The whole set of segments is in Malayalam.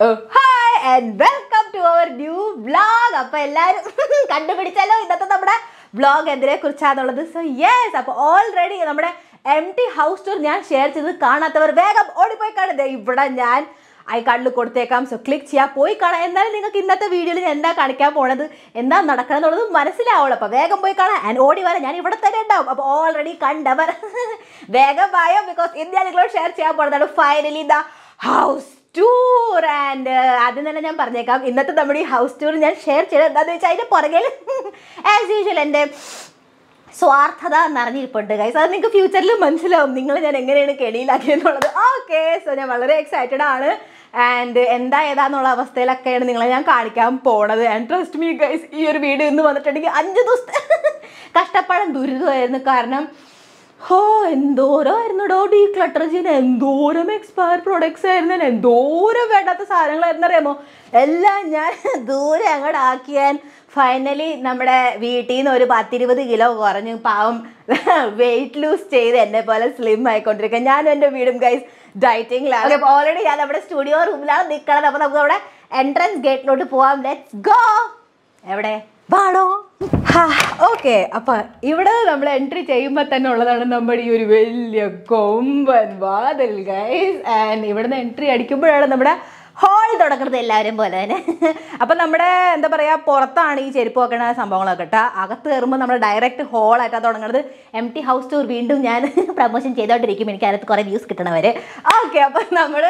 Hi and welcome to our new vlog അപ്പൊ എല്ലാരും കണ്ടുപിടിച്ചല്ലോ ഇന്നത്തെ നമ്മുടെ വ്ളോഗ് എന്തിനെ കുറിച്ചാന്നുള്ളത്. സോ യെസ് അപ്പൊ ഓൾറെഡി നമ്മുടെ എം ടി ഹൗസ് ടൂർ ഞാൻ ഷെയർ ചെയ്ത് കാണാത്തവർ വേഗം ഓടിപ്പോയി കാണുന്നത് ഇവിടെ ഞാൻ ഐ കാർഡിൽ കൊടുത്തേക്കാം. സോ ക്ലിക്ക് ചെയ്യാം പോയി കാണാം. എന്നാലും നിങ്ങൾക്ക് ഇന്നത്തെ വീഡിയോയിൽ എന്താ കാണിക്കാൻ പോണത് എന്താ നടക്കണം എന്നുള്ളത് മനസ്സിലാവുള്ളൂ അപ്പോൾ വേഗം പോയി കാണാം. ആൻഡ് ഓടി വരാം. ഞാൻ ഇവിടെ തന്നെ ഉണ്ടാവും. അപ്പോൾ ഓൾറെഡി കണ്ടവർ വേഗം വായോ ബിക്കോസ് ഇന്ന് ഞാൻ നിങ്ങളോട് ഷെയർ ചെയ്യാൻ പോണതാണ്. Finally the house tour and ആദ്യം തന്നെ ഞാൻ പറഞ്ഞേക്കാം. ഇന്നത്തെ നമ്മുടെ ഈ ഹൗസ് ടൂർ ഞാൻ ഷെയർ ചെയ്തത് എന്താണെന്ന് വെച്ചാൽ അതിന്റെ പുറകിൽ ആസ് യൂഷ്വൽ എന്റെ സ്വാർത്ഥത നിറഞ്ഞിരിപ്പുണ്ട് ഗൈസ് അത് നിങ്ങൾക്ക് ഫ്യൂച്ചറിൽ മനസ്സിലാവും. നിങ്ങൾ ഞാൻ എങ്ങനെയാണ് കെണിയിലാക്കിയെന്നുള്ളത്. ഓക്കെ സോ ഞാൻ വളരെ എക്സൈറ്റഡ് ആണ്. ആൻഡ് എന്താ ഏതാന്നുള്ള അവസ്ഥയിലൊക്കെയാണ് നിങ്ങളെ ഞാൻ കാണിക്കാൻ പോണത്. ആൻഡ് ട്രസ്റ്റ് മീ ഗൈസ് ഈ ഒരു വീഡിയോ ഇന്ന് വന്നിട്ടുണ്ടെങ്കിൽ അഞ്ച് ദിവസത്തെ കഷ്ടപ്പാടും ദുരിതമായിരുന്നു കാരണം ഹോ എന്തോരമായിരുന്നുടോ ഡീ ക്ലട്ടർ ചെയ്യുന്ന എന്തോരം എക്സ്പയർ പ്രൊഡക്ട്സ് ആയിരുന്നു? എന്തോരം വേണ്ടാത്ത സാധനങ്ങളായിരുന്നു അറിയാമോ? എല്ലാം ഞാൻ ദൂരെ അങ്ങോട്ട് ആക്കിയാൻ ഫൈനലി നമ്മുടെ വീട്ടിൽ നിന്ന് ഒരു പത്തിരുപത് കിലോ കുറഞ്ഞു പാവം വെയിറ്റ് ലൂസ് ചെയ്ത് എന്നെ പോലെ സ്ലിം ആയിക്കൊണ്ടിരിക്കുക ഞാൻ എന്റെ വീടും ഗൈസ് ഡയറ്റിങ്ങിലാണ് ഓൾറെഡി ഞാൻ നമ്മുടെ സ്റ്റുഡിയോ റൂമിലാണ് നിൽക്കണത് അപ്പോൾ നമുക്ക് അവിടെ എൻട്രൻസ് ഗേറ്റിലോട്ട് പോവാം. ലെറ്റ്സ് ഗോ എവിടെ? വാടോ ഓക്കെ. അപ്പൊ ഇവിടെ നമ്മൾ എൻട്രി ചെയ്യുമ്പോൾ തന്നെ ഉള്ളതാണ് നമ്മുടെ ഈ ഒരു വലിയ കൊമ്പൻ വാതിൽ ഗൈസ് ആൻഡ് ഇവിടുന്ന് എൻട്രി അടിക്കുമ്പോഴാണ് നമ്മുടെ ഹോൾ തുടങ്ങുന്നത് എല്ലാവരും പോലെ തന്നെ. അപ്പം നമ്മുടെ എന്താ പറയുക പുറത്താണ് ഈ ചെരുപ്പ് വെക്കണ സംഭവങ്ങളൊക്കെ കേട്ടോ അകത്ത് കയറുമ്പോൾ നമ്മൾ ഡയറക്റ്റ് ഹോളായിട്ടാണ് തുടങ്ങുന്നത് എം ടി ഹൗസ് ടൂർ വീണ്ടും ഞാൻ പ്രമോഷൻ ചെയ്തുകൊണ്ടിരിക്കും എനിക്ക് അതിനകത്ത് കുറേ വ്യൂസ് കിട്ടണവരെ. ഓക്കെ അപ്പം നമ്മൾ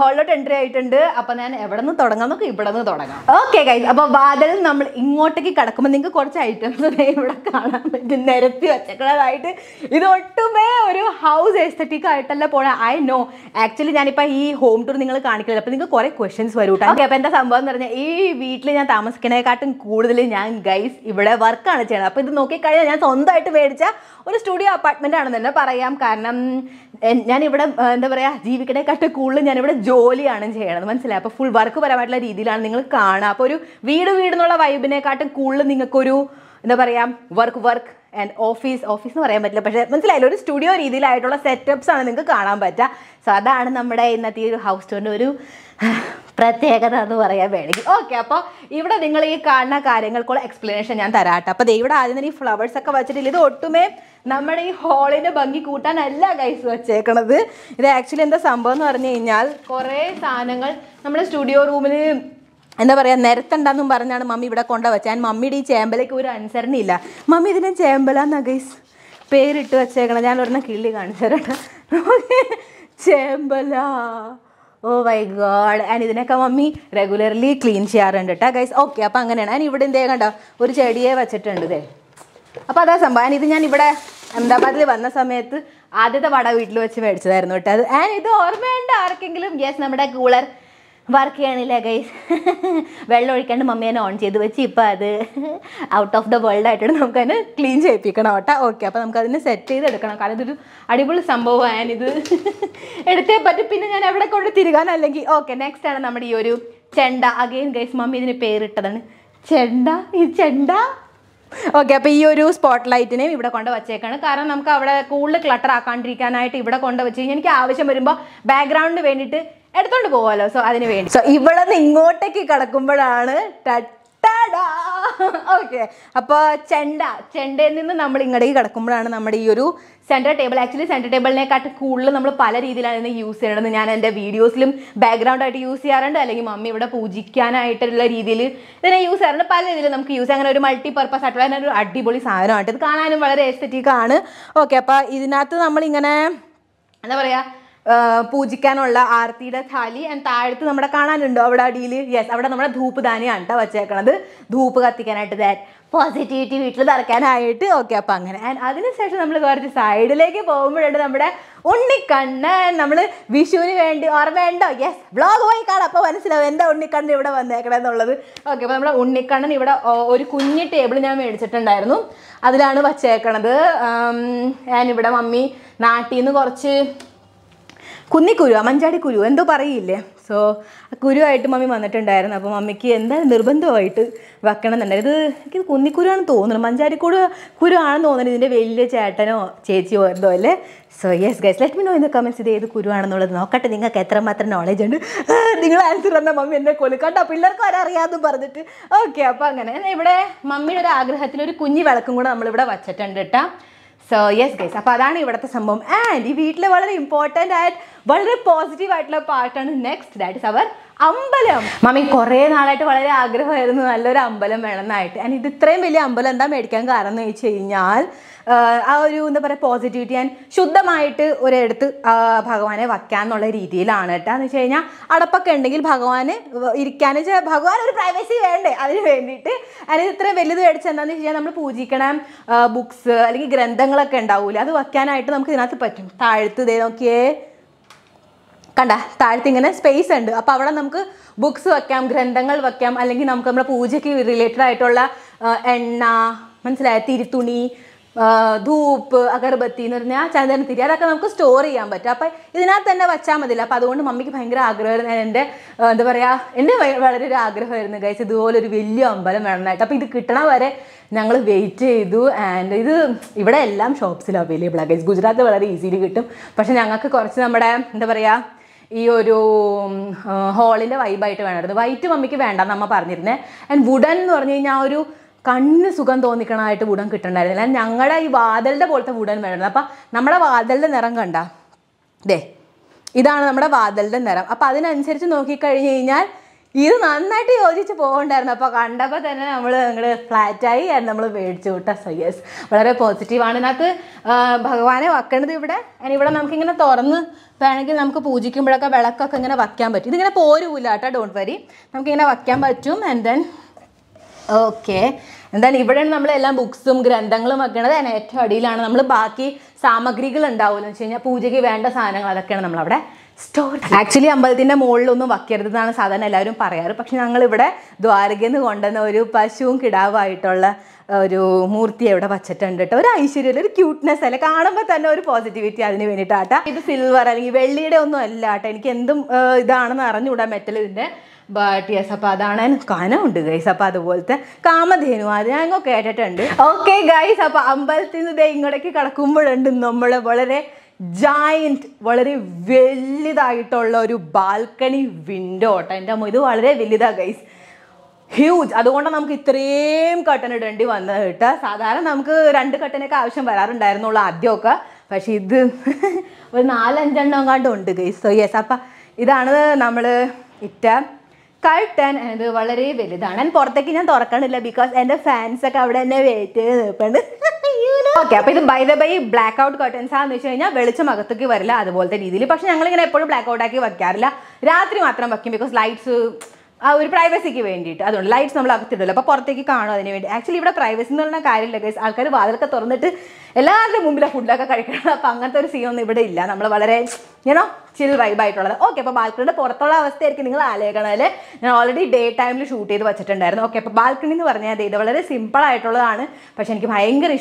ഹോളിലോട്ട് എൻട്രി ആയിട്ടുണ്ട്. അപ്പൊ ഞാൻ എവിടെ നിന്ന് തുടങ്ങാം നമുക്ക് ഇവിടെ നിന്ന് തുടങ്ങാം. ഓക്കെ ഗൈസ് അപ്പൊ വാതിൽ നമ്മൾ ഇങ്ങോട്ടേക്ക് കിടക്കുമ്പോൾ നിങ്ങൾക്ക് കുറച്ച് ഐറ്റംസ് ഇവിടെ കാണാൻ പറ്റും. നിരത്തി വെച്ചേക്കുന്നതായിട്ട് ഇത് ഒട്ടുമേ ഒരു ഹൗസ് എസ്തറ്റിക് ആയിട്ടല്ല പോണ. ഐ നോ ആക്ച്വലി ഞാനിപ്പോ ഈ ഹോം ടൂർ നിങ്ങൾ കാണിക്കില്ല അപ്പൊ നിങ്ങൾക്ക് കുറെ ക്വസ്റ്റ്യൻസ് വരും കേട്ടോ അപ്പൊ എന്താ സംഭവം എന്ന് പറഞ്ഞാൽ ഈ വീട്ടിൽ ഞാൻ താമസിക്കുന്നതിനെക്കാട്ടും കൂടുതൽ ഞാൻ ഗൈസ് ഇവിടെ വർക്കാണ് ചെയ്യണത് അപ്പൊ ഇത് നോക്കിക്കഴിഞ്ഞാൽ ഞാൻ സ്വന്തമായിട്ട് മേടിച്ച ഒരു സ്റ്റുഡിയോ അപ്പാർട്ട്മെന്റ് ആണെന്ന് തന്നെ പറയാം. കാരണം ഞാനിവിടെ എന്താ പറയാ ജീവിക്കണേക്കാട്ട് കൂടുതൽ ഞാനിവിടെ ജോലിയാണ് ചെയ്യണത്. മനസ്സിലായി? അപ്പോൾ ഫുൾ വർക്ക് പരമായിട്ടുള്ള രീതിയിലാണ് നിങ്ങൾ കാണുക. അപ്പോൾ ഒരു വീട് വീടെന്നുള്ള വൈബിനെക്കാട്ടും കൂടുതൽ നിങ്ങൾക്കൊരു എന്താ പറയാ work work and office office എന്ന് പറയാൻ പറ്റില്ല. പക്ഷേ മനസ്സിലായില്ല ഒരു സ്റ്റുഡിയോ രീതിയിലായിട്ടുള്ള സെറ്റപ്സ് ആണ് നിങ്ങൾക്ക് കാണാൻ പറ്റുക. സോ അതാണ് നമ്മുടെ ഇന്നത്തെ ഈ ഒരു ഹൗസ് ടൂറിന്റെ ഒരു പ്രത്യേകത എന്ന് പറയാൻ വേണമെങ്കിൽ. ഓക്കെ അപ്പോൾ ഇവിടെ നിങ്ങൾ ഈ കാണുന്ന കാര്യങ്ങൾക്കുള്ള എക്സ്പ്ലനേഷൻ ഞാൻ തരാട്ടെ അപ്പോൾ ഇവിടെ ആദ്യം തന്നെ ഈ ഫ്ലവേഴ്സ് ഒക്കെ വെച്ചിട്ടില്ല? ഇത് ഒട്ടുമേ നമ്മുടെ ഈ ഹോളിന്റെ ഭംഗി കൂട്ടാനല്ല ഗൈസ് വെച്ചേക്കണത്. ഇത് ആക്ച്വലി എന്താ സംഭവം എന്ന് പറഞ്ഞു കഴിഞ്ഞാൽ കുറേ സാധനങ്ങൾ നമ്മുടെ സ്റ്റുഡിയോ റൂമിൽ എന്താ പറയുക നിരത്തണ്ടെന്നും പറഞ്ഞാണ് മമ്മി ഇവിടെ കൊണ്ടു വെച്ചത് ഞാൻ മമ്മിയുടെ ഈ ചേമ്പലേക്ക് ഒരു അനുസരണയില്ല മമ്മി ഇതിനെ ചേമ്പലാന്നാ ഗൈസ് പേരിട്ട് വെച്ചേക്കണം ഞാൻ ഒരെണ്ണം കിള്ളി കാണിച്ചു ചേമ്പല. ഓ മൈ ഗോഡ് ആൻഡ് ഇതിനൊക്കെ മമ്മി റെഗുലർലി ക്ലീൻ ചെയ്യാറുണ്ട് കേട്ടോ ഗൈസ് ഓക്കെ അപ്പോൾ അങ്ങനെയാണ്. ഞാൻ ഇവിടെ എന്തേ കണ്ടോ? ഒരു ചെടിയെ വെച്ചിട്ടുണ്ട് ഇതേ അപ്പോൾ അതാ സംഭവം. ഇത് ഞാൻ ഇവിടെ അഹമ്മദാബാദിൽ വന്ന സമയത്ത് ആദ്യത്തെ വട വീട്ടിൽ വെച്ച് മേടിച്ചതായിരുന്നു കേട്ടോ. അത് ആൻഡ് ഇത് ഓർമ്മയുണ്ട് ആർക്കെങ്കിലും? യെസ് നമ്മുടെ കൂളർ വർക്ക് ചെയ്യണില്ലേ ഗൈസ് വെള്ളം ഒഴിക്കാണ്ട് മമ്മി തന്നെ ഓൺ ചെയ്ത് വെച്ച് ഇപ്പം അത് ഔട്ട് ഓഫ് ദ വേൾഡ് ആയിട്ടാണ് നമുക്ക് അതിനെ ക്ലീൻ ചെയ്യിപ്പിക്കണം കേട്ടോ. ഓക്കെ അപ്പോൾ നമുക്ക് അതിനെ സെറ്റ് ചെയ്ത് എടുക്കണം. കാരണം ഇതൊരു അടിപൊളി സംഭവമാണ് ഇത് എടുത്തേ പറ്റും. പിന്നെ ഞാൻ എവിടെ കൊണ്ട് തിരികാനല്ലെങ്കിൽ ഓക്കെ നെക്സ്റ്റ് ആണ് നമ്മുടെ ഈ ഒരു ചെണ്ട. അഗെയിൻ ഗൈസ് മമ്മി ഇതിന് പേരിട്ടതാണ്. ചെണ്ട? ഈ ചെണ്ട? ഓക്കെ അപ്പോൾ ഈ ഒരു സ്പോട്ട് ലൈറ്റിനെയും ഇവിടെ കൊണ്ട് വച്ചേക്കാണ്. കാരണം നമുക്ക് അവിടെ കൂടുതൽ ക്ലട്ടർ ആക്കാണ്ടിരിക്കാനായിട്ട് ഇവിടെ കൊണ്ട് വെച്ച് കഴിഞ്ഞാൽ എനിക്ക് ആവശ്യം വരുമ്പോൾ ബാക്ക്ഗ്രൗണ്ടിന് വേണ്ടിയിട്ട് എടുത്തോണ്ട് പോവാലോ. സോ അതിന് വേണ്ടി. സോ ഇവിടെ നിന്ന് ഇങ്ങോട്ടേക്ക് കിടക്കുമ്പോഴാണ് ഓക്കെ അപ്പോൾ ചെണ്ട ചെണ്ടയിൽ നിന്ന് നമ്മൾ ഇങ്ങോട്ടേക്ക് കിടക്കുമ്പോഴാണ് നമ്മുടെ ഈ ഒരു സെന്റർ ടേബിൾ ആക്ച്വലി സെന്റർ ടേബിളിനെക്കാട്ട് കൂടുതൽ നമ്മൾ പല രീതിയിലാണ് ഇന്ന് യൂസ് ചെയ്യണത്. ഞാൻ എന്റെ വീഡിയോസിലും ബാക്ക്ഗ്രൗണ്ടായിട്ട് യൂസ് ചെയ്യാറുണ്ട്. അല്ലെങ്കിൽ മമ്മി ഇവിടെ പൂജിക്കാനായിട്ടുള്ള രീതിയിൽ ഇതിനെ യൂസ് ചെയ്യാറുണ്ട്. പല രീതിയിൽ നമുക്ക് യൂസ് ചെയ്യാൻ ഒരു മൾട്ടി പർപ്പസ് ആയിട്ടുള്ള ഒരു അടിപൊളി സാധനമായിട്ട് ഇത് കാണാനും വളരെ എസ്തറ്റിക് ആണ്. ഓക്കെ അപ്പോൾ ഇതിനകത്ത് നമ്മളിങ്ങനെ എന്താ പറയുക പൂജിക്കാനുള്ള ആർത്തിയുടെ થાലി ആൻഡ് താഴത്ത് നമ്മുടെ കാണാനുണ്ടോ അവിടെ അടിയിൽ? യെസ് അവിടെ നമ്മുടെ ധൂപ്പ് ധാനിയാണ് കേട്ടോ വച്ചേക്കണത്. ധൂപ്പ് കത്തിക്കാനായിട്ട് ദാറ്റ് പോസിറ്റിവിറ്റി വീട്ടിൽ തറക്കാനായിട്ട് ഓക്കെ അപ്പം അങ്ങനെ. ആൻഡ് അതിനുശേഷം നമ്മൾ കുറച്ച് സൈഡിലേക്ക് പോകുമ്പോഴുണ്ട് നമ്മുടെ ഉണ്ണിക്കണ്ണൻ. നമ്മൾ വിഷുവിന് വേണ്ടി ഓർമ്മയുണ്ടോ? യെസ് വ്ളോഗ് പോയി കാണാം. അപ്പോൾ മനസ്സിലാവും എന്റെ ഉണ്ണിക്കണ്ണൻ ഇവിടെ വന്നേക്കണം എന്നുള്ളത്. ഓക്കെ അപ്പോൾ നമ്മുടെ ഉണ്ണിക്കണ്ണൻ ഇവിടെ ഒരു കുഞ്ഞ് ടേബിൾ ഞാൻ മേടിച്ചിട്ടുണ്ടായിരുന്നു. അതിലാണ് വച്ചേക്കണത്. ഞാൻ ഇവിടെ മമ്മി നാട്ടിൽ നിന്ന് കുറച്ച് കുന്നിക്കുരു മഞ്ചാടി കുരു എന്തോ പറയില്ലേ? സോ കുരുവായിട്ട് മമ്മി വന്നിട്ടുണ്ടായിരുന്നു. അപ്പോൾ മമ്മിക്ക് എന്തായാലും നിർബന്ധമായിട്ട് വെക്കണം എന്നുണ്ടായിരുന്നു ഇത് എനിക്ക് കുന്നിക്കുരുവാണെന്ന് തോന്നുന്നു മഞ്ചാടിക്കുരു കുരു ആണെന്ന് തോന്നുന്നു ഇതിന്റെ വലിയ ചേട്ടനോ ചേച്ചിയോ എന്തോ അല്ലേ? So yes guys let me know ഇന്ന് കമൻസ് ഇത് ഏത് കുരുവാണെന്നുള്ളത്. നോക്കട്ടെ നിങ്ങൾക്ക് എത്രമാത്രം നോളേജ് ഉണ്ട്. നിങ്ങൾ ആൻസർ തന്ന മമ്മി എന്നെ കൊലുക്കണ്ട പിള്ളേർക്ക് വരറിയാമെന്ന് പറഞ്ഞിട്ട്. ഓക്കെ അപ്പോൾ അങ്ങനെ. ഇവിടെ മമ്മിയുടെ ഒരു ആഗ്രഹത്തിൽ ഒരു കുഞ്ഞി വിളക്കും കൂടെ നമ്മളിവിടെ വച്ചിട്ടുണ്ട് കേട്ടോ. സോ യെസ് ഗൈസ് അപ്പോൾ അതാണ് ഇവിടുത്തെ സംഭവം. ആൻഡ് ഈ വീട്ടിൽ വളരെ ഇമ്പോർട്ടന്റ് ആയിട്ട് വളരെ പോസിറ്റീവ് ആയിട്ടുള്ള പാർട്ടാണ് നെക്സ്റ്റ് ദാറ്റ് ഇസ് അവർ അമ്പലം. മമ്മി കുറേ നാളായിട്ട് വളരെ ആഗ്രഹമായിരുന്നു. നല്ലൊരു അമ്പലം വേണമെന്നായിട്ട്. ആൻഡ് ഇത് ഇത്രയും വലിയ അമ്പലം എന്താ മേടിക്കാൻ കാരണം എന്ന് വെച്ച് കഴിഞ്ഞാൽ ആ ഒരു എന്താ പറയുക പോസിറ്റിവിറ്റി ഞാൻ ശുദ്ധമായിട്ട് ഒരിടത്ത് ഭഗവാനെ വയ്ക്കാൻ എന്നുള്ള രീതിയിലാണ് കേട്ടോ. എന്ന് വെച്ച് കഴിഞ്ഞാൽ അടപ്പൊക്കെ ഉണ്ടെങ്കിൽ ഭഗവാന് ഇരിക്കാൻ വെച്ചാൽ ഭഗവാൻ ഒരു പ്രൈവസി വേണ്ടേ? അതിന് വേണ്ടിയിട്ട്. അതിന് ഇത്രയും വലുത് മേടിച്ച് എന്താണെന്ന് വെച്ച് കഴിഞ്ഞാൽ നമ്മൾ പൂജിക്കണ ബുക്സ് അല്ലെങ്കിൽ ഗ്രന്ഥങ്ങളൊക്കെ ഉണ്ടാവൂലേ അത് വയ്ക്കാനായിട്ട് നമുക്ക് ഇതിനകത്ത് പറ്റും. താഴ്ത്ത് ഇതേ നോക്കിയേ. കണ്ട താഴത്ത് ഇങ്ങനെ സ്പേസ് ഉണ്ട്. അപ്പോൾ അവിടെ നമുക്ക് ബുക്സ് വെക്കാം ഗ്രന്ഥങ്ങൾ വെക്കാം അല്ലെങ്കിൽ നമുക്ക് നമ്മുടെ പൂജയ്ക്ക് റിലേറ്റഡ് ആയിട്ടുള്ള എണ്ണ മനസ്സിലായ? തിരുത്തുണി ധൂപ്പ് അഗർബത്തി എന്ന് പറഞ്ഞാൽ ചന്ദനത്തിരി അതൊക്കെ നമുക്ക് സ്റ്റോർ ചെയ്യാൻ പറ്റും. അപ്പം ഇതിനകത്ത് തന്നെ വച്ചാൽ മതില്ല അപ്പം അതുകൊണ്ട് മമ്മിക്ക് ഭയങ്കര ആഗ്രഹമായിരുന്നു. എന്റെ എന്താ പറയുക എന്റെ വളരെ ഒരു ആഗ്രഹമായിരുന്നു കഴിച്ച് ഇതുപോലെ ഒരു വലിയ അമ്പലം വേണമെന്നായിട്ട് അപ്പം ഇത് കിട്ടണ വരെ ഞങ്ങൾ വെയിറ്റ് ചെയ്തു. ആൻഡ് ഇത് ഇവിടെ എല്ലാം ഷോപ്സിൽ അവൈലബിൾ ആണ് ഗൈസ് ഗുജറാത്ത് വളരെ ഈസിലി കിട്ടും. പക്ഷെ ഞങ്ങൾക്ക് കുറച്ച് നമ്മുടെ എന്താ പറയുക ഈ ഒരു ഹോളിന്റെ വൈബായിട്ട് വേണമായിരുന്നു. വൈറ്റ് മമ്മിക്ക് വേണ്ടെന്ന് അമ്മ പറഞ്ഞിരുന്നേ. ആൻഡ് വുഡൻ എന്ന് പറഞ്ഞു കഴിഞ്ഞാൽ ഒരു കണ്ണ് സുഖം തോന്നിക്കണമായിട്ട് വുഡൻ കിട്ടണ്ടായിരുന്നില്ല. ഞങ്ങളുടെ ഈ വാതലിന്റെ പോലത്തെ വുഡൻ വേണമായിരുന്നു. അപ്പം നമ്മുടെ വാതലിന്റെ നിറം കണ്ട? ദേ ഇതാണ് നമ്മുടെ വാതലിന്റെ നിറം. അപ്പം അതിനനുസരിച്ച് നോക്കിക്കഴിഞ്ഞ് കഴിഞ്ഞാൽ ഇത് നന്നായിട്ട് യോജിച്ച് പോകണ്ടായിരുന്നു അപ്പോൾ കണ്ടപ്പോൾ തന്നെ നമ്മൾ അങ്ങോട്ട് ഫ്ലാറ്റായി ആയിരുന്നു. നമ്മൾ മേടിച്ചു വിട്ട സോ യെസ് വളരെ പോസിറ്റീവാണ് ഇതിനകത്ത് ഭഗവാനെ വെക്കണത് ഇവിടെ. അതിന് ഇവിടെ നമുക്കിങ്ങനെ തുറന്ന് വേണമെങ്കിൽ നമുക്ക് പൂജിക്കുമ്പോഴൊക്കെ വിളക്കൊക്കെ ഇങ്ങനെ വയ്ക്കാൻ പറ്റും. ഇതിങ്ങനെ പോരൂല കേട്ടോ ഡോണ്ട് വരി നമുക്കിങ്ങനെ വയ്ക്കാൻ പറ്റും. ആൻഡ് ദെൻ ഓക്കെ എന്തായാലും ഇവിടെയാണ് നമ്മൾ എല്ലാ ബുക്സും ഗ്രന്ഥങ്ങളും വെക്കണത്. അതിന് ഏറ്റവും അടിയിലാണ് നമ്മൾ ബാക്കി സാമഗ്രികൾ ഉണ്ടാവുമല്ലോ. വെച്ച് കഴിഞ്ഞാൽ പൂജയ്ക്ക് വേണ്ട സാധനങ്ങൾ അതൊക്കെയാണ് നമ്മളവിടെ സ്റ്റോർ ആക്ച്വലി അമ്പലത്തിന്റെ മുകളിലൊന്നും വയ്ക്കരുത് എന്നാണ് സാധാരണ എല്ലാവരും പറയാറ്. പക്ഷെ ഞങ്ങളിവിടെ ദ്വാരകയിൽ നിന്ന് കൊണ്ടുവന്ന ഒരു പശുവും കിടാവായിട്ടുള്ള ഒരു മൂർത്തി എവിടെ വച്ചിട്ടുണ്ട് കേട്ടോ. ഒരു ഐശ്വര്യം ഒരു ക്യൂട്ട്നെസ് അല്ലെ? കാണുമ്പോൾ തന്നെ ഒരു പോസിറ്റിവിറ്റി അതിന് വേണ്ടിയിട്ടാട്ടാ. ഇത് സിൽവർ അല്ലെങ്കിൽ വെള്ളിയുടെ ഒന്നും അല്ല കേട്ടോ. എനിക്ക് എന്തും ഇതാണെന്ന് അറിഞ്ഞുകൂടാ മെറ്റൽ ഇതിന്റെ ബട്ട് യെസ് അപ്പോൾ അതാണ് കനമുണ്ട് ഗൈസ് അപ്പോൾ അതുപോലത്തെ കാമധേനു അത് ഇങ്ങോ കേട്ടിട്ടുണ്ട്. ഓക്കെ ഗൈസ് അപ്പോൾ അമ്പലത്തിൽ നിന്ന് ഇങ്ങോട്ടേക്ക് കിടക്കുമ്പോഴുണ്ട് നമ്മൾ വളരെ ജായിന്റ് വളരെ വലുതായിട്ടുള്ള ഒരു ബാൽക്കണി വിൻഡോ കേട്ടോ എന്റെ അമ്മ ഇത് വളരെ വലുതാണ് ഗൈസ് ഹ്യൂജ് അതുകൊണ്ട് നമുക്ക് ഇത്രയും കട്ടൻ ഇടേണ്ടി വന്നത് കേട്ടോ. സാധാരണ നമുക്ക് രണ്ട് കട്ടനൊക്കെ ആവശ്യം വരാറുണ്ടായിരുന്നുള്ളൂ ആദ്യമൊക്കെ. പക്ഷെ ഇത് ഒരു നാലഞ്ചെണ്ണം കണ്ടുണ്ട് ഗൈസ് സോ യെസ് അപ്പം ഇതാണ് നമ്മൾ ഇറ്റ കട്ടൻ എന്നത് വളരെ വലുതാണ്. ഞാൻ പുറത്തേക്ക് ഞാൻ തുറക്കണില്ല ബിക്കോസ് എന്റെ ഫാൻസ് ഒക്കെ അവിടെ തന്നെ വെയിറ്റ് ചെയ്ത് ഓക്കെ അപ്പോൾ ഇത് by the by blackout curtains ആണെന്ന് വെച്ച് കഴിഞ്ഞാൽ വെളിച്ചം അകത്തേക്ക് വരില്ല അതുപോലത്തെ രീതിയിൽ. പക്ഷെ ഞങ്ങളിങ്ങനെ എപ്പോഴും ബ്ലാക്ക് ഔട്ട് ആക്കി വെക്കാറില്ല രാത്രി മാത്രം വെക്കും ബിക്കോസ് ലൈറ്റ്സ് ആ ഒരു പ്രൈവസിക്ക് വേണ്ടിയിട്ട്. അതുകൊണ്ട് ലൈറ്റ്സ് നമ്മൾ അകത്തിടില്ല അപ്പോൾ പുറത്തേക്ക് കാണും അതിന് വേണ്ടി. ആക്ച്വലി ഇവിടെ പ്രൈവസി എന്ന് പറഞ്ഞ കാര്യമില്ല ആൾക്കാർ വാതിലൊക്കെ തുറന്നിട്ട് എല്ലാവരുടെയും മുമ്പിലെ ഫുഡൊക്കെ കഴിക്കണം അപ്പോൾ അങ്ങനത്തെ ഒരു സീനൊന്നും ഇവിടെ ഇല്ല. നമ്മൾ വളരെ ഞാനോ ചിൽ വൈബായിട്ടുള്ളത് ഓക്കെ അപ്പോൾ ബാൽക്കണിയുടെ പുറത്തുള്ള അവസ്ഥയായിരിക്കും നിങ്ങൾ ആലോചിക്കണതിൽ ഞാൻ ഓൾറെഡി ഡേ ടൈമിൽ ഷൂട്ട് ചെയ്ത് വെച്ചിട്ടുണ്ടായിരുന്നു. ഓക്കെ അപ്പോൾ ബാൽക്കണി എന്ന് പറഞ്ഞാൽ ഇത് വളരെ സിമ്പിൾ ആയിട്ടുള്ളതാണ്. പക്ഷെ എനിക്ക് ഭയങ്കര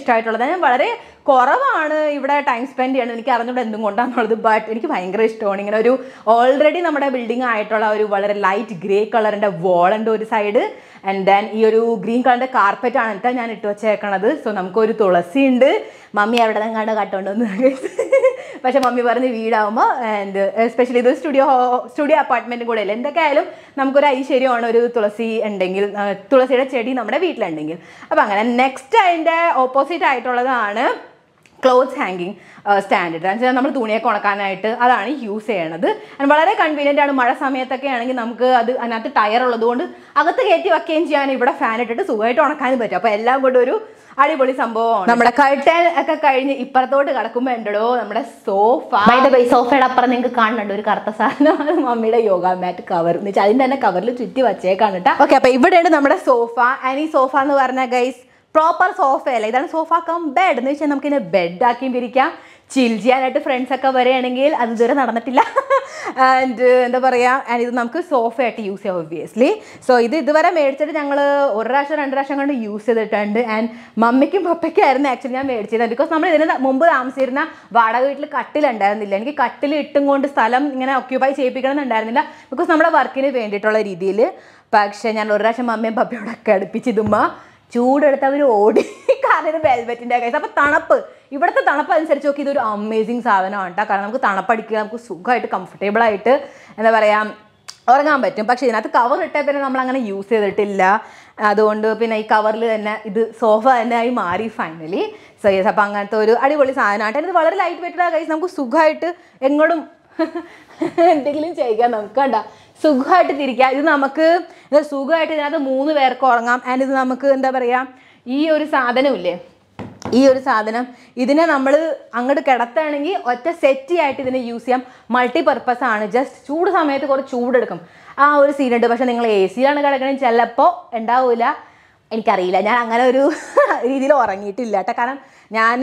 ഞാൻ വളരെ കുറവാണ് ഇവിടെ ടൈം സ്പെൻഡ് ചെയ്യണത്. എനിക്ക് അറിഞ്ഞൂടെ എന്തും കൊണ്ടാണെന്നുള്ളത് ബട്ട് എനിക്ക് ഭയങ്കര ഇഷ്ടമാണ്. ഇങ്ങനെ ഒരു ഓൾറെഡി നമ്മുടെ ബിൽഡിംഗ് ആയിട്ടുള്ള ഒരു വളരെ ലൈറ്റ് ഗ്രേ കളറിന്റെ വോളുണ്ട് ഒരു സൈഡ് ആൻഡ് ദെൻ ഈ ഒരു ഗ്രീൻ കളറിന്റെ കാർപ്പറ്റ് ആണ് ഞാൻ ഇട്ട് വെച്ചേക്കണത്. സോ നമുക്കൊരു തുളസി ഉണ്ട് മമ്മി അവിടെ നിന്ന് കണ്ട് കട്ടോണ്ടെന്ന് പക്ഷെ മമ്മി പറഞ്ഞ് വീടാകുമ്പോൾ ആൻഡ് എസ്പെഷ്യലി ഇത് സ്റ്റുഡിയോ സ്റ്റുഡിയോ അപ്പാർട്ട്മെന്റും കൂടെ അല്ലേ? എന്തൊക്കെയായാലും നമുക്കൊരു ഐശ്വര്യമാണ് ഒരു തുളസി ഉണ്ടെങ്കിൽ തുളസിയുടെ ചെടി നമ്മുടെ വീട്ടിലുണ്ടെങ്കിൽ. അപ്പോൾ അങ്ങനെ നെക്സ്റ്റ് അതിന്റെ ഓപ്പോസിറ്റ് ആയിട്ടുള്ളതാണ് ക്ലോത്ത്സ് ഹാങ്കിങ് സ്റ്റാൻഡേർഡ് എന്ന് വെച്ചാൽ നമ്മൾ തുണിയൊക്കെ ഉണക്കാനായിട്ട് അതാണ് യൂസ് ചെയ്യണത്. വളരെ കൺവീനിയന്റ് ആണ്. മഴ സമയത്തൊക്കെ ആണെങ്കിൽ നമുക്ക് അത് അതിനകത്ത് ടയർ ഉള്ളതുകൊണ്ട് അകത്ത് കയറ്റി വെക്കുകയും ചെയ്യാൻ ഇവിടെ ഫാൻ ഇട്ടിട്ട് സുഖമായിട്ട് ഉണക്കാനും പറ്റും. അപ്പോൾ എല്ലാം കൂടെ ഒരു അടിപൊളി സംഭവമാണ്. നമ്മുടെ കർട്ടൻ ഒക്കെ കഴിഞ്ഞ് ഇപ്പുറത്തോട്ട് കിടക്കുമ്പോ ഉണ്ടോ നമ്മുടെ സോഫ സോഫയുടെ അപ്പുറം നിങ്ങൾക്ക് കാണുന്നുണ്ട് ഒരു കറുത്ത സാധനമാണ് മമ്മിയുടെ യോഗ മാറ്റ് കവർ എന്ന് വെച്ചാൽ അതിന്റെ തന്നെ കവറിൽ ചുറ്റി വച്ചേക്കാണ് കേട്ടോ ഓക്കെ അപ്പൊ ഇവിടെയാണ് നമ്മുടെ സോഫ ആൻഡ് ഈ സോഫ എന്ന് പറഞ്ഞ ഗൈസ് പ്രോപ്പർ സോഫ സോഫയല്ല ഇതാണ് സോഫ കം ബെഡ് എന്ന് വെച്ചാൽ നമുക്കിതിനെ ബെഡാക്കിയും പിരിക്കാം. ചിൽ ചെയ്യാനായിട്ട് ഫ്രണ്ട്സൊക്കെ വരികയാണെങ്കിൽ അത് ഇതുവരെ നടന്നിട്ടില്ല. ആൻഡ് എന്താ പറയുക ആൻഡ് ഇത് നമുക്ക് സോഫയായിട്ട് യൂസ് ചെയ്യാം ഒബ്വിയസ്ലി സോ ഇത് ഇതുവരെ മേടിച്ചിട്ട് ഞങ്ങൾ ഒരു പ്രാവശ്യം രണ്ട് പ്രാവശ്യം കൊണ്ട് യൂസ് ചെയ്തിട്ടുണ്ട്. ആൻഡ് മമ്മിക്കും പപ്പയ്ക്കും ആയിരുന്നു ആക്ച്വലി ഞാൻ മേടിച്ചത്. ബിക്കോസ് നമ്മൾ ഇതിന് മുമ്പ് താമസിച്ചിരുന്ന വാടക വീട്ടിൽ കട്ടിലുണ്ടായിരുന്നില്ല എനിക്ക് കട്ടിൽ ഇട്ടും കൊണ്ട് സ്ഥലം ഇങ്ങനെ ഒക്യുപ്പൈ ചെയ്യിപ്പിക്കണം എന്നുണ്ടായിരുന്നില്ല. ബിക്കോസ് നമ്മുടെ വർക്കിന് വേണ്ടിയിട്ടുള്ള രീതിയിൽ പക്ഷേ ഞാൻ ഒരു പ്രാവശ്യം മമ്മിയും പപ്പയോടൊക്കെ അടുപ്പിച്ചിതുമ്പോൾ ചൂടെടുത്ത് അവർ ഓടി കാരണം വെൽവെറ്റിന്റെ കൈസ് അപ്പോൾ തണുപ്പ്. ഇവിടുത്തെ തണുപ്പ് അനുസരിച്ച് നോക്കി ഇതൊരു അമേസിങ് സാധനമാണ് കേട്ടോ കാരണം നമുക്ക് തണുപ്പടിക്കുക നമുക്ക് സുഖമായിട്ട് കംഫർട്ടബിൾ ആയിട്ട് എന്താ പറയുക ഉറങ്ങാൻ പറ്റും. പക്ഷേ ഇതിനകത്ത് കവർ ഇട്ടാൽ പിന്നെ നമ്മൾ അങ്ങനെ യൂസ് ചെയ്തിട്ടില്ല. അതുകൊണ്ട് പിന്നെ ഈ കവറിൽ തന്നെ ഇത് സോഫ തന്നെ ആയി മാറി ഫൈനലി സോ യെസ് അപ്പോൾ അങ്ങനത്തെ ഒരു അടിപൊളി സാധനമാണ് ഇത് വളരെ ലൈറ്റ് വെയിറ്റഡ് കൈസ് നമുക്ക് സുഖമായിട്ട് എങ്ങോട്ടും എന്തെങ്കിലും ചെയ്യാൻ നമുക്ക് കണ്ട സുഖമായിട്ട് തിരിക്കാം. ഇത് നമുക്ക് സുഖമായിട്ട് ഇതിനകത്ത് മൂന്ന് പേർക്ക് ഉറങ്ങാം. ആൻഡ് ഇത് നമുക്ക് എന്താ പറയുക ഈ ഒരു സാധനമില്ലേ? ഈ ഒരു സാധനം ഇതിനെ നമ്മൾ അങ്ങോട്ട് കിടത്തുകയാണെങ്കിൽ ഒറ്റ സെറ്റി ആയിട്ട് ഇതിനെ യൂസ് ചെയ്യാം. മൾട്ടി പർപ്പസ് ആണ്. ജസ്റ്റ് ചൂട് സമയത്ത് കുറച്ച് ചൂടെടുക്കും. ആ ഒരു സീനുണ്ട് പക്ഷെ നിങ്ങൾ എ സിയിലാണ് കിടക്കണമെങ്കിൽ ചിലപ്പോൾ ഉണ്ടാവില്ല എനിക്കറിയില്ല. ഞാൻ അങ്ങനെ ഒരു രീതിയിൽ ഉറങ്ങിയിട്ടില്ല കേട്ടോ. കാരണം ഞാൻ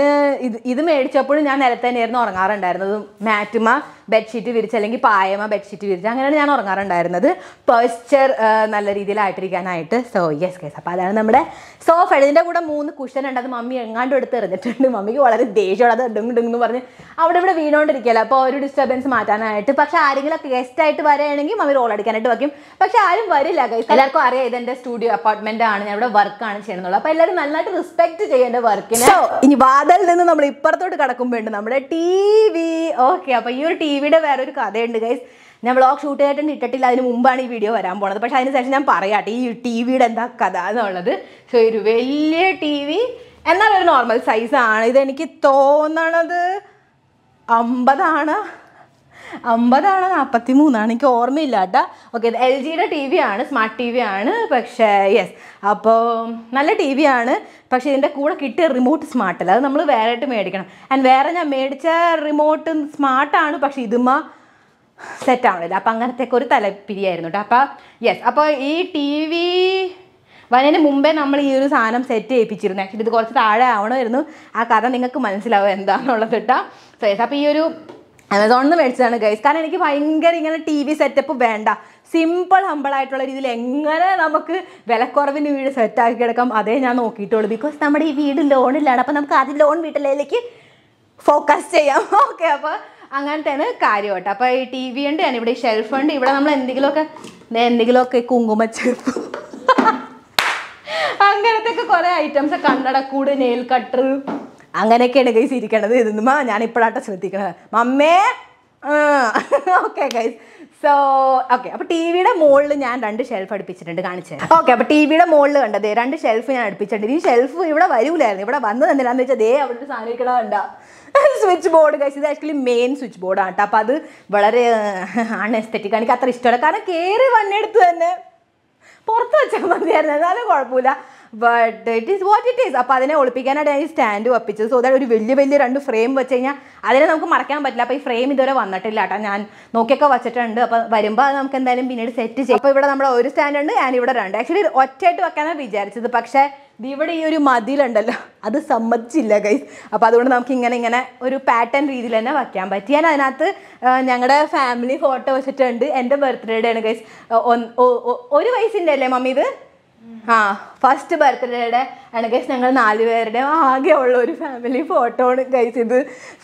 ഇത് ഇത് മേടിച്ചപ്പോഴും ഞാൻ നിലത്ത് തന്നെയായിരുന്നു ഉറങ്ങാറുണ്ടായിരുന്നത്. മാറ്റുമ ബെഡ്ഷീറ്റ് വിരിച്ച് അല്ലെങ്കിൽ പായമ ബെഡ്ഷീറ്റ് വിരിച്ച് അങ്ങനെയാണ് ഞാൻ ഉറങ്ങാറുണ്ടായിരുന്നത്. പോസ്ചർ നല്ല രീതിയിലായിട്ടിരിക്കാനായിട്ട്. സോ യെസ് കേസ് അപ്പോൾ അതാണ് നമ്മുടെ സോഫ ഇതിന്റെ കൂടെ മൂന്ന് കുഷൻ ഉണ്ട്. അത് മമ്മി എങ്ങാണ്ടും എടുത്ത് എറിഞ്ഞിട്ടുണ്ട്. മമ്മിക്ക് വളരെ ദേഷ്യമാണ് അത് ഡുങ് ഡുങ് എന്ന് പറഞ്ഞ് അവിടെ ഇവിടെ വീണുകൊണ്ടിരിക്കുകയല്ലോ അപ്പോൾ ഒരു ഡിസ്റ്റർബൻസ് മാറ്റാനായിട്ട്. പക്ഷെ ആരെങ്കിലും ഗസ്റ്റ് ആയിട്ട് വരികയാണെങ്കിൽ മമ്മി റോൾ അടിക്കാനായിട്ട് വയ്ക്കും. പക്ഷെ ആരും വരില്ല ഗൈസ് എല്ലാവർക്കും അറിയാം ഇതെന്റെ സ്റ്റുഡിയോ അപ്പാർട്ട്മെന്റ് ആണ്. ഞാൻ ഇവിടെ വർക്കാണ് ചെയ്യുന്നുള്ളത് അപ്പോൾ എല്ലാവരും നന്നായിട്ട് റെസ്പെക്ട് ചെയ്യേണ്ട വർക്കിനെ ഇനി വാതിൽ നിന്ന് നമ്മൾ ഇപ്പുറത്തോട്ട് കടക്കുമ്പോഴുണ്ട് നമ്മുടെ ടി വി ഓക്കെ അപ്പോൾ ഈ ഒരു ടി വിയുടെ വേറൊരു കഥയുണ്ട് ഗൈസ് ഞാൻ വ്ളോഗ് ഷൂട്ട് ചെയ്തിട്ട് ഇട്ടിട്ടില്ല അതിന് മുമ്പാണ് ഈ വീഡിയോ വരാൻ പോണത്. പക്ഷേ അതിന് ശേഷം ഞാൻ പറയാട്ടെ ഈ ടി വിയുടെ എന്താ കഥ എന്നുള്ളത്. സോ ഒരു വലിയ ടി വി എന്നാൽ ഒരു നോർമൽ സൈസാണ് ഇതെനിക്ക് തോന്നണത് അമ്പതാണ്. അമ്പതാണ് നാൽപ്പത്തി മൂന്നാണ് എനിക്ക് ഓർമ്മയില്ല കേട്ടോ. ഓക്കെ എൽ ജിയുടെ ടി വി ആണ് സ്മാർട്ട് ടി വി ആണ് പക്ഷേ യെസ് അപ്പോൾ നല്ല ടി വി ആണ് പക്ഷേ ഇതിന്റെ കൂടെ കിട്ടിയ റിമോട്ട് സ്മാർട്ടല്ല അത് നമ്മൾ വേറെ ആയിട്ട് മേടിക്കണം. ആൻഡ് വേറെ ഞാൻ മേടിച്ച റിമോട്ട് സ്മാർട്ടാണ് പക്ഷേ ഇതുമ്മ സെറ്റ് ആവണില്ല. അപ്പം അങ്ങനത്തെയൊക്കെ ഒരു തലപ്പിരിയായിരുന്നു കേട്ടോ. അപ്പോൾ യെസ് അപ്പോൾ ഈ ടി വി വരുന്നതിന് മുമ്പേ നമ്മൾ ഈ ഒരു സാധനം സെറ്റ് ചെയ്യിപ്പിച്ചിരുന്നു. ആക്ച്വലി ഇത് കുറച്ച് താഴെ ആവണമായിരുന്നു. ആ കഥ നിങ്ങൾക്ക് മനസ്സിലാവും എന്താണെന്നുള്ളത് കേട്ടോ. സോ യെസ് അപ്പോൾ ഈ ഒരു ആമസോണിൽ നിന്ന് മേടിച്ചതാണ് ഗൈസ് കാരണം എനിക്ക് ഭയങ്കര ഇങ്ങനെ ടി വി സെറ്റപ്പ് വേണ്ട. സിമ്പിൾ ഹമ്പിൾ ആയിട്ടുള്ള രീതിയിൽ എങ്ങനെ നമുക്ക് വിലക്കുറവിന് വീട് സെറ്റാക്കി കിടക്കാം അതേ ഞാൻ നോക്കിയിട്ടുള്ളൂ. ബിക്കോസ് നമ്മുടെ ഈ വീട് ലോണിലാണ് അപ്പോൾ നമുക്ക് ആദ്യം ലോൺ വീട്ടിലേക്ക് ഫോക്കസ് ചെയ്യാം. ഓക്കെ അപ്പോൾ അങ്ങനത്തെയാണ് കാര്യം കേട്ടോ. അപ്പോൾ ഈ ടി വി ഉണ്ട് ഇവിടെ ഈ ഷെൽഫ് ഉണ്ട് ഇവിടെ നമ്മൾ എന്തെങ്കിലുമൊക്കെ എന്തെങ്കിലുമൊക്കെ കുങ്കുമച്ചെപ്പ് അങ്ങനത്തെ ഒക്കെ കുറേ ഐറ്റംസ് കണ്ണടക്കൂട് നെയിൽ കട്ടർ അങ്ങനെയൊക്കെയാണ് ഗൈസ് ഇരിക്കണത്. ഇതൊന്നും ഞാൻ ഇപ്പോഴാട്ടോ ശ്രദ്ധിക്കണത്. മമ്മേ ഓക്കെ ഗൈസ് സോ ഓക്കെ അപ്പോൾ ടി വിയുടെ മുകളിൽ ഞാൻ രണ്ട് ഷെൽഫ് അടുപ്പിച്ചിട്ടുണ്ട് കാണിച്ചത് ഓക്കെ അപ്പോൾ ടി വിയുടെ മുകളിൽ കണ്ടത് രണ്ട് ഷെൽഫ് ഞാൻ അടുപ്പിച്ചിട്ടുണ്ട്. ഈ ഷെൽഫ് ഇവിടെ വരൂലായിരുന്നു. ഇവിടെ വന്നത് എന്തിനാന്ന് വെച്ചാൽ ദേ അവിടെ സാധനം സ്വിച്ച് ബോർഡ് കഴിച്ച് ഇത് ആക്ച്വലി മെയിൻ സ്വിച്ച് ബോർഡാണ് കേട്ടോ അപ്പോൾ അത് വളരെ അൺഎസ്തെറ്റിക് എനിക്ക് അത്ര ഇഷ്ടമല്ല. കാരണം കയറി വന്നെടുത്ത് തന്നെ പുറത്ത് വെച്ചാൽ മതിയായിരുന്നു. എന്നാലും കുഴപ്പമില്ല. But it is what it is അപ്പോൾ അതിനെ ഒളിപ്പിക്കാനായിട്ട് ഞാൻ സ്റ്റാൻഡ് വപ്പിച്ചത്. സോ ദാറ്റ് ഒരു വലിയ വലിയ രണ്ട് ഫ്രെയിം വെച്ച് കഴിഞ്ഞാൽ അതിനെ നമുക്ക് മറക്കാൻ പറ്റില്ല. അപ്പോൾ ഈ ഫ്രെയിം ഇതുവരെ വന്നിട്ടില്ല കേട്ടോ. ഞാൻ നോക്കിയൊക്കെ വെച്ചിട്ടുണ്ട്. അപ്പോൾ വരുമ്പോൾ അത് നമുക്ക് എന്തായാലും പിന്നീട് സെറ്റ് ചെയ്യും. അപ്പോൾ ഇവിടെ നമ്മുടെ ഒരു സ്റ്റാൻഡ് ഉണ്ട് ഞാൻ ഇവിടെ രണ്ട്. ആക്ച്വലി ഒറ്റയായിട്ട് വെക്കാനാണ് വിചാരിച്ചത്. പക്ഷേ ഇവിടെ ഈ ഒരു മതിലുണ്ടല്ലോ അത് സമ്മതിച്ചില്ല ഗൈസ് അപ്പോൾ അതുകൊണ്ട് നമുക്ക് ഇങ്ങനെ ഇങ്ങനെ ഒരു പാറ്റേൺ രീതിയിൽ തന്നെ വയ്ക്കാൻ പറ്റി. ഞാൻ അതിനകത്ത് ഞങ്ങളുടെ ഫാമിലി ഫോട്ടോ വെച്ചിട്ടുണ്ട്. എന്റെ ബർത്ത്ഡേയുടെ ആണ് ഗൈസ് ഒരു വയസ്സിന്റെ അല്ലേ മമ്മി ഇത്? ആ ഫസ്റ്റ് ബർത്ത്ഡേയുടെ ആണ് ഗൈസ് ഞങ്ങൾ നാലുപേരുടെ ആകെ ഉള്ള ഒരു ഫാമിലി ഫോട്ടോ ആണ് ഗൈസ് ഇത്.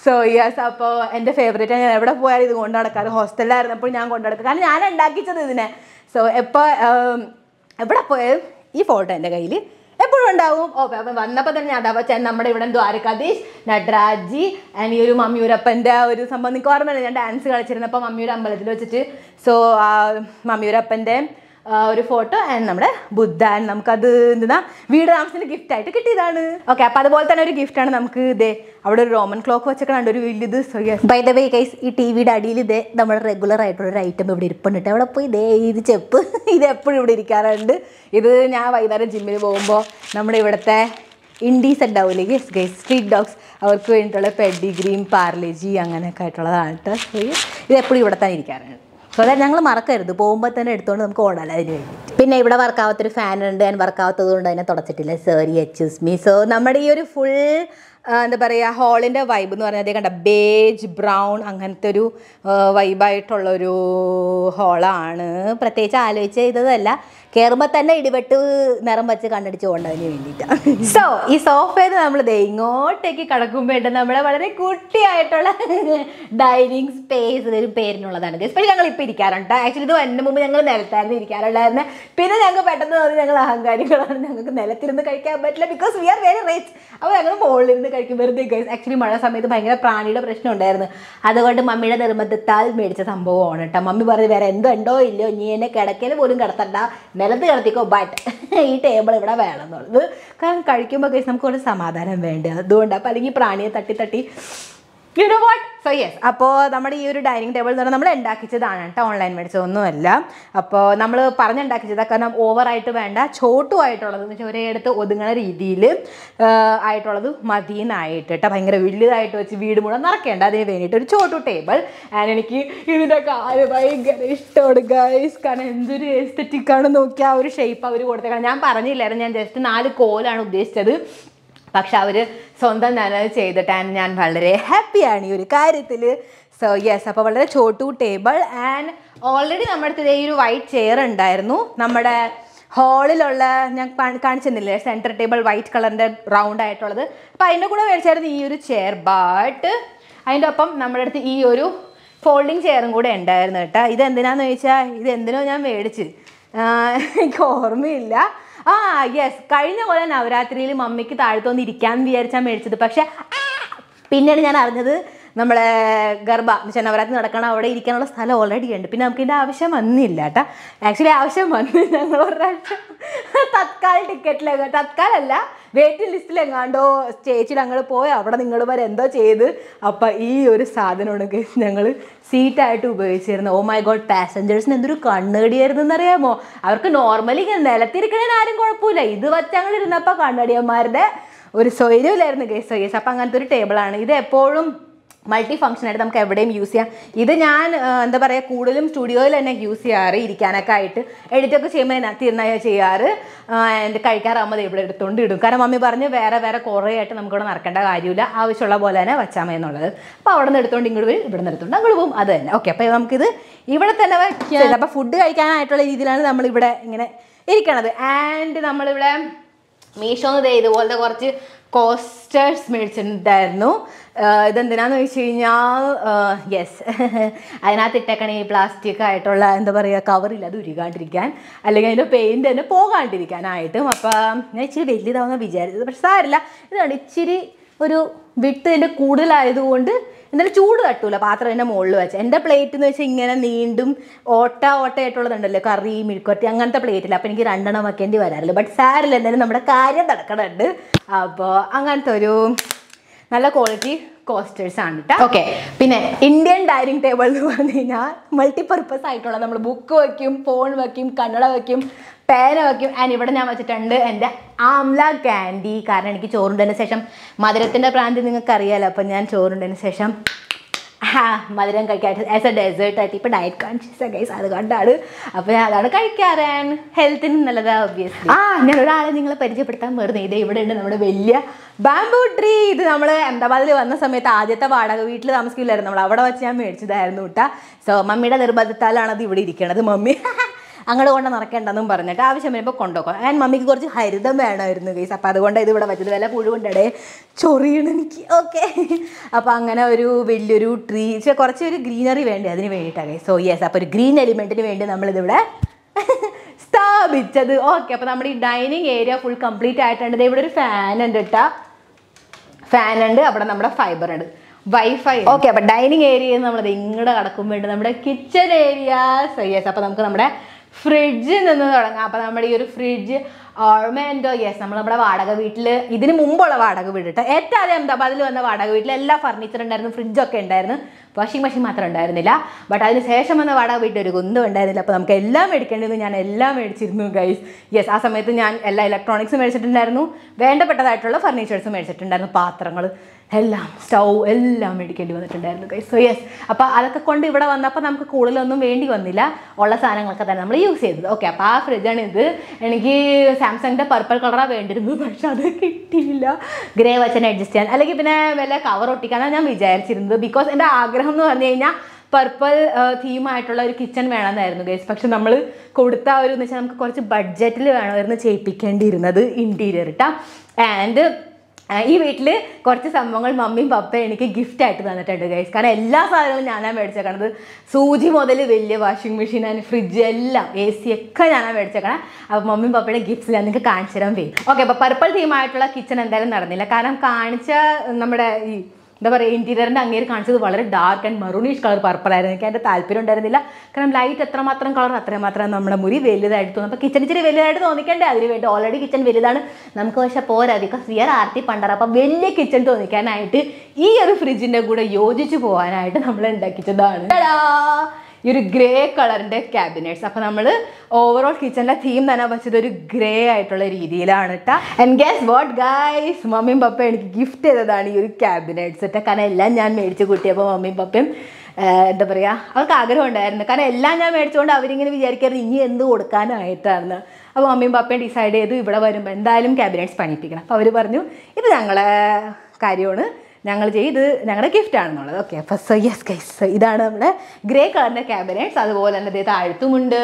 സോ യെസ് അപ്പോൾ എന്റെ ഫേവറേറ്റ് ഞാൻ എവിടെ പോയാലും ഇത് കൊണ്ട് നടക്കാറ്. ഹോസ്റ്റലിലായിരുന്നപ്പോൾ ഞാൻ കൊണ്ട് നടക്കുക കാരണം ഞാൻ ഉണ്ടാക്കിച്ചത് ഇതിനെ. സോ എപ്പോൾ എവിടെ പോയാലും ഈ ഫോട്ടോ എന്റെ കയ്യിൽ എപ്പോഴും ഉണ്ടാവും. ഓക്കെ അപ്പം വന്നപ്പോൾ തന്നെ ഞാൻ അതാ നമ്മുടെ ഇവിടെ ദ്വാരകാധീഷ് നട്രാജി ആൻഡ് ഈ ഒരു മമ്മിയൂരപ്പന്റെ ആ ഒരു സംഭവം. നിങ്ങൾക്ക് ഓർമ്മയില്ല ഞാൻ ഡാൻസ് കളിച്ചിരുന്നപ്പോൾ മമ്മിയൂർ അമ്പലത്തിൽ വെച്ചിട്ട്. സോ മമ്മിയൂരപ്പന്റെ ഒരു ഫോട്ടോ ആൻഡ് നമ്മുടെ ബുദ്ധ ആൻഡ് നമുക്കത് എന്താ വീട് താമസത്തിന് ഗിഫ്റ്റ് ആയിട്ട് കിട്ടിയതാണ്. ഓക്കെ അപ്പൊ അതുപോലെ തന്നെ ഒരു ഗിഫ്റ്റ് ആണ് നമുക്ക് ഇതേ അവിടെ ഒരു റോമൻ ക്ലോക്ക് വെച്ചൊക്കെ കണ്ട ഒരു വലിയത് ബൈ ദ വേ കൈസ് ഈ ടി വിയുടെ അടിയിൽ ഇതേ നമ്മുടെ റെഗുലർ ആയിട്ടുള്ള ഒരു ഐറ്റം ഇവിടെ ഇരിപ്പുണ്ട് അവിടെ പോയി ഇതേ ഇത് ചെപ്പ്. ഇത് എപ്പോഴും ഇവിടെ ഇരിക്കാറുണ്ട്. ഇത് ഞാൻ വൈകുന്നേരം ജിമ്മിൽ പോകുമ്പോൾ നമ്മുടെ ഇവിടുത്തെ ഇൻഡീസ് ഉണ്ടാവില്ലേ യെസ് ഗൈസ് സ്ട്രീറ്റ് ഡോഗ്സ് അവർക്ക് വേണ്ടിയിട്ടുള്ള പെഡിഗ്രീം പാർലേജി അങ്ങനെയൊക്കെ ആയിട്ടുള്ളതാണ് ഇത് എപ്പോഴും ഇവിടെ തന്നെ ഇരിക്കാറുണ്ട്. സോ അതായത് ഞങ്ങൾ മറക്കരുത്. പോകുമ്പോൾ തന്നെ എടുത്തുകൊണ്ട് നമുക്ക് ഓടാൻ അതിന് വേണ്ടി പിന്നെ ഇവിടെ വർക്കാവാത്തൊരു ഫാൻ ഉണ്ട്. ഞാൻ വർക്കാവാത്തത് കൊണ്ട് അതിനെ തുടച്ചിട്ടില്ല. സോറി എക്സ്ക്യൂസ് മീ സോ നമ്മുടെ ഈ ഒരു ഫുൾ എന്താ പറയുക ഹോളിന്റെ വൈബ് എന്ന് പറഞ്ഞാൽ അതേ കണ്ട ബേജ് ബ്രൗൺ അങ്ങനത്തെ ഒരു വൈബായിട്ടുള്ളൊരു ഹോളാണ് പ്രത്യേകിച്ച് ആലോചിച്ച് ചെയ്തതല്ല. കയറുമ്പോൾ തന്നെ ഇടിവെട്ട് നിറം വെച്ച് കണ്ണടിച്ച് പോകേണ്ടതിന് വേണ്ടിയിട്ടാണ് സോ ഈ സോഫയിൽ നമ്മൾ ഇങ്ങോട്ടേക്ക് കടക്കുമ്പോഴും നമ്മളെ വളരെ കുട്ടിയായിട്ടുള്ള ഡൈനിങ് സ്പേസ് ഒരു പേരിനുള്ളതാണ്. എസ്പെഷ്യലി ഞങ്ങൾ ഇപ്പോൾ ഇരിക്കാറുണ്ട് ആക്ച്വലി ഇത് വന്ന മുമ്പ് ഞങ്ങൾ നിലത്തായിരുന്നു ഇരിക്കാറുണ്ടായിരുന്നു പിന്നെ ഞങ്ങൾക്ക് പെട്ടെന്ന് തോന്നി ഞങ്ങൾ അഹങ്കാരികളാണ്. ഞങ്ങൾക്ക് നിലത്തിരുന്ന് കഴിക്കാൻ പറ്റില്ല. Because we are very rich അപ്പോൾ ഞങ്ങൾ മുകളിലിരുന്ന് കഴിക്കും. വെറുതെ ആക്ച്വലി മഴ സമയത്ത് ഭയങ്കര പ്രാണിയുടെ പ്രശ്നം ഉണ്ടായിരുന്നു. അതുകൊണ്ട് മമ്മിയുടെ നിർബന്ധത്താൽ മേടിച്ച സംഭവമാണ് കേട്ടോ മമ്മി പറഞ്ഞു വേറെ എന്തോ ഉണ്ടോ ഇല്ലയോ? നീ എന്നെ കിടക്കൽ പോലും കിടത്തണ്ട. നിലത്ത് കിടത്തിക്കോ ബട്ട് ഈ ടേബിൾ ഇവിടെ വേണം എന്നുള്ളത് കാരണം കഴിക്കുമ്പോൾ നമുക്ക് ഒരു സമാധാനം വേണ്ടത് അതുകൊണ്ട് അപ്പോൾ അല്ലെങ്കിൽ പ്രാണിയെ തട്ടി തട്ടി യു സോ യെസ് അപ്പോൾ നമ്മുടെ ഈ ഒരു ഡൈനിങ് ടേബിൾ എന്ന് പറഞ്ഞാൽ നമ്മൾ ഉണ്ടാക്കിച്ചതാണ് കേട്ടോ ഓൺലൈൻ മേടിച്ചതൊന്നുമല്ല അപ്പോൾ നമ്മൾ പറഞ്ഞുണ്ടാക്കിച്ചത് കാരണം ഓവറായിട്ട് വേണ്ട ചോട്ടുമായിട്ടുള്ളത് എന്ന് വെച്ചാൽ ഒരേടത്ത് ഒതുങ്ങുന്ന രീതിയിൽ ആയിട്ടുള്ളത് മതിയെന്നായിട്ട് കേട്ടോ. ഭയങ്കര വലിയതായിട്ട് വെച്ച് വീട് മുഴുവൻ നിറക്കേണ്ട അതിന് വേണ്ടിയിട്ട് ഒരു ചോട്ടു ടേബിൾ ആൻഡ് എനിക്ക് ഇതിന്റെ കാൽ ഭയങ്കര ഇഷ്ടമാണ് ഗൈസ് കാരണം എന്തൊരു എസ്തറ്റിക്കാണ് ആണ്. നോക്കി ആ ഒരു ഷേപ്പ് അവർ കൊടുത്തേക്കണം. ഞാൻ പറഞ്ഞില്ലായിരുന്നു. ഞാൻ ജസ്റ്റ് നാല് കോലാണ് ഉദ്ദേശിച്ചത്. പക്ഷെ അവർ സ്വന്തം തന്നെ ചെയ്തിട്ടാണ് ഞാൻ വളരെ ഹാപ്പിയാണ് ഈ ഒരു കാര്യത്തിൽ സോ യെസ് അപ്പോൾ വളരെ ചോട്ടു ടേബിൾ ആൻഡ് ഓൾറെഡി നമ്മുടെ അടുത്ത് ഈ ഒരു വൈറ്റ് ചെയർ ഉണ്ടായിരുന്നു. നമ്മുടെ ഹോളിലുള്ള ഞാൻ കാണി- കാണിച്ചിരുന്നില്ലേ സെന്റർ ടേബിൾ വൈറ്റ് കളറിന്റെ റൗണ്ട് ആയിട്ടുള്ളത്. അപ്പോൾ അതിന്റെ കൂടെ മേടിച്ചായിരുന്നു ഈ ഒരു ചെയർ ബട്ട് അതിന്റെ ഒപ്പം നമ്മുടെ അടുത്ത് ഈ ഒരു ഫോൾഡിങ് ചെയറും കൂടെ ഉണ്ടായിരുന്നു കേട്ടോ. ഇത് എന്തിനാന്ന് ചോദിച്ചാൽ ഇത് എന്തിനോ ഞാൻ മേടിച്ച്. എനിക്ക് ഓർമ്മയില്ല. ആ യെസ് കഴിഞ്ഞ പോലെ നവരാത്രിയിൽ മമ്മിക്ക് താഴ്ത്തൊന്ന് ഇരിക്കാൻ വിചാരിച്ചാൽ മേടിച്ചത്. പക്ഷെ പിന്നീട് ഞാൻ അറിഞ്ഞത് നമ്മളെ ഗർഭ എന്നുവെച്ചാൽ നവരാത്രി നടക്കണം അവിടെ ഇരിക്കാനുള്ള സ്ഥലം ഓൾറെഡി ഉണ്ട്. പിന്നെ നമുക്ക് ഇതിന്റെ ആവശ്യം വന്നില്ല കേട്ടോ. ആക്ച്വലി ആവശ്യം വന്നു ഞങ്ങൾ ഒരാഴ്ച തത്കാൽ ടിക്കറ്റിൽ തത്കാലല്ല വെയിറ്റിംഗ് ലിസ്റ്റിൽ എങ്ങാണ്ടോ സ്റ്റേജിൽ ഞങ്ങൾ പോയി. അവിടെ നിങ്ങൾ വരെ എന്തോ ചെയ്ത്. അപ്പം ഈ ഒരു സാധനമാണ് ഞങ്ങൾ സീറ്റായിട്ട് ഉപയോഗിച്ചിരുന്നത്. ഓ മൈ ഗോഡ് പാസഞ്ചേഴ്സിന് എന്തൊരു കണ്ണുകടിയായിരുന്നു എന്നറിയാമോ? അവർക്ക് നോർമലി നിലത്തിരിക്കണേന് ആരും കുഴപ്പമില്ല. ഇത് വച്ച് ഞങ്ങൾ ഇരുന്നപ്പോൾ കണ്ണടിയന്മാരുടെ ഒരു സ്വൈര്യമില്ലായിരുന്നു ഗേസ് ഗേസ് അപ്പം അങ്ങനത്തെ ഒരു ടേബിളാണ് ഇത് എപ്പോഴും മൾട്ടി ഫംഗ്ഷൻ ആയിട്ട് നമുക്ക് എവിടെയും യൂസ് ചെയ്യാം. ഇത് ഞാൻ എന്താ പറയുക കൂടുതലും സ്റ്റുഡിയോയിൽ തന്നെ യൂസ് ചെയ്യാറ് ഇരിക്കാനൊക്കെ ആയിട്ട്. എഡിറ്റൊക്കെ ചെയ്യുമ്പോൾ അതിനകത്ത് ചെയ്യാറ്. എന്റെ കഴിക്കാറാകുമ്പോൾ ഇവിടെ എടുത്തുകൊണ്ട് ഇടും കാരണം മമ്മി പറഞ്ഞ് വേറെ വേറെ കുറേ ആയിട്ട് നമുക്കിവിടെ നടക്കേണ്ട കാര്യമില്ല. ആവശ്യമുള്ള പോലെ തന്നെ വച്ചാൽ മതി എന്നുള്ളത്. അപ്പോൾ അവിടെ നിന്ന് എടുത്തുകൊണ്ട് ഇങ്ങോട്ട് വരും ഇവിടെ നിന്ന് എടുത്തുകൊണ്ട് അങ്ങോട്ട് പോകും. അത് തന്നെ. ഓക്കെ അപ്പോൾ നമുക്കിത് ഇവിടെ തന്നെ വയ്ക്കാം അപ്പോൾ ഫുഡ് കഴിക്കാനായിട്ടുള്ള രീതിയിലാണ് നമ്മളിവിടെ ഇങ്ങനെ ഇരിക്കണത്. ആൻഡ് നമ്മളിവിടെ മീഷോന്ന് ഇതേ ഇതുപോലത്തെ കുറച്ച് കോസ്റ്റേഴ്സ് മേടിച്ചിട്ടുണ്ടായിരുന്നു. ഇതെന്തിനാന്ന് വെച്ച് കഴിഞ്ഞാൽ യെസ് അതിനകത്ത് ഇട്ടേക്കണ ഈ പ്ലാസ്റ്റിക് ആയിട്ടുള്ള എന്താ പറയുക കവറില്ല അത് ഉരുകാണ്ടിരിക്കാൻ. അല്ലെങ്കിൽ അതിന്റെ പെയിന്റ് തന്നെ പോകാണ്ടിരിക്കാനായിട്ടും. അപ്പം ഞാൻ ഇച്ചിരി വലിയതാവുന്ന വിചാരിച്ചത്. പക്ഷെ സാരില്ല ഇതാണ് ഇച്ചിരി ഒരു വിട്ട് ഇതിന്റെ കൂടുതലായതുകൊണ്ട് എന്നാലും ചൂട് തട്ടൂല. പാത്രം എന്റെ മുകളിൽ വെച്ച്. എന്റെ പ്ലേറ്റ് എന്ന് വെച്ചാൽ ഇങ്ങനെ നീണ്ടും ഓട്ട ഓട്ടയായിട്ടുള്ളതുണ്ടല്ലോ. കറി മിഴുക്കൊറ്റി അങ്ങനത്തെ പ്ലേറ്റില്ല അപ്പോൾ എനിക്ക് രണ്ടെണ്ണം വെക്കേണ്ടി വരാറില്ല. ബട്ട് സാരില്ല എന്തായാലും നമ്മുടെ കാര്യം നടക്കണുണ്ട്. അപ്പോൾ അങ്ങനത്തെ ഒരു നല്ല ക്വാളിറ്റി കോസ്റ്റേഴ്സ് ആണ് കേട്ടോ ഓക്കെ പിന്നെ ഇന്ത്യൻ ഡൈനിങ് ടേബിൾ എന്ന് പറഞ്ഞു കഴിഞ്ഞാൽ മൾട്ടിപർപ്പസ് ആയിട്ടുള്ള നമ്മൾ ബുക്ക് വയ്ക്കും ഫോൺ വയ്ക്കും കണ്ണട വയ്ക്കും പേന വയ്ക്കും ആൻഡ് ഇവിടെ ഞാൻ വെച്ചിട്ടുണ്ട് എന്റെ ആംല ക്യാൻഡി കാരണം എനിക്ക് ചോറുണ്ടതിന് ശേഷം മധുരത്തിന്റെ പ്രാന്തി നിങ്ങൾക്ക് അറിയാലോ അപ്പം ഞാൻ ചോറുണ്ടതിന് ശേഷം മധുരം കഴിക്കാനായിട്ട് ആസ് എ ഡെസേർട്ട് ആയിട്ട് ഇപ്പോൾ ഡയറ്റ് കോൺഷ്യസ് ഗൈസ് അത് കണ്ടാണ്. അപ്പോൾ ഞാൻ അതാണ് കഴിക്കാറ്. ആൻഡ് ഹെൽത്തിന് നല്ലതാ ഒബ്വിയസ്ലി ആ ഞാൻ ഒരാളെ നിങ്ങളെ പരിചയപ്പെടുത്താൻ വെറുതെ. ഇത് ഇവിടെ ഉണ്ട് നമ്മുടെ വലിയ ബാംബൂ ട്രീ ഇത് നമ്മൾ അഹമ്മദാബാദിൽ വന്ന സമയത്ത് ആദ്യത്തെ വാടക വീട്ടിൽ താമസിക്കില്ലായിരുന്നു. നമ്മൾ അവിടെ വെച്ച് ഞാൻ മേടിച്ചതായിരുന്നു കേട്ടാ സോ മമ്മിയുടെ നിർബന്ധത്താലാണ് അത് ഇവിടെ ഇരിക്കണത്. മമ്മി അങ്ങോട്ട് കൊണ്ട് നടക്കേണ്ടെന്നും പറഞ്ഞിട്ട് ആവശ്യം വരുമ്പോൾ കൊണ്ടുപോകും ഞാൻ മമ്മിക്ക് കുറച്ച് ഹരിതം വേണമായിരുന്നു ഗൈസ് അപ്പോൾ അതുകൊണ്ട് ഇത് ഇവിടെ വെച്ചത് വില പുഴുകൊണ്ടടേ ചൊറിയണം എനിക്ക്. ഓക്കെ അപ്പോൾ അങ്ങനെ ഒരു വലിയൊരു ട്രീ കുറച്ച് ഒരു ഗ്രീനറി വേണ്ടി അതിന് വേണ്ടിയിട്ടാണ് ഗൈസ് സോ യെസ് അപ്പോൾ ഒരു ഗ്രീൻ എലിമെന്റിന് വേണ്ടി നമ്മളിതിവിടെ സ്ഥാപിച്ചത്. ഓക്കെ അപ്പോൾ നമ്മുടെ ഈ ഡൈനിങ് ഏരിയ ഫുൾ കംപ്ലീറ്റ് ആയിട്ടുണ്ട്. ഇവിടെ ഒരു ഫാൻ ഉണ്ട് കേട്ടോ ഫാൻ ഉണ്ട്. അവിടെ നമ്മുടെ ഫൈബർ ഉണ്ട്. വൈഫൈ ഓക്കെ അപ്പൊ ഡൈനിങ് ഏരിയയിൽ നമ്മൾ ഇങ്ങോട്ട് കടക്കുമ്പോൾ നമ്മുടെ കിച്ചൺ ഏരിയ സോ യെസ് അപ്പൊ നമുക്ക് നമ്മുടെ ഫ്രിഡ്ജിൽ നിന്ന് തുടങ്ങാം. അപ്പോൾ നമ്മുടെ ഈ ഒരു ഫ്രിഡ്ജ് ഓർമ്മയുണ്ടോ യെസ് നമ്മൾ നമ്മുടെ വാടക വീട്ടിൽ ഇതിന് മുമ്പുള്ള വാടക വീട് കേട്ടോ ഏറ്റവും ആദ്യം അഹമ്മദാബാദിൽ വന്ന വാടക വീട്ടിൽ എല്ലാ ഫർണിച്ചർ ഉണ്ടായിരുന്നു ഫ്രിഡ്ജൊക്കെ ഉണ്ടായിരുന്നു. വാഷിംഗ് മെഷീൻ മാത്രം ഉണ്ടായിരുന്നില്ല. ബട്ട് അതിന് ശേഷം വന്ന വാടക വീട്ടിൽ ഒരു കുന്തും ഉണ്ടായിരുന്നില്ല. അപ്പോൾ നമുക്ക് എല്ലാം മേടിക്കേണ്ടത് ഞാൻ എല്ലാം മേടിച്ചിരുന്നു ഗൈസ് യെസ് ആ സമയത്ത് ഞാൻ എല്ലാ ഇലക്ട്രോണിക്സും മേടിച്ചിട്ടുണ്ടായിരുന്നു. വേണ്ടപ്പെട്ടതായിട്ടുള്ള ഫർണിച്ചേഴ്സും മേടിച്ചിട്ടുണ്ടായിരുന്നു. പാത്രങ്ങൾ എല്ലാം സ്റ്റൗ എല്ലാം മേടിക്കേണ്ടി വന്നിട്ടുണ്ടായിരുന്നു കൈ സോ യെസ് അപ്പോൾ അതൊക്കെ കൊണ്ട് ഇവിടെ വന്നപ്പോൾ നമുക്ക് കൂടുതലൊന്നും വേണ്ടി വന്നില്ല. ഉള്ള സാധനങ്ങളൊക്കെ തന്നെ നമ്മൾ യൂസ് ചെയ്തത്. ഓക്കെ അപ്പോൾ ആ ഫ്രിഡ്ജാണ് ഇത്. എനിക്ക് സാംസങ്ങിന്റെ പർപ്പിൾ കളറാണ് വേണ്ടിയിരുന്നത് പക്ഷെ അത് കിട്ടിയില്ല. ഗ്രേ വച്ചനെ അഡ്ജസ്റ്റ് ചെയ്യാൻ. അല്ലെങ്കിൽ പിന്നെ വല്ല കവർ ഒട്ടിക്കാനാണ് ഞാൻ വിചാരിച്ചിരുന്നത്. ബിക്കോസ് എന്റെ ആഗ്രഹം എന്ന് പറഞ്ഞു കഴിഞ്ഞാൽ പർപ്പിൾ തീമായിട്ടുള്ള ഒരു കിച്ചൺ വേണമെന്നായിരുന്നു ഗൈസ് പക്ഷെ നമ്മൾ കൊടുത്ത ഒരു എന്ന് വെച്ചാൽ നമുക്ക് കുറച്ച് ബഡ്ജറ്റിൽ വേണമായിരുന്നു ചെയ്യിപ്പിക്കേണ്ടിയിരുന്നത് ഇന്റീരിയർ ഇട്ടാ ആൻഡ് ഈ വീട്ടിൽ കുറച്ച് സംഭവങ്ങൾ മമ്മിയും പപ്പയും എനിക്ക് ഗിഫ്റ്റ് ആയിട്ട് തന്നിട്ടുണ്ട് ഗൈസ് കാരണം എല്ലാ സാധനങ്ങളും ഞാനാണ് മേടിച്ചേക്കണത്. സൂചി മുതൽ വലിയ വാഷിംഗ് മെഷീൻ ആൻഡ് ഫ്രിഡ്ജ് എല്ലാം എ സി ഒക്കെ ഞാനാണ് മേടിച്ചേക്കണം. അപ്പോൾ മമ്മിയും പപ്പയുടെ ഗിഫ്റ്റ്സ് ഞാൻ നിങ്ങൾക്ക് കാണിച്ചു തരാൻ വരും ഓക്കെ അപ്പോൾ പർപ്പിൾ തീമായിട്ടുള്ള കിച്ചൺ എന്തായാലും നടന്നില്ല. കാരണം കാണിച്ച നമ്മുടെ ഈ എന്താ പറയുക ഇന്റീരിയറിന്റെ അങ്ങേര് കാണിച്ചത് വളരെ ഡാർക്ക് ആൻഡ് മറൂണീഷ് കളർ പർപ്പിളായിരുന്നു എനിക്ക് അതിന്റെ താല്പര്യം ഉണ്ടായിരുന്നില്ല. കാരണം ലൈറ്റ് എത്രമാത്രം കളർ അത്രമാത്രം നമ്മുടെ മുറി വലുതായിട്ട് തോന്നും. അപ്പോൾ കിച്ചൺ ഇച്ചിരി വലുതായിട്ട് തോന്നിക്കണ്ടേ? അതിന് വേണ്ടി ഓൾറെഡി കിച്ചൺ വലുതാണ്. നമുക്ക് പക്ഷേ പോരാ ബിക്കോസ് വി ആർ ആർത്തി പണ്ടറ. അപ്പം വലിയ കിച്ചൺ തോന്നിക്കാനായിട്ട് ഈ ഒരു ഫ്രിഡ്ജിന്റെ കൂടെ യോജിച്ച് പോകാനായിട്ട് നമ്മൾ ഉണ്ടാക്കിച്ചതാണ്! ഈ ഒരു ഗ്രേ കളറിന്റെ ക്യാബിനറ്റ്സ് അപ്പോൾ നമ്മൾ ഓവറോൾ കിച്ചണിന്റെ തീം തന്നെ വെച്ചത് ഒരു ഗ്രേ ആയിട്ടുള്ള രീതിയിലാണ് കേട്ടോ ആൻഡ് ഗസ് വാട്ട് ഗൈസ് മമ്മിയും പപ്പയും എനിക്ക് ഗിഫ്റ്റ് ചെയ്തതാണ് ഈ ഒരു ക്യാബിനറ്റ്സ് കേട്ടോ കാരണം എല്ലാം ഞാൻ മേടിച്ച് കൂട്ടിയപ്പോൾ മമ്മിയും പപ്പയും എന്താ പറയുക അവർക്ക് ആഗ്രഹം ഉണ്ടായിരുന്നു കാരണം എല്ലാം ഞാൻ മേടിച്ചുകൊണ്ട് അവരിങ്ങനെ വിചാരിക്കാറ് ഇനി എന്ത് കൊടുക്കാനായിട്ടാണ്. അപ്പോൾ മമ്മിയും പപ്പയും ഡിസൈഡ് ചെയ്തു ഇവിടെ വരുമ്പോൾ എന്തായാലും ക്യാബിനറ്റ്സ് പണിയിപ്പിക്കണം. അപ്പോൾ അവർ പറഞ്ഞു ഇത് ഞങ്ങളെ കാര്യമാണ്. ഞങ്ങൾ ചെയ്ത് ഞങ്ങളുടെ ഗിഫ്റ്റ് ആണെന്നുള്ളത്. ഓക്കെ അപ്പോൾ സോ യെസ് ഗൈസ് ഇതാണ് നമ്മുടെ ഗ്രേ കളറിന്റെ ക്യാബിനറ്റ്സ് അതുപോലെ തന്നെ ദേ താഴ്ത്തുമുണ്ട്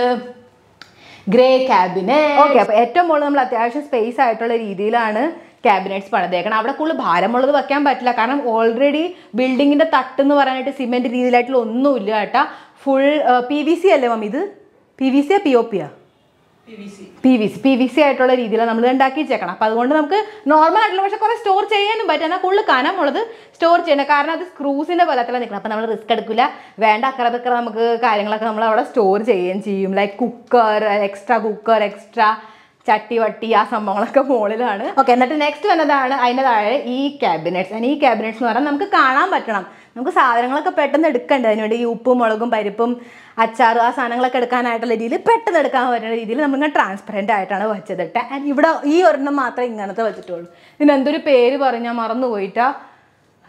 ഗ്രേ ക്യാബിനറ്റ് ഓക്കെ അപ്പോൾ ഏറ്റവും മുകളിൽ നമ്മൾ അത്യാവശ്യം സ്പേസ് ആയിട്ടുള്ള രീതിയിലാണ് ക്യാബിനറ്റ്സ് പണിതേക്കണം. അവിടെ കൂടുതൽ ഭാരമുള്ളത് വെക്കാൻ പറ്റില്ല. കാരണം ഓൾറെഡി ബിൽഡിങ്ങിന്റെ തട്ടെന്ന് പറയാനായിട്ട് സിമെന്റ് രീതിയിലായിട്ടുള്ള ഒന്നുമില്ല കേട്ടാ. ഫുൾ പി വി സി അല്ലേ മമ്മി ഇത്? പി വി സിയാ P O Piya P V C P V C ആയിട്ടുള്ള രീതിയിലാണ് നമ്മൾ ഉണ്ടാക്കി വെച്ചേക്കണം അപ്പോൾ അതുകൊണ്ട് നമുക്ക് നോർമൽ ആയിട്ടുള്ള പക്ഷേ കുറേ സ്റ്റോർ ചെയ്യാനും പറ്റും. എന്നാൽ കൂടുതൽ കനമുള്ളത് സ്റ്റോർ ചെയ്യണം. കാരണം അത് സ്ക്രൂസിന്റെ ബലത്തിലാണ് നിൽക്കണം അപ്പോൾ നമ്മൾ റിസ്ക് എടുക്കില്ല വേണ്ട അക്കറ ബക്കറ നമുക്ക് കാര്യങ്ങളൊക്കെ നമ്മൾ അവിടെ സ്റ്റോർ ചെയ്യുകയും ചെയ്യും. Like cooker extra cooker extra ചട്ടി വട്ടി ആ സംഭവങ്ങളൊക്കെ മുകളിലാണ്. ഓക്കെ എന്നിട്ട് നെക്സ്റ്റ് വന്നതാണ് അതിന്റെ താഴെ ഈ ക്യാബിനറ്റ്സ് ഈ ക്യാബിനറ്റ്സ് എന്ന് പറഞ്ഞാൽ നമുക്ക് കാണാൻ പറ്റണം. നമുക്ക് സാധനങ്ങളൊക്കെ പെട്ടെന്ന് എടുക്കേണ്ടത് അതിനുവേണ്ടി ഉപ്പും മുളകും പരിപ്പും അച്ചാറും ആ സാധനങ്ങളൊക്കെ എടുക്കാനായിട്ടുള്ള രീതിയിൽ പെട്ടെന്ന് എടുക്കാൻ പറ്റുന്ന രീതിയിൽ നമ്മളിങ്ങനെ ട്രാൻസ്പെറന്റ് ആയിട്ടാണ് വെച്ചത് കേട്ടോ. ആൻഡ് ഇവിടെ ഈ ഒരെണ്ണം മാത്രമേ ഇങ്ങനത്തെ വെച്ചിട്ടുള്ളൂ. ഇതിന് എന്തൊരു പേര് പറഞ്ഞാൽ മറന്നു പോയിട്ടാ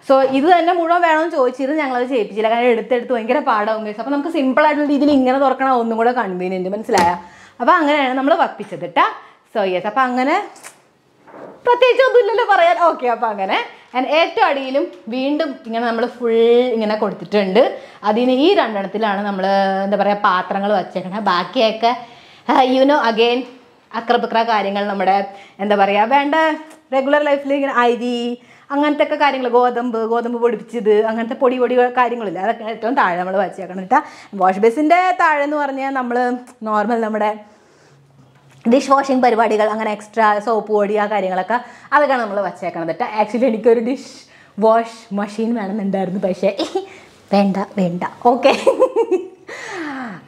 സോ ഇത് തന്നെ മുഴുവൻ വേണമെന്ന് ചോദിച്ചിരുന്നു. ഞങ്ങളത് ചെയ്യിപ്പിച്ചില്ല. കാരണം എടുത്തെടുത്ത് ഭയങ്കര പാടാവും കേസ് അപ്പോൾ നമുക്ക് സിമ്പിൾ ആയിട്ടുള്ള രീതിയിൽ ഇങ്ങനെ തുറക്കണം ഒന്നും കൂടെ കൺവീനിയന്റ് മനസ്സിലായ? അപ്പോൾ അങ്ങനെയാണ് നമ്മൾ വപ്പിച്ചത് കേട്ടാ. സോ യെസ് അപ്പോൾ അങ്ങനെ പ്രത്യേകിച്ച് ഒന്നുമില്ലല്ലോ പറയാൻ. ഓക്കെ അപ്പോൾ അങ്ങനെ ആൻഡ് ഏറ്റവും അടിയിലും വീണ്ടും ഇങ്ങനെ നമ്മൾ ഫുൾ ഇങ്ങനെ കൊടുത്തിട്ടുണ്ട്. അതിന് ഈ രണ്ടെണ്ണത്തിലാണ് നമ്മൾ എന്താ പറയുക പാത്രങ്ങൾ വച്ചേക്കണത് ബാക്കിയൊക്കെ യുനോ അഗെയിൻ അക്രബക്ര കാര്യങ്ങൾ നമ്മുടെ എന്താ പറയുക വേണ്ട റെഗുലർ ലൈഫിൽ ഇങ്ങനെ അരി അങ്ങനത്തെ ഒക്കെ കാര്യങ്ങൾ ഗോതമ്പ് ഗോതമ്പ് പൊടിപ്പിച്ചത് അങ്ങനത്തെ പൊടി പൊടി കാര്യങ്ങളില്ല. അതൊക്കെ ഏറ്റവും താഴെ നമ്മൾ വച്ചേക്കണം കേട്ടോ വാഷ് ബേസിന്റെ താഴെ എന്ന് പറഞ്ഞാൽ നമ്മൾ നോർമൽ നമ്മുടെ ഡിഷ് വാഷിംഗ് പരിപാടികൾ അങ്ങനെ എക്സ്ട്രാ സോപ്പ് പൊടി ആ കാര്യങ്ങളൊക്കെ അതൊക്കെയാണ് നമ്മൾ വച്ചേക്കണത് കേട്ടോ ആക്ച്വലി എനിക്കൊരു ഡിഷ് വാഷ് മെഷീൻ വേണമെന്നുണ്ടായിരുന്നു പക്ഷേ വേണ്ട വേണ്ട. ഓക്കെ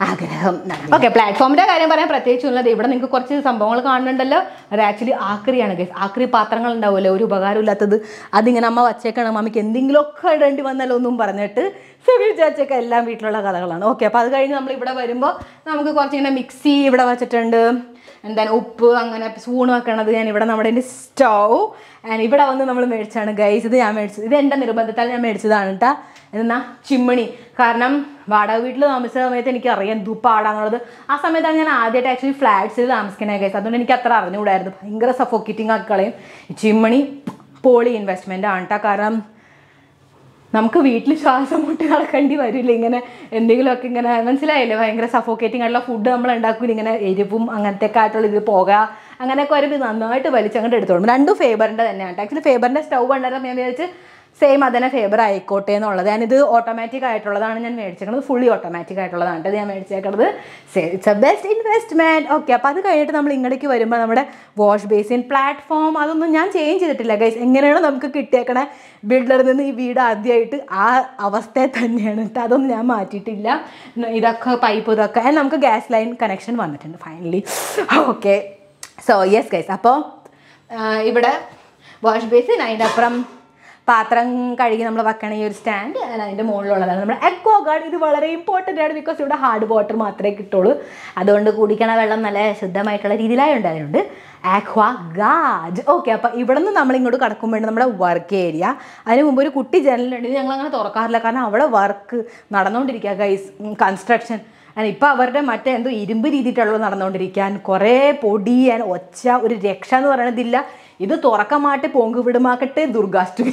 ആഗ്രഹം. ഓക്കെ പ്ലാറ്റ്ഫോമിന്റെ കാര്യം പറയാൻ പ്രത്യേകിച്ചുള്ളത് ഇവിടെ നിങ്ങൾക്ക് കുറച്ച് സംഭവങ്ങൾ കാണുന്നുണ്ടല്ലോ. അത് ആക്ച്വലി ആക്രിയാണ് ഗൈസ് ആക്രി പാത്രങ്ങൾ ഉണ്ടാവുമല്ലോ ഒരു ഉപകാരമില്ലാത്തത് അതിങ്ങനെ അമ്മ വച്ചേക്കണം. മമ്മിക്ക് എന്തെങ്കിലുമൊക്കെ ഇടേണ്ടി വന്നാലോ ഒന്നും പറഞ്ഞിട്ട് സെവി ചാച്ചൊക്കെ എല്ലാം വീട്ടിലുള്ള കഥകളാണ്. ഓക്കെ അപ്പോൾ അത് കഴിഞ്ഞ് നമ്മൾ ഇവിടെ വരുമ്പോൾ നമുക്ക് കുറച്ചിങ്ങനെ മിക്സി ഇവിടെ വെച്ചിട്ടുണ്ട്. എന്താണ് ഉപ്പ് അങ്ങനെ സ്പൂൺ വെക്കണത് ഞാൻ ഇവിടെ നമ്മുടെ എന്റെ സ്റ്റൗ. ആൻഡ് ഇവിടെ വന്ന് നമ്മൾ മേടിച്ചാണ് ഗൈസ് ഇത് ഞാൻ മേടിച്ചത്. ഇത് എന്റെ നിർബന്ധത്താൽ ഞാൻ മേടിച്ചതാണ് കേട്ടോ എന്നാ ചിമ്മിണി. കാരണം വാടക വീട്ടിൽ താമസിച്ച സമയത്ത് എനിക്ക് അറിയാം എന്തു പാടാന്നുള്ളത്. ആ സമയത്താണ് ഞാൻ ആദ്യമായിട്ട് ആക്ച്വലി ഫ്ലാറ്റ്സിൽ താമസിക്കുന്നത് ഗൈസ് അതുകൊണ്ട് എനിക്ക് അത്ര അറിഞ്ഞുകൂടായിരുന്നു. ഭയങ്കര സഫോക്കേറ്റിംഗ് ആക്കി കളയും. ചിമ്മിണി പോളി ഇൻവെസ്റ്റ്മെന്റ് ആണ് കേട്ടോ കാരണം നമുക്ക് വീട്ടിൽ ശ്വാസം മുട്ടി നടക്കേണ്ടി വരില്ല. ഇങ്ങനെ എന്തെങ്കിലുമൊക്കെ ഇങ്ങനെ മനസ്സിലായില്ലേ? ഭയങ്കര സഫോക്കേറ്റിംഗ് ആയിട്ടുള്ള ഫുഡ് നമ്മൾ ഉണ്ടാക്കില്ല ഇങ്ങനെ എരിവും അങ്ങനത്തെ ആയിട്ടുള്ള ഇത് പോക. അങ്ങനെയൊക്കെ വരുമ്പോൾ നന്നായിട്ട് വലിച്ചങ്ങോട്ട് എടുത്തോളും. രണ്ടും ഫേബറിന്റെ തന്നെയാണ്. ആക്ച്വലി ഫേബറിന്റെ സ്റ്റൗ ഉണ്ടായിരുന്നു ഞാൻ വിചാരിച്ച് സെയിം അതന്നെ ഫേബർ ആയിക്കോട്ടെ എന്നുള്ളത്. ഞാനിത് ഓട്ടോമാറ്റിക് ആയിട്ടുള്ളതാണ് ഞാൻ മേടിച്ചേക്കുന്നത് ഫുള്ളി ഓട്ടോമാറ്റിക് ആയിട്ടുള്ളതാണ് ഞാൻ മേടിച്ചേക്കുന്നത് it's a best investment okay അപ്പോൾ അത് കഴിഞ്ഞിട്ട് നമ്മൾ ഇങ്ങോട്ടേക്ക് വരുമ്പോൾ നമ്മുടെ വാഷ് ബേസിൻ പ്ലാറ്റ്ഫോം അതൊന്നും ഞാൻ ചേഞ്ച് ചെയ്തിട്ടില്ല ഗൈസ് എങ്ങനെയാണോ നമുക്ക് കിട്ടിയേക്കണ ബിൽഡറിൽ നിന്ന് ഈ വീട് ആദ്യമായിട്ട് ആ അവസ്ഥയെ തന്നെയാണ് കേട്ടോ. അതൊന്നും ഞാൻ മാറ്റിയിട്ടില്ല. ഇതൊക്കെ പൈപ്പ് ഇതൊക്കെ. ആൻഡ് നമുക്ക് ഗ്യാസ് ലൈൻ കണക്ഷൻ വന്നിട്ടുണ്ട് finally okay so yes guys അപ്പോൾ ഇവിടെ വാഷ് ബേസിൻ അതിന്റെ അപ്പുറം പാത്രം കഴുകി നമ്മൾ വെക്കണ ഈ ഒരു സ്റ്റാൻഡ് അതിന്റെ മുകളിലുള്ളതാണ് നമ്മുടെ എക്കോ ഗാർഡ് ഇത് വളരെ ഇമ്പോർട്ടന്റ് ആണ് ബിക്കോസ് ഇവിടെ ഹാർഡ് വാട്ടർ മാത്രമേ കിട്ടുള്ളൂ. അതുകൊണ്ട് കുടിക്കണ വെള്ളം നല്ല ശുദ്ധമായിട്ടുള്ള രീതിയിലായി ഉണ്ടായതുകൊണ്ട് ആക്വാ ഗാർഡ് ഓക്കെ അപ്പോൾ ഇവിടെ നിന്ന് നമ്മൾ ഇങ്ങോട്ട് വേണ്ടി നമ്മുടെ വർക്ക് ഏരിയ അതിന് മുമ്പ് ഒരു കുട്ടി ജനലുണ്ട് ഞങ്ങൾ അങ്ങനെ തുറക്കാറില്ല. കാരണം അവിടെ വർക്ക് നടന്നുകൊണ്ടിരിക്കുക ഗൈസ് കൺസ്ട്രക്ഷൻ ആൻഡ് ഇപ്പോൾ അവരുടെ മറ്റേ എന്തോ ഇരുമ്പ് രീതിയിട്ടുള്ളത് നടന്നുകൊണ്ടിരിക്കാൻ കുറേ പൊടി ആൻഡ് ഒച്ച ഒരു രക്ഷ എന്ന് പറയണതില്ല. ഇത് തുറക്കമാട്ടെ പൊങ്ക് വിടുമാക്കട്ടെ ദുർഗാഷ്ടമി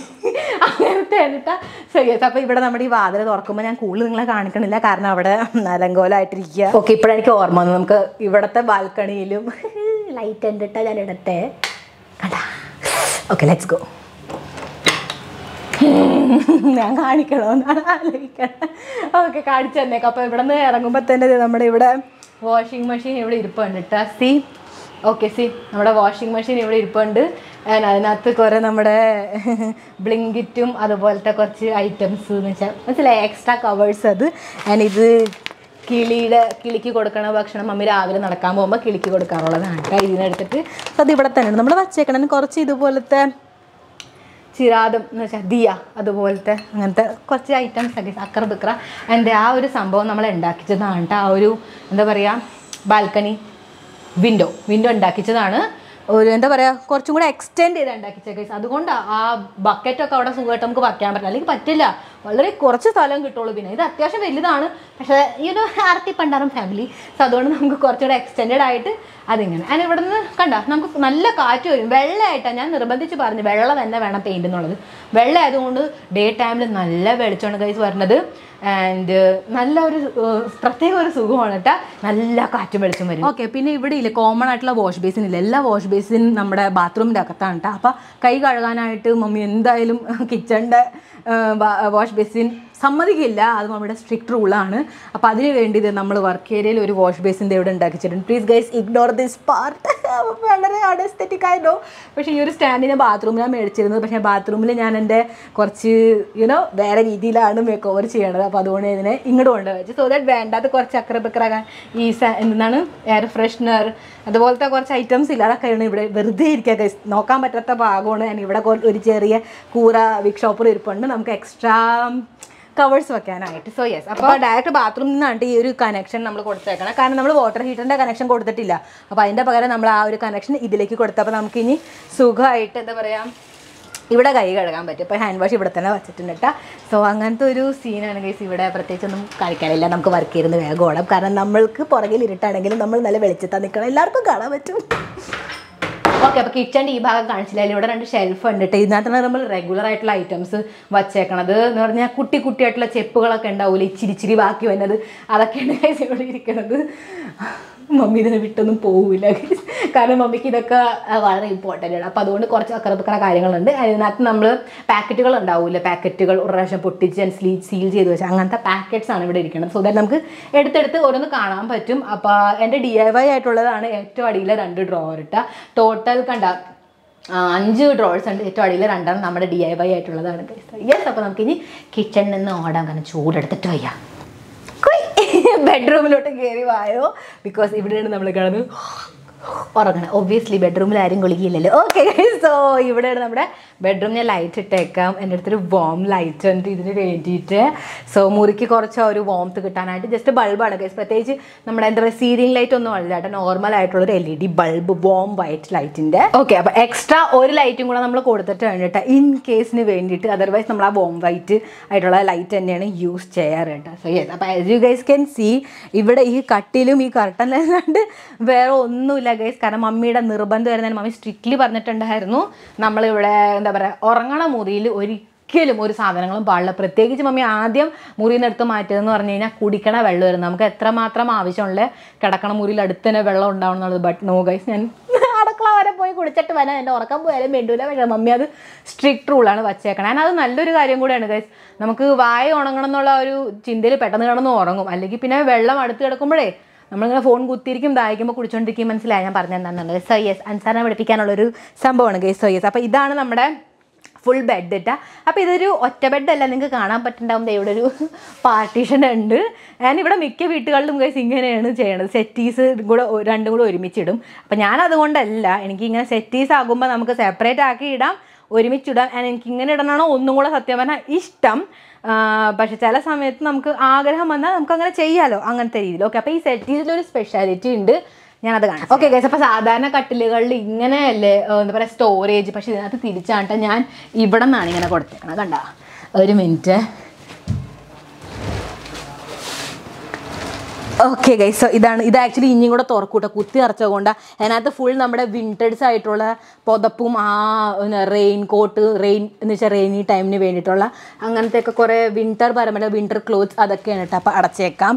അങ്ങനത്തെ എന്നിട്ടാ സീരിയസ് അപ്പോൾ ഇവിടെ നമ്മുടെ ഈ വാതിൽ തുറക്കുമ്പോൾ ഞാൻ കൂടുതൽ നിങ്ങളെ കാണിക്കണില്ല. കാരണം അവിടെ അലങ്കോലമായിട്ടിരിക്കുക ഓക്കെ ഇപ്പോഴെനിക്ക് ഓർമ്മ വന്നു നമുക്ക് ഇവിടത്തെ ബാൽക്കണിയിലും ലൈറ്റ് എന്തിട്ടാ ഞാൻ ഇടട്ടെ. ഓക്കെ ലെറ്റ്സ് ഗോ ഞാൻ കാണിക്കണമെന്നാണ് ആലോചിക്കണം. ഓക്കെ കാണിച്ചു തന്നേക്കാം. അപ്പോൾ ഇവിടെ നിന്ന് ഇറങ്ങുമ്പോൾ തന്നെ നമ്മുടെ ഇവിടെ വാഷിംഗ് മെഷീൻ ഇവിടെ ഇരിപ്പുണ്ട് കേട്ടോ സി ഓക്കെ സി നമ്മുടെ വാഷിംഗ് മെഷീൻ ഇവിടെ ഇരിപ്പുണ്ട്. ആൻഡ് അതിനകത്ത് കുറേ നമ്മുടെ ബ്ലിങ്കിറ്റും അതുപോലത്തെ കുറച്ച് ഐറ്റംസ് എന്ന് വെച്ചാൽ മനസ്സിലായി? എക്സ്ട്രാ കവേഴ്സ് അത്. ആൻഡ് ഇത് കിളിയുടെ കിളിക്ക് കൊടുക്കണ ഭക്ഷണം മമ്മി രാവിലെ നടക്കാൻ പോകുമ്പോൾ കിളിക്ക് കൊടുക്കാറുള്ളതാണ്. കേട്ടോ ഇതിനെടുത്തിട്ട് അത് ഇവിടെ തന്നെയാണ് നമ്മൾ വച്ചേക്കണം കുറച്ച് ഇതുപോലത്തെ ചിരാദം എന്ന് വെച്ചാൽ ദിയ അതുപോലത്തെ അങ്ങനത്തെ കുറച്ച് ഐറ്റംസ് ഒക്കെ അക്ര ബിക്ര എന്റെ ആ ഒരു സംഭവം നമ്മൾ ഉണ്ടാക്കിച്ചതാണ് കേട്ടോ ആ ഒരു എന്താ പറയുക ബാൽക്കണി വിൻഡോ വിൻഡോ ഉണ്ടാക്കിച്ചതാണ്. ഒരു എന്താ പറയുക കുറച്ചും കൂടെ എക്സ്റ്റെൻഡ് ചെയ്ത് ഉണ്ടാക്കിച്ച കേസ് അതുകൊണ്ട് ആ ബക്കറ്റൊക്കെ അവിടെ സുഖമായിട്ട് നമുക്ക് വയ്ക്കാൻ പറ്റില്ല. അല്ലെങ്കിൽ പറ്റില്ല. വളരെ കുറച്ച് സ്ഥലം കിട്ടുള്ളൂ പിന്നെ. ഇത് അത്യാവശ്യം വലുതാണ്. പക്ഷേ ഈ ഒരു ആർത്തി പണ്ടാറും ഫാമിലി സോ അതുകൊണ്ട് നമുക്ക് കുറച്ചുകൂടെ എക്സ്റ്റെൻഡ് ആയിട്ട് അതിങ്ങനെ. അതിന് ഇവിടെ നിന്ന് കണ്ട നമുക്ക് നല്ല കാറ്റ് വരും. വെള്ളമായിട്ടാണ് ഞാൻ നിർബന്ധിച്ച് പറഞ്ഞു വെള്ളം തന്നെ വേണം പെയിന്റ് എന്നുള്ളത്. വെള്ളം ആയതുകൊണ്ട് ഡേ ടൈമിൽ നല്ല വെളിച്ചമാണ് കൈസ് വരുന്നത് ആൻഡ് നല്ല ഒരു പ്രത്യേക ഒരു സുഖമാണ് കേട്ടോ നല്ല കാറ്റും വെളിച്ചം വരും. ഓക്കെ പിന്നെ ഇവിടെ ഇല്ല കോമൺ ആയിട്ടുള്ള വാഷ് ബേസിൻ ഇല്ല? എല്ലാ വാഷ് ബേസിൻ നമ്മുടെ ബാത്റൂമിന്റെ അകത്താണ് കേട്ടോ അപ്പോൾ കൈ കഴുകാനായിട്ട് മമ്മി എന്തായാലും കിച്ചണിന്റെ വാഷ് ബേസിൻ സമ്മതിക്കില്ല. അത് നമ്മുടെ സ്ട്രിക്റ്റ് റൂളാണ് അപ്പോൾ അതിന് വേണ്ടി ഇത് നമ്മൾ വർക്ക് ഏരിയയിൽ ഒരു വാഷ് ബേസിന്റെ ഇവിടെ ഉണ്ടാക്കിച്ചിട്ടുണ്ട് please guys ignore this part വളരെ അഡസ്തെറ്റിക് ആയിട്ടോ പക്ഷേ ഈ ഒരു സ്റ്റാൻഡിന് ബാത്റൂമിലാണ് മേടിച്ചിരുന്നത്. പക്ഷേ ബാത്റൂമിൽ ഞാൻ എന്റെ കുറച്ച് യുനോ വേറെ രീതിയിലാണ് മേക്ക് ഓവർ ചെയ്യണത്. അപ്പോൾ അതുകൊണ്ട് ഇതിനെ ഇങ്ങോട്ട് കൊണ്ടുവച്ചു സോ ദാറ്റ് വേണ്ടാത്ത കുറച്ച് അക്രബക്രാകാൻ ഈ എന്താണ് എയർ ഫ്രഷ്നർ അതുപോലത്തെ കുറച്ച് ഐറ്റംസ് ഇല്ല ഇവിടെ വെറുതെ ഇരിക്കുക നോക്കാൻ പറ്റാത്ത ഭാഗമാണ്. ഞാൻ ഇവിടെ ഒരു ചെറിയ കൂറ വിക് ഷോപ്പർ ഇരിപ്പുണ്ട്. നമുക്ക് എക്സ്ട്രാ കവേഴ്സ് വെക്കാനായിട്ട്. സോ യെസ് അപ്പോൾ ഡയറക്റ്റ് ബാത്റൂമിൽ നിന്നാണ് ഈ ഒരു കണക്ഷൻ നമ്മൾ കൊടുത്തേക്കണം. കാരണം നമ്മൾ വാട്ടർ ഹീറ്ററിന്റെ കണക്ഷൻ കൊടുത്തിട്ടില്ല. അപ്പോൾ അതിന്റെ പകരം നമ്മൾ ആ ഒരു കണക്ഷൻ ഇതിലേക്ക് കൊടുത്തപ്പോൾ നമുക്ക് ഇനി സുഖമായിട്ട് എന്താ പറയുക ഇവിടെ കൈ കഴുകാൻ പറ്റും. ഇപ്പോൾ ഹാൻഡ് വാഷ് ഇവിടെ തന്നെ വെച്ചിട്ടുണ്ട് കേട്ടോ സോ അങ്ങനത്തെ ഒരു സീനാണ് ഗൈസ് ഇവിടെ പ്രത്യേകിച്ചൊന്നും കളിക്കാനില്ല നമുക്ക് വർക്ക് ചെയ്യുന്നത് വേഗം ഓടാം. കാരണം നമ്മൾക്ക് പുറകിൽ ഇരുട്ടാണെങ്കിലും നമ്മൾ നല്ല വെളിച്ചത്താൻ നിൽക്കണം എല്ലാവർക്കും കാണാൻ പറ്റും. ഓക്കെ അപ്പോൾ കിച്ചണിന്റെ ഈ ഭാഗം കാണിച്ചില്ല? ഇവിടെ രണ്ട് ഷെൽഫ് ഉണ്ട് കേട്ടോ ഇതിനകത്താണ് നമ്മൾ റെഗുലർ ആയിട്ടുള്ള ഐറ്റംസ് വച്ചേക്കണത്. എന്ന് പറഞ്ഞാൽ കുട്ടി കുട്ടിയായിട്ടുള്ള ചെപ്പുകളൊക്കെ ഉണ്ടാവില്ല ഇച്ചിരി ഇച്ചിരി ബാക്കി വന്നത്. അതൊക്കെയാണ് ഇവിടെ ഇരിക്കുന്നത് മമ്മി ഇതിനെ വിട്ടൊന്നും പോവില്ല. കാരണം മമ്മിക്ക് ഇതൊക്കെ വളരെ ഇമ്പോർട്ടന്റ് ആണ്. അപ്പോൾ അതുകൊണ്ട് കുറച്ച് അക്കറപ്പക്കറ കാര്യങ്ങളുണ്ട്. അതിനകത്ത് നമ്മൾ പാക്കറ്റുകൾ ഉണ്ടാവില്ല പാക്കറ്റുകൾ ഒരു പ്രാവശ്യം പൊട്ടിച്ച് സ്ലീ സീൽ ചെയ്ത് വെച്ചാൽ അങ്ങനത്തെ പാക്കറ്റ്സ് ആണ് ഇവിടെ ഇരിക്കുന്നത്. സോ ദാറ്റ് നമുക്ക് എടുത്തെടുത്ത് ഓരോന്ന് കാണാൻ പറ്റും. അപ്പോൾ എന്റെ ഡി ഐ വൈ ആയിട്ടുള്ളതാണ് ഏറ്റവും അടിയിലെ രണ്ട് ഡ്രോവർ ഇട്ട. ടോട്ടൽ കണ്ട അഞ്ച് ഡ്രോൾസ് ഉണ്ട്. ഏറ്റവും അടിയിൽ രണ്ടാണ് നമ്മുടെ ഡി ഐ വൈ ആയിട്ടുള്ളതാണ്. യെസ് അപ്പോൾ നമുക്കിനി കിച്ചണിൽ നിന്ന് ഓടാൻ കാരണം ചൂടെടുത്തിട്ട് വയ്യ. ബെഡ്റൂമിലോട്ട് കയറി വായോ? ബിക്കോസ് ഇവിടെയാണ് നമ്മൾ കിടന്ന് ഉറങ്ങണം. ഒബ്വിയസ്ലി ബെഡ്റൂമിൽ ആരും കുളിക്കില്ലല്ലോ. ഓക്കെ സോ ഇവിടെയാണ് നമ്മുടെ ബെഡ്റൂം ഞാൻ ലൈറ്റ് ഇട്ടേക്കാം. എന്റെ അടുത്തൊരു വോം ലൈറ്റ് ഉണ്ട്. ഇതിന് വേണ്ടിയിട്ട്. സോ മുറിക്ക് കുറച്ച് ഒരു വോംത്ത് കിട്ടാനായിട്ട് ജസ്റ്റ് ബൾബാണ് ഗൈസ് പ്രത്യേകിച്ച് നമ്മുടെ എന്താ പറയുക സീലിംഗ് ലൈറ്റ് ഒന്നും അല്ല കേട്ടോ. നോർമൽ ആയിട്ടുള്ള ഒരു L E D bulb warm white ലൈറ്റിന്റെ ഓക്കെ അപ്പോൾ എക്സ്ട്രാ ഒരു ലൈറ്റും കൂടെ നമ്മൾ കൊടുത്തിട്ട് കേട്ടോ. ഇൻ കേസിന് വേണ്ടിയിട്ട്. അതർവൈസ് നമ്മൾ ആ വോം വൈറ്റ് ആയിട്ടുള്ള ലൈറ്റ് തന്നെയാണ് യൂസ് ചെയ്യാറ് കേട്ടോ. സോ യെസ് അപ്പോൾ as you guys can see ഇവിടെ ഈ കട്ടിലും ഈ കർട്ടനിലല്ലാണ്ട് വേറെ ഒന്നുമില്ല ഗൈസ് കാരണം മമ്മിയുടെ നിർബന്ധം വരുന്നതിന് മമ്മി സ്ട്രിക്ട്ലി പറഞ്ഞിട്ടുണ്ടായിരുന്നു. നമ്മളിവിടെ എന്താ പറയുക ഉറങ്ങണ മുറിയിൽ ഒരിക്കലും ഒരു സാധനങ്ങളും പാടില്ല. പ്രത്യേകിച്ച് മമ്മി ആദ്യം മുറിയിൽ നിന്ന് എടുത്ത് മാറ്റിയതെന്ന് പറഞ്ഞു കഴിഞ്ഞാൽ കുടിക്കണ വെള്ളം വരുന്നത് നമുക്ക് എത്രമാത്രം ആവശ്യമുള്ള കിടക്കണ മുറിയിൽ അടുത്ത് തന്നെ വെള്ളം ഉണ്ടാവണം എന്നുള്ളത്. ബട്ട് നോ ഗൈസ് ഞാൻ അടുക്കള വരെ പോയി കുടിച്ചിട്ട് വരാൻ എന്റെ ഉറക്കം പോയാലും വേണ്ടൂല പക്ഷേ മമ്മി അത് സ്ട്രിക്റ്റ് റൂളാണ് വച്ചേക്കണം. ഞാൻ അത് നല്ലൊരു കാര്യം കൂടെയാണ് ഗൈസ് നമുക്ക് വായ ഉണങ്ങണം എന്നുള്ള ഒരു ചിന്തയിൽ പെട്ടെന്ന് കിടന്ന് ഉറങ്ങും. അല്ലെങ്കിൽ പിന്നെ വെള്ളം അടുത്ത് കിടക്കുമ്പോഴേ നമ്മളിങ്ങനെ ഫോൺ കുത്തിയിരിക്കും ദാഹിക്കുമ്പോൾ കുടിച്ചോണ്ടിരിക്കും മനസ്സിലായി? ഞാൻ പറഞ്ഞ എന്താണെന്നുള്ളത്? സോ യെസ് അൻസാറിനെ പഠിപ്പിക്കാനുള്ളൊരു സംഭവമാണ് ഗൈസ് സോ യെസ് അപ്പോൾ ഇതാണ് നമ്മുടെ ഫുൾ ബെഡ് ഇട്ടാ അപ്പോൾ ഇതൊരു ഒറ്റ ബെഡല്ല നിങ്ങൾക്ക് കാണാൻ പറ്റുന്നുണ്ടാവും ദേ ഇവിടെ ഒരു പാർട്ടീഷൻ ഉണ്ട്. ഞാൻ ഇവിടെ മിക്ക വീട്ടുകളിലും ഗൈസ് ഇങ്ങനെയാണ് ചെയ്യണത്. സെറ്റീസ് കൂടെ രണ്ടും കൂടെ ഒരുമിച്ചിടും. അപ്പം ഞാൻ അതുകൊണ്ടല്ല എനിക്ക് ഇങ്ങനെ സെറ്റീസ് ആകുമ്പോൾ നമുക്ക് സെപ്പറേറ്റ് ആക്കി ഇടാം ഒരുമിച്ചിടാം. ആൻഡ് എനിക്ക് ഇങ്ങനെ ഇടണമെന്നാണോ ഒന്നും കൂടെ സത്യം പറഞ്ഞാൽ ഇഷ്ടം. പക്ഷെ ചില സമയത്ത് നമുക്ക് ആഗ്രഹം വന്നാൽ നമുക്ക് അങ്ങനെ ചെയ്യാമല്ലോ അങ്ങനത്തെ രീതിയിൽ. ഓക്കെ അപ്പോൾ ഈ സെറ്റ് ചെയ്തിട്ടൊരു സ്പെഷ്യാലിറ്റി ഉണ്ട്. ഞാനത് കാണാം ഓക്കെ ഗൈസ് അപ്പോൾ സാധാരണ കട്ടിലുകളിൽ ഇങ്ങനെയല്ലേ എന്താ പറയുക സ്റ്റോറേജ് പക്ഷെ ഇതിനകത്ത് തിരിച്ചാണ്ട ഞാൻ ഇവിടെ നിന്നാണ് ഇങ്ങനെ കൊടുത്തേക്കണത്. കണ്ട? ഒരു മിനിറ്റ് ഓക്കെ ഗൈസ് സോ ഇതാണ് ഇത് ആക്ച്വലി ഇനിയും കൂടെ തുറക്കൂട്ടോ കുത്തി നിറച്ചുകൊണ്ട് അതിനകത്ത് ഫുൾ നമ്മുടെ വിന്റേഴ്സ് ആയിട്ടുള്ള പുതപ്പും ആ റെയിൻ കോട്ട് റെയിൻ എന്ന് വെച്ചാൽ റെയിനി ടൈമിന് വേണ്ടിയിട്ടുള്ള അങ്ങനത്തെ ഒക്കെ കുറേ വിന്റർ പരമ്പര വിന്റർ ക്ലോത്ത്സ് അതൊക്കെയാണ് കേട്ടോ അപ്പോൾ അടച്ചേക്കാം.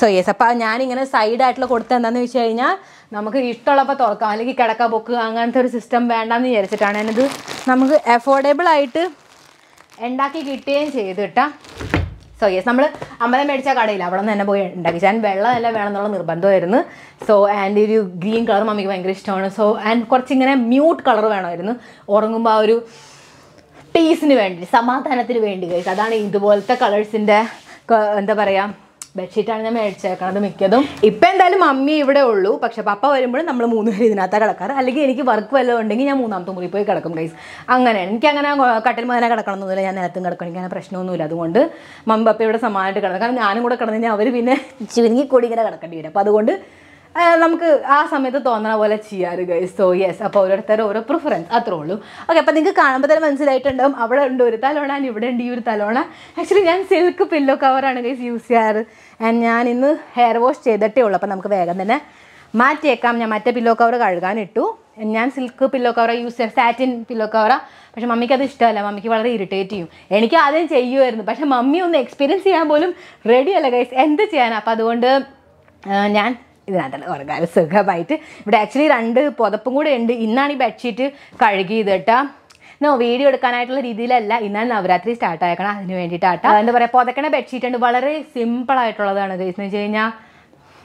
സോ യെസ് അപ്പോൾ ഞാനിങ്ങനെ സൈഡായിട്ടുള്ള കൊടുത്തത് എന്താണെന്ന് വെച്ച് കഴിഞ്ഞാൽ നമുക്ക് ഇഷ്ടമുള്ളപ്പോൾ തുറക്കാം. അല്ലെങ്കിൽ കിടക്ക പൊക്ക് അങ്ങനത്തെ ഒരു സിസ്റ്റം വേണ്ടാന്ന് വിചാരിച്ചിട്ടാണ് ഞാനിത് നമുക്ക് അഫോർഡബിൾ ആയിട്ട് ഉണ്ടാക്കി കിട്ടുകയും ചെയ്തു കേട്ടോ സോ യെസ് നമ്മൾ അമ്പലം മേടിച്ച കടയില്ല. അവിടെ നിന്ന് തന്നെ പോയി ഉണ്ടാക്കി. ഞാൻ വെള്ളം വേണമെന്നുള്ള നിർബന്ധമായിരുന്നു. സോ ആൻഡ് ഒരു ഗ്രീൻ കളർ മമ്മിക്ക് ഭയങ്കര ഇഷ്ടമാണ്. സോ ആൻഡ് കുറച്ചിങ്ങനെ മ്യൂട്ട് കളർ വേണമായിരുന്നു. ഉറങ്ങുമ്പോൾ ആ ഒരു പീസിന് വേണ്ടി സമാധാനത്തിന് വേണ്ടി കഴിച്ചു അതാണ് ഇതുപോലത്തെ കളേഴ്സിന്റെ എന്താ പറയുക ബെഡ്ഷീറ്റാണ് ഞാൻ മേടിച്ചേക്കണത് മിക്കതും. ഇപ്പം എന്തായാലും മമ്മി ഇവിടെ ഉള്ളൂ. പക്ഷെ പപ്പ വരുമ്പോഴും നമ്മൾ മൂന്ന് പേര് ഇതിനകത്ത് കിടക്കാറ്. അല്ലെങ്കിൽ എനിക്ക് വർക്ക് വല്ലതും ഉണ്ടെങ്കിൽ ഞാൻ മൂന്നാമത്തെ മുറി പോയി കിടക്കും ഗൈസ് അങ്ങനെയാണ്. എനിക്ക് അങ്ങനെ കട്ടിൽ മകനെ കിടക്കണമെന്നൊന്നുമില്ല ഞാൻ നിലത്തും കിടക്കണം എനിക്ക് അങ്ങനെ പ്രശ്നമൊന്നുമില്ല. അതുകൊണ്ട് മമ്മി പപ്പ ഇവിടെ സമാനമായിട്ട് കിടക്കും കാരണം ഞാനും കൂടെ കിടന്നു കഴിഞ്ഞാൽ അവർ പിന്നെ ചുരുങ്ങി കൂടി ഇങ്ങനെ കിടക്കേണ്ടി വരും. അപ്പോൾ അതുകൊണ്ട് നമുക്ക് ആ സമയത്ത് തോന്നണ പോലെ ചെയ്യാറ് ഗൈസ് സോ യെസ് അപ്പോൾ ഓരോരുത്തരും ഓരോ പ്രിഫറൻസ് അത്രേ ഉള്ളൂ. ഓക്കെ അപ്പോൾ നിങ്ങൾക്ക് കാണുമ്പോൾ തന്നെ മനസ്സിലായിട്ടുണ്ടാവും. അവിടെ ഉണ്ട് ഒരു തലോണ ആൻഡ് ഇവിടെ ഉണ്ട് ഈ ഒരു തലോണ. ആക്ച്വലി ഞാൻ സിൽക്ക് പില്ലോ കവറാണ് ഗൈസ് യൂസ് ചെയ്യാറ്. ആൻഡ് ഞാൻ ഇന്ന് ഹെയർ വാഷ് ചെയ്തിട്ടേ ഉള്ളൂ. അപ്പോൾ നമുക്ക് വേഗം തന്നെ മാറ്റിയേക്കാം. ഞാൻ മറ്റേ പില്ലോ കവർ കഴുകാനിട്ടു ഞാൻ സിൽക്ക് പില്ലോ കവറ യൂസ് ചെയ്യാം സാറ്റിൻ പില്ലോ കവറ പക്ഷെ മമ്മിക്ക് അത് ഇഷ്ടമല്ല. മമ്മിക്ക് വളരെ ഇറിറ്റേറ്റ് ചെയ്യും. എനിക്ക് ആദ്യം ചെയ്യുമായിരുന്നു. പക്ഷെ മമ്മി ഒന്ന് എക്സ്പീരിയൻസ് ചെയ്യാൻ പോലും റെഡിയല്ല ഗൈസ് എന്ത് ചെയ്യാനാണ് അപ്പോൾ അതുകൊണ്ട് ഞാൻ ഇതിനകത്തല്ല ഉറങ്ങാൻ സുഖമായിട്ട്. ഇവിടെ ആക്ച്വലി രണ്ട് പുതപ്പും കൂടെ ഉണ്ട്. ഇന്നാണ് ഈ ബെഡ്ഷീറ്റ് കഴുകിയത് ഇതിട്ട നോ വീഡിയോ എടുക്കാനായിട്ടുള്ള രീതിയിലല്ല. ഇന്നാണ് നവരാത്രി സ്റ്റാർട്ട് ആക്കണം അതിന് വേണ്ടിയിട്ടാട്ടോ. എന്താ പറയുക പുതക്കണ ബെഡ്ഷീറ്റ് ഉണ്ട്. വളരെ സിമ്പിൾ ആയിട്ടുള്ളതാണ് എന്ന് വെച്ച് കഴിഞ്ഞാൽ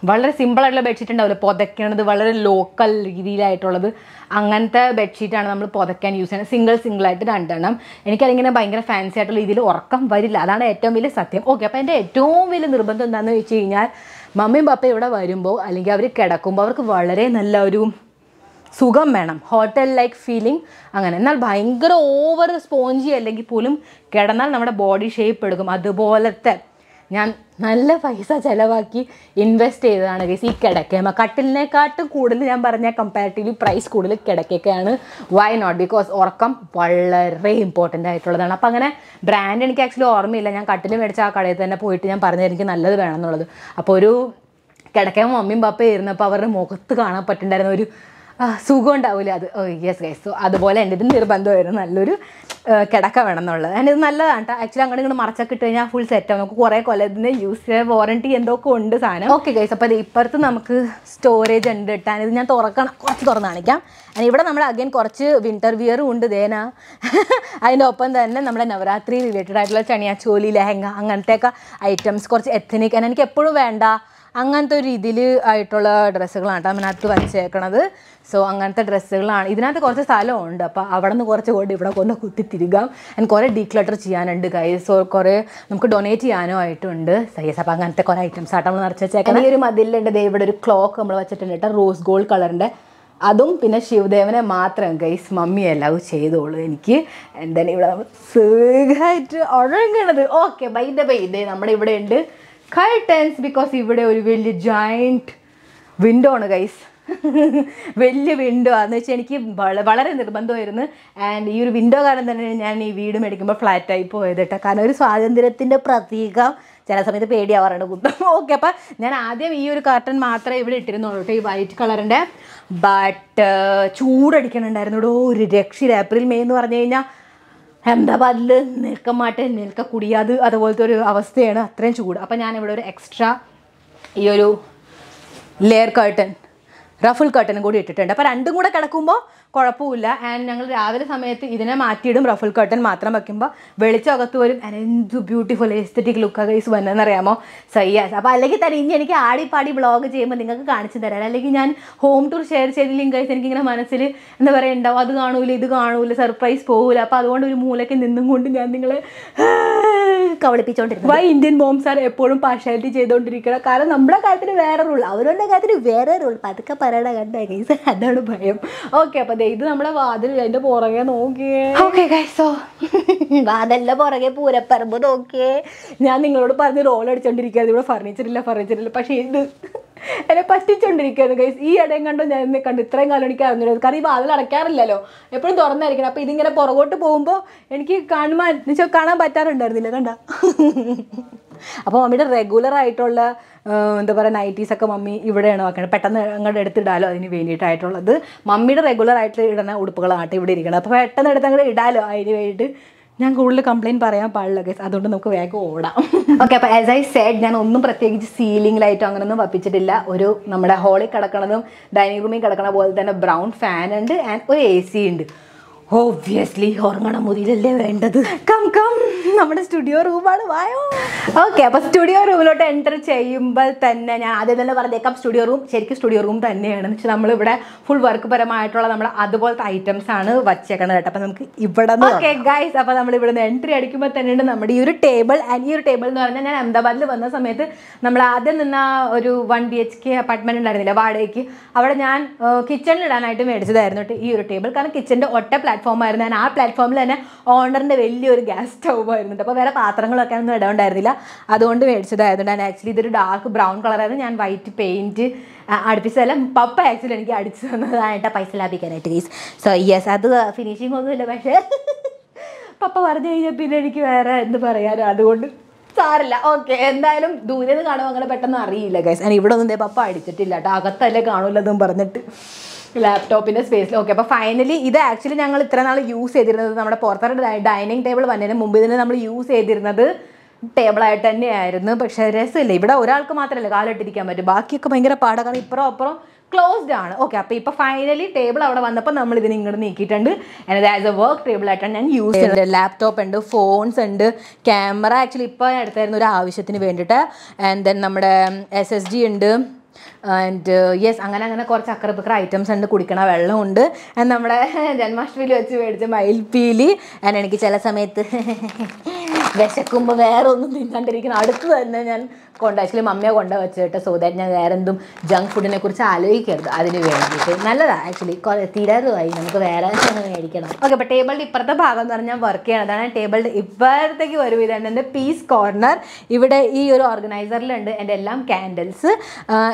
വളരെ സിമ്പിൾ ആയിട്ടുള്ള ബെഡ്ഷീറ്റ് ഉണ്ടാവില്ല? പുതയ്ക്കണത് വളരെ ലോക്കൽ രീതിയിലായിട്ടുള്ളത്. അങ്ങനത്തെ ബെഡ്ഷീറ്റാണ് നമ്മൾ പുതയ്ക്കാൻ യൂസ് ചെയ്യുന്നത്. സിംഗിൾ സിംഗിൾ ആയിട്ട് രണ്ടെണ്ണം. എനിക്കതിങ്ങനെ ഭയങ്കര ഫാൻസി ആയിട്ടുള്ള രീതിയിൽ ഉറക്കം വരില്ല. അതാണ് ഏറ്റവും വലിയ സത്യം. ഓക്കെ അപ്പോൾ എന്റെ ഏറ്റവും വലിയ നിർബന്ധം എന്താണെന്ന് വെച്ച് കഴിഞ്ഞാൽ മമ്മിയും പപ്പയും ഇവിടെ വരുമ്പോൾ അല്ലെങ്കിൽ അവർ കിടക്കുമ്പോൾ അവർക്ക് വളരെ നല്ല ഒരു സുഖം വേണം. ഹോട്ടൽ ലൈക്ക് ഫീലിംഗ് അങ്ങനെ. എന്നാൽ ഭയങ്കര ഓവർ സ്പോഞ്ചി അല്ലെങ്കിൽ പോലും കിടന്നാൽ നമ്മുടെ ബോഡി ഷേപ്പ് എടുക്കും. അതുപോലത്തെ ഞാൻ നല്ല പൈസ ചിലവാക്കി ഇൻവെസ്റ്റ് ചെയ്തതാണ് ഗൈസ് ഈ കിടക്കേമ കട്ടിലിനെക്കാട്ടും കൂടുതൽ ഞാൻ പറഞ്ഞ കമ്പാരിറ്റീവ്ലി പ്രൈസ് കൂടുതൽ കിടക്കൊക്കെയാണ് വൈ നോട്ട് ബിക്കോസ് ഉറക്കം വളരെ ഇമ്പോർട്ടന്റ് ആയിട്ടുള്ളതാണ്. അപ്പോൾ അങ്ങനെ ബ്രാൻഡ് എനിക്ക് ആക്ച്വലി ഓർമ്മയില്ല. ഞാൻ കട്ടിൽ മേടിച്ച ആ കടയിൽ തന്നെ പോയിട്ട് ഞാൻ പറഞ്ഞത് എനിക്ക് നല്ലത് വേണം എന്നുള്ളത്. അപ്പോൾ ഒരു കിടക്കാൻ മമ്മിയും പപ്പയും ഇരുന്നപ്പോൾ അവരുടെ മുഖത്ത് കാണാൻ പറ്റുന്നുണ്ടായിരുന്ന ഒരു സുഖം ഉണ്ടാവില്ല അത് യെസ് ഗൈസ് സോ അതുപോലെ എന്റെ ഇത് നിർബന്ധമായിരുന്നു. നല്ലൊരു കിടക്ക വേണം എന്നുള്ളത്. അതിന് ഇത് നല്ലതാണ് കേട്ടോ ആക്ച്വലി അങ്ങോട്ട് ഇങ്ങോട്ട് മറച്ചൊക്കെ ഇട്ട് കഴിഞ്ഞാൽ ഫുൾ സെറ്റ് ആവും. നമുക്ക് കുറേ കൊല്ലത്തിന് യൂസ് ചെയ്യാൻ വാറണ്ടി എന്തൊക്കെ ഉണ്ട് സാധനം. ഓക്കെ ഗൈസ് അപ്പോൾ ഇപ്പുറത്ത് നമുക്ക് സ്റ്റോറേജ് ഉണ്ട് ഇട്ടാൻ ഇത് ഞാൻ തുറക്കണം. കുറച്ച് തുറന്ന് കാണിക്കാം. അതിന് ഇവിടെ നമ്മൾ അഗൈൻ കുറച്ച് വിന്റർ വിയറും ഉണ്ട് ദേന അതിന്റെ ഒപ്പം തന്നെ നമ്മുടെ നവരാത്രി റിലേറ്റഡ് ആയിട്ടുള്ള ചണിയാച്ചോലി ലെഹങ്ക അങ്ങനത്തെയൊക്കെ ഐറ്റംസ് കുറച്ച് എത്തനിക് എനിക്ക് എപ്പോഴും വേണ്ട അങ്ങനത്തെ ഒരു ഇതിൽ ആയിട്ടുള്ള ഡ്രസ്സുകളാണ് കേട്ടോ അതിനകത്ത് വച്ചേക്കണത് സോ അങ്ങനത്തെ ഡ്രസ്സുകളാണ്. ഇതിനകത്ത് കുറച്ച് സ്ഥലമുണ്ട്. അപ്പോൾ അവിടെ നിന്ന് കുറച്ച് കൊണ്ട് ഇവിടെ കൊണ്ട് കുത്തി തിരികാം. ആൻഡ് കുറേ ഡീക്ലട്ടർ ചെയ്യാനുണ്ട് കൈ സോ കുറേ നമുക്ക് ഡൊണേറ്റ് ചെയ്യാനോ ആയിട്ടുണ്ട്. സൈസ് അപ്പോൾ അങ്ങനത്തെ കുറേ ഐറ്റംസ് ആയിട്ട് നമ്മൾ നിറച്ച് ഈ ഒരു മതിലുണ്ട് ദേ ഇവിടെ ഒരു ക്ലോക്ക് നമ്മൾ വെച്ചിട്ടുണ്ട് കേട്ടോ. റോസ് ഗോൾഡ് കളറിന്റെ അതും പിന്നെ ശിവദേവനെ മാത്രം ഗൈസ് മമ്മി എല്ലാം ചെയ്തോളൂ എനിക്ക്. എന്തായാലും ഇവിടെ നമ്മൾ സുഖമായിട്ട് ഉഴങ്ങണത് ഓക്കെ ബൈ ദ ബൈ ദേ നമ്മുടെ ഇവിടെ ഉണ്ട്. കർട്ടൻസ് ബിക്കോസ് ഇവിടെ ഒരു വലിയ ജോയിന്റ് വിൻഡോ ആണ് ഗൈസ് വലിയ വിൻഡോ ആണെന്ന് വെച്ചാൽ എനിക്ക് വള- വളരെ നിർബന്ധമായിരുന്നു. ആൻഡ് ഈ ഒരു വിൻഡോ കാരണം തന്നെ ഞാൻ ഈ വീട് മേടിക്കുമ്പോൾ ഫ്ലാറ്റായി പോയത് കേട്ടോ കാരണം ഒരു സ്വാതന്ത്ര്യത്തിന്റെ പ്രതീകം ചില സമയത്ത് പേടിയാവാറുണ്ട് കുത്തം ഓക്കെ അപ്പം ഞാൻ ആദ്യം ഈ ഒരു കർട്ടൻ മാത്രമേ ഇവിടെ ഇട്ടിരുന്നുള്ളൂ കേട്ടോ ഈ വൈറ്റ് കളറിന്റെ ബട്ട് ചൂടടിക്കണുണ്ടായിരുന്നു ഒരു രക്ഷയില്ല. ഏപ്രിൽ മെയ് എന്ന് പറഞ്ഞു കഴിഞ്ഞാൽ അഹമ്മദാബാദിൽ നിൽക്കാൻ മാട്ടെ നിൽക്ക കുടിയാത് അതുപോലത്തെ ഒരു അവസ്ഥയാണ് അത്രയും ചൂട്. അപ്പം ഞാൻ ഒരു എക്സ്ട്രാ ഈ ഒരു ലെയർ കർട്ടൻ റഫിൾ കർട്ടനും കൂടി ഇട്ടിട്ടുണ്ട്. അപ്പോൾ രണ്ടും കൂടെ കിടക്കുമ്പോൾ കുഴപ്പമില്ല. ആൻഡ് ഞങ്ങൾ രാവിലെ സമയത്ത് ഇതിനെ മാറ്റിയിടും. റഫൽ കർട്ടൻ മാത്രം വയ്ക്കുമ്പോൾ വെളിച്ചം അകത്ത് വരും. ആൻഡ് എന്ത് ബ്യൂട്ടിഫുൾ എസ്തറ്റിക് ലുക്ക് ഗൈസ് വന്നതെന്നറിയാമോ സയ്യാസ് അപ്പോൾ അല്ലെങ്കിൽ തന്നെ ഇനി എനിക്ക് ആടിപ്പാടി ബ്ലോഗ് ചെയ്യുമ്പോൾ നിങ്ങൾക്ക് കാണിച്ചു തരാം. അല്ലെങ്കിൽ ഞാൻ ഹോം ടൂർ ഷെയർ ചെയ്തില്ലെങ്കിൽ ഗൈസ് എനിക്കിങ്ങനെ മനസ്സിൽ എന്താ പറയുക ഉണ്ടാവും അത് കാണൂല ഇത് കാണൂല സർപ്രൈസ് പോകില്ല അപ്പോൾ അതുകൊണ്ട് ഒരു മൂലയ്ക്ക് നിന്നും കൊണ്ട് ഞാൻ നിങ്ങളെ കവളിപ്പിച്ചുകൊണ്ടിരിക്കും വൈ ഇന്ത്യൻ ബോംസ് ആർ എപ്പോഴും പാർഷ്യാലിറ്റി ചെയ്തുകൊണ്ടിരിക്കണം കാരണം നമ്മുടെ കാര്യത്തിന് വേറെ റൂൾ അവരുടെ കാര്യത്തിന് വേറെ റൂൾ പതുക്കെ പറയണ കണ്ട ഗൈസ് അതാണ് ഭയം. ഓക്കെ അപ്പോൾ ഇത് നമ്മുടെ വാതിൽ അതിന്റെ പുറകെ നോക്കിയേ. ഓക്കെ ഗൈസോ വാതല്ല പുറകെ പൂരപ്പറമ്പ് നോക്കിയേ. ഞാൻ നിങ്ങളോട് പറഞ്ഞ് റോൾ അടിച്ചോണ്ടിരിക്കുന്നത് ഇവിടെ ഫർണിച്ചർ ഇല്ല ഫർണിച്ചർ ഇല്ല. പക്ഷേ ഇത് എന്നെ പറ്റിച്ചോണ്ടിരിക്കുകയാണ് ഗൈസ് ഈ ഇടയും കണ്ടോ ഞാൻ എന്നെ കണ്ടു. ഇത്രയും കാലം എനിക്ക് അറിഞ്ഞിരുന്നു കാരണം ഈ വാതിൽ അടയ്ക്കാറില്ലല്ലോ. എപ്പോഴും തുറന്നായിരിക്കണം. അപ്പോൾ ഇതിങ്ങനെ പുറകോട്ട് പോകുമ്പോൾ എനിക്ക് കാണുമ്പോൾ എന്നുവെച്ചാൽ കാണാൻ പറ്റാറുണ്ടായിരുന്നില്ല കണ്ട? അപ്പോൾ മമ്മിയുടെ റെഗുലർ ആയിട്ടുള്ള എന്താ പറയുക നൈറ്റീസൊക്കെ മമ്മി ഇവിടെയാണ് വെക്കുന്നത് പെട്ടെന്ന് അങ്ങോട്ട് എടുത്തിടാലോ അതിന് വേണ്ടിയിട്ടായിട്ടുള്ളത്. മമ്മിയുടെ റെഗുലർ ആയിട്ട് ഇടുന്ന ഉടുപ്പുകളാട്ടെ ഇവിടെ ഇരിക്കണം. അപ്പോൾ പെട്ടെന്ന് എടുത്ത് അങ്ങോട്ട് ഇടാലോ അതിന് വേണ്ടിയിട്ട്. ഞാൻ കൂടുതൽ കംപ്ലയിന്റ് പറയാൻ പാടില്ല ഗൈസ് അതുകൊണ്ട് നമുക്ക് വേഗം ഓടാം. ഓക്കെ അപ്പോൾ ആസ് ഐ സെഡ് ഞാൻ ഒന്നും പ്രത്യേകിച്ച് സീലിംഗ് ലൈറ്റോ അങ്ങനെയൊന്നും വപ്പിച്ചിട്ടില്ല. ഒരു നമ്മുടെ ഹോളിൽ കിടക്കണതും ഡൈനിങ് റൂമിൽ കിടക്കണ പോലെ തന്നെ ബ്രൗൺ ഫാൻ ഉണ്ട് ആൻഡ് ഒരു എ ഉണ്ട്. ഓബ്വിയസ്ലി ഹോർമോണ മുറിയിലല്ലേ വേണ്ടത്? കം കം നമ്മുടെ സ്റ്റുഡിയോ റൂമാണ് വായോ. ഓക്കെ അപ്പോൾ സ്റ്റുഡിയോ റൂമിലോട്ട് എന്റർ ചെയ്യുമ്പോൾ തന്നെ ഞാൻ ആദ്യം തന്നെ പറഞ്ഞേക്കാം സ്റ്റുഡിയോ റൂം ശരിക്കും സ്റ്റുഡിയോ റൂം തന്നെയാണ്. എന്ന് വെച്ചാൽ നമ്മളിവിടെ ഫുൾ വർക്ക് പരമായിട്ടുള്ള നമ്മൾ അതുപോലത്തെ ഐറ്റംസ് ആണ് വച്ചേക്കണത് കേട്ടോ. അപ്പോൾ നമുക്ക് ഇവിടെ ഓക്കെ ഗൈസ് അപ്പോൾ നമ്മൾ ഇവിടെ നിന്ന് എൻട്രി അടിക്കുമ്പോൾ തന്നെയുണ്ട് നമ്മുടെ ഈ ഒരു ടേബിൾ ആൻഡ് ഈ ഒരു ടേബിൾ എന്ന് പറഞ്ഞാൽ ഞാൻ അഹമ്മദാബാദിൽ വന്ന സമയത്ത് നമ്മൾ ആദ്യം നിന്ന ഒരു one B H K apartment ഉണ്ടായിരുന്നില്ല വാടകയ്ക്ക്. അവിടെ ഞാൻ കിച്ചണിൽ ഇടാനായിട്ട് മേടിച്ചതായിരുന്നു ഈ ഒരു ടേബിൾ കാരണം കിച്ചന്റെ ഒറ്റ പ്ലാറ്റ്ഫോം ആയിരുന്നു. ഞാൻ ആ പ്ലാറ്റ്ഫോമിൽ തന്നെ ഓണറിന്റെ വലിയൊരു ഗ്യാസ് സ്റ്റൗവ് ആയിരുന്നു. അപ്പോൾ വേറെ പാത്രങ്ങളൊക്കെ ഒന്നും ഇടമുണ്ടായിരുന്നില്ല അതുകൊണ്ട് മേടിച്ചതായതുകൊണ്ട് ഞാൻ ആക്ച്വലി ഇതൊരു ഡാർക്ക് ബ്രൗൺ കളറായിരുന്നു ഞാൻ വൈറ്റ് പെയിന്റ് അടുപ്പിച്ചതല്ല പപ്പ ആക്ച്വലി എനിക്ക് അടിച്ചു തന്നതായിട്ട് പൈസ ലാഭിക്കാനായിട്ട് ഗീസ് സോ യെസ് അത് ഫിനിഷിംഗ് ഒന്നുമില്ല. പക്ഷേ പപ്പ പറഞ്ഞു കഴിഞ്ഞാൽ പിന്നെ എനിക്ക് വേറെ എന്ത് പറയാനോ അതുകൊണ്ട് സാറില്ല ഓക്കെ എന്തായാലും ദൂരെ നിന്ന് കാണുമ്പോൾ അങ്ങനെ പെട്ടെന്ന് അറിയില്ല ഗൈസ് ഞാൻ ഇവിടെ ഒന്നും പപ്പ അടിച്ചിട്ടില്ല. കേട്ടോ അകത്തല്ലേ കാണൂലെന്നും പറഞ്ഞിട്ട്. ലാപ്ടോപ്പിന്റെ സ്പേസിൽ ഓക്കെ അപ്പോൾ ഫൈനലി ഇത് ആക്ച്വലി ഞങ്ങൾ ഇത്ര നാൾ യൂസ് ചെയ്തിരുന്നത് നമ്മുടെ പുറത്തെ ഡൈനിങ് ടേബിൾ വന്നതിന് മുമ്പ് ഇതിന് നമ്മൾ യൂസ് ചെയ്തിരുന്നത് ടേബിളായിട്ട് തന്നെയായിരുന്നു. പക്ഷേ രസമില്ല. ഇവിടെ ഒരാൾക്ക് മാത്രമല്ല കാലിട്ടിരിക്കാൻ പറ്റും. ബാക്കിയൊക്കെ ഭയങ്കര പാടാണ് കാരണം ഇപ്പുറം അപ്പുറം ക്ലോസ്ഡ് ആണ്. ഓക്കെ അപ്പോൾ ഇപ്പോൾ ഫൈനലി ടേബിൾ അവിടെ വന്നപ്പോൾ നമ്മൾ ഇതിന് ഇങ്ങോട്ട് നീക്കിയിട്ടുണ്ട്. And as a work table ആയിട്ടാണ് ഞാൻ യൂസ് ചെയ്യുന്നത് ലാപ്ടോപ്പ് ഉണ്ട് ഫോൺസ് ഉണ്ട് ക്യാമറ ആക്ച്വലി ഇപ്പോൾ അടുത്തായിരുന്നു ഒരു ആവശ്യത്തിന് വേണ്ടിയിട്ട്. ആൻഡ് ദെൻ നമ്മുടെ എസ് എസ് ഡി ഉണ്ട്. ആൻഡ് യെസ് അങ്ങനെ അങ്ങനെ കുറച്ച് അക്കറപ്പക്കറ ഐറ്റംസ് ഉണ്ട് കുടിക്കണ വെള്ളമുണ്ട്. നമ്മുടെ ജന്മാഷ്ടമിയിൽ വെച്ച് മേടിച്ച മയിൽപ്പീലി. ആൻഡ് എനിക്ക് ചില സമയത്ത് വിശക്കുമ്പോൾ വേറെ ഒന്നും തിന്നാണ്ടിരിക്കണം. അടുത്ത് തന്നെ ഞാൻ കൊണ്ട് ആക്ച്വലി മമ്മിയെ കൊണ്ട് വെച്ചിട്ട് സോ ദാറ്റ് ഞാൻ വേറെ എന്തും ജങ്ക് ഫുഡിനെ കുറിച്ച് ആലോചിക്കരുത് അതിന് വേണ്ടിയിട്ട്. നല്ലതാണ് ആക്ച്വലി തീരാറുമായി. നമുക്ക് വേറെ മേടിക്കണം. ഓക്കെ അപ്പോൾ ടേബിളിന്റെ ഇപ്പുറത്തെ ഭാഗം എന്ന് പറഞ്ഞാൽ വർക്ക് ചെയ്യണതാണ് ടേബിളിന്റെ ഇപ്പുറത്തേക്ക് വരും ഇതാണ് എന്റെ പീസ് കോർണർ ഇവിടെ ഈ ഒരു ഓർഗനൈസറിലുണ്ട് എന്റെ എല്ലാം ക്യാൻഡിൽസ്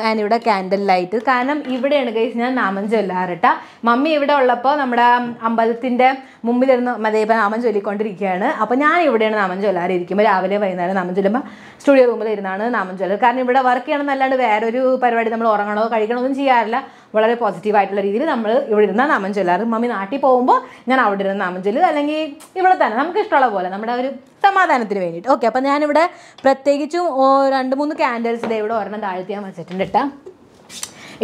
ആൻഡ് ഇവിടെ ക്യാൻഡിൽ ലൈറ്റ് കാരണം ഇവിടെയാണ് കഴിച്ച് ഞാൻ നാമം ചൊല്ലാറിട്ട. മമ്മി ഇവിടെ ഉള്ളപ്പോൾ നമ്മുടെ അമ്പലത്തിന്റെ മുമ്പിലിരുന്ന് അതേപോലെ നാമം ചൊല്ലിക്കൊണ്ടിരിക്കുകയാണ്. അപ്പോൾ ഞാൻ ഇവിടെയാണ് നാമം ചൊല്ലാറിരിക്കുമ്പോൾ രാവിലെ വൈകുന്നേരം നാമം ചൊല്ലുമ്പോൾ സ്റ്റുഡിയോ റൂമിൽ ഇരുന്നാണ് നാമം ചൊല്ലൽ കാരണം ഇവിടെ വർക്ക് ചെയ്യണമെന്നല്ലാണ്ട് വേറൊരു പരിപാടി നമ്മൾ ഉറങ്ങണോ കഴിക്കണോ ഒന്നും ചെയ്യാറില്ല. വളരെ പോസിറ്റീവ് ആയിട്ടുള്ള രീതിയിൽ നമ്മൾ ഇവിടെ ഇരുന്നാൽ നാമം ചൊല്ലാറ് മമ്മി നാട്ടിൽ പോകുമ്പോൾ ഞാൻ അവിടെ ഇരുന്ന് നാമം ചൊല്ലും അല്ലെങ്കിൽ ഇവിടെ തന്നെ നമുക്ക് ഇഷ്ടമുള്ള പോലെ നമ്മുടെ ഒരു സമാധാനത്തിന് വേണ്ടിയിട്ട്. ഓക്കെ അപ്പോൾ ഞാനിവിടെ പ്രത്യേകിച്ചും രണ്ട് മൂന്ന് ക്യാൻഡിൽസ് ഇവിടെ ഒരെണ്ണം താഴ്ത്തി ഞാൻ വെച്ചിട്ടുണ്ട് കേട്ടോ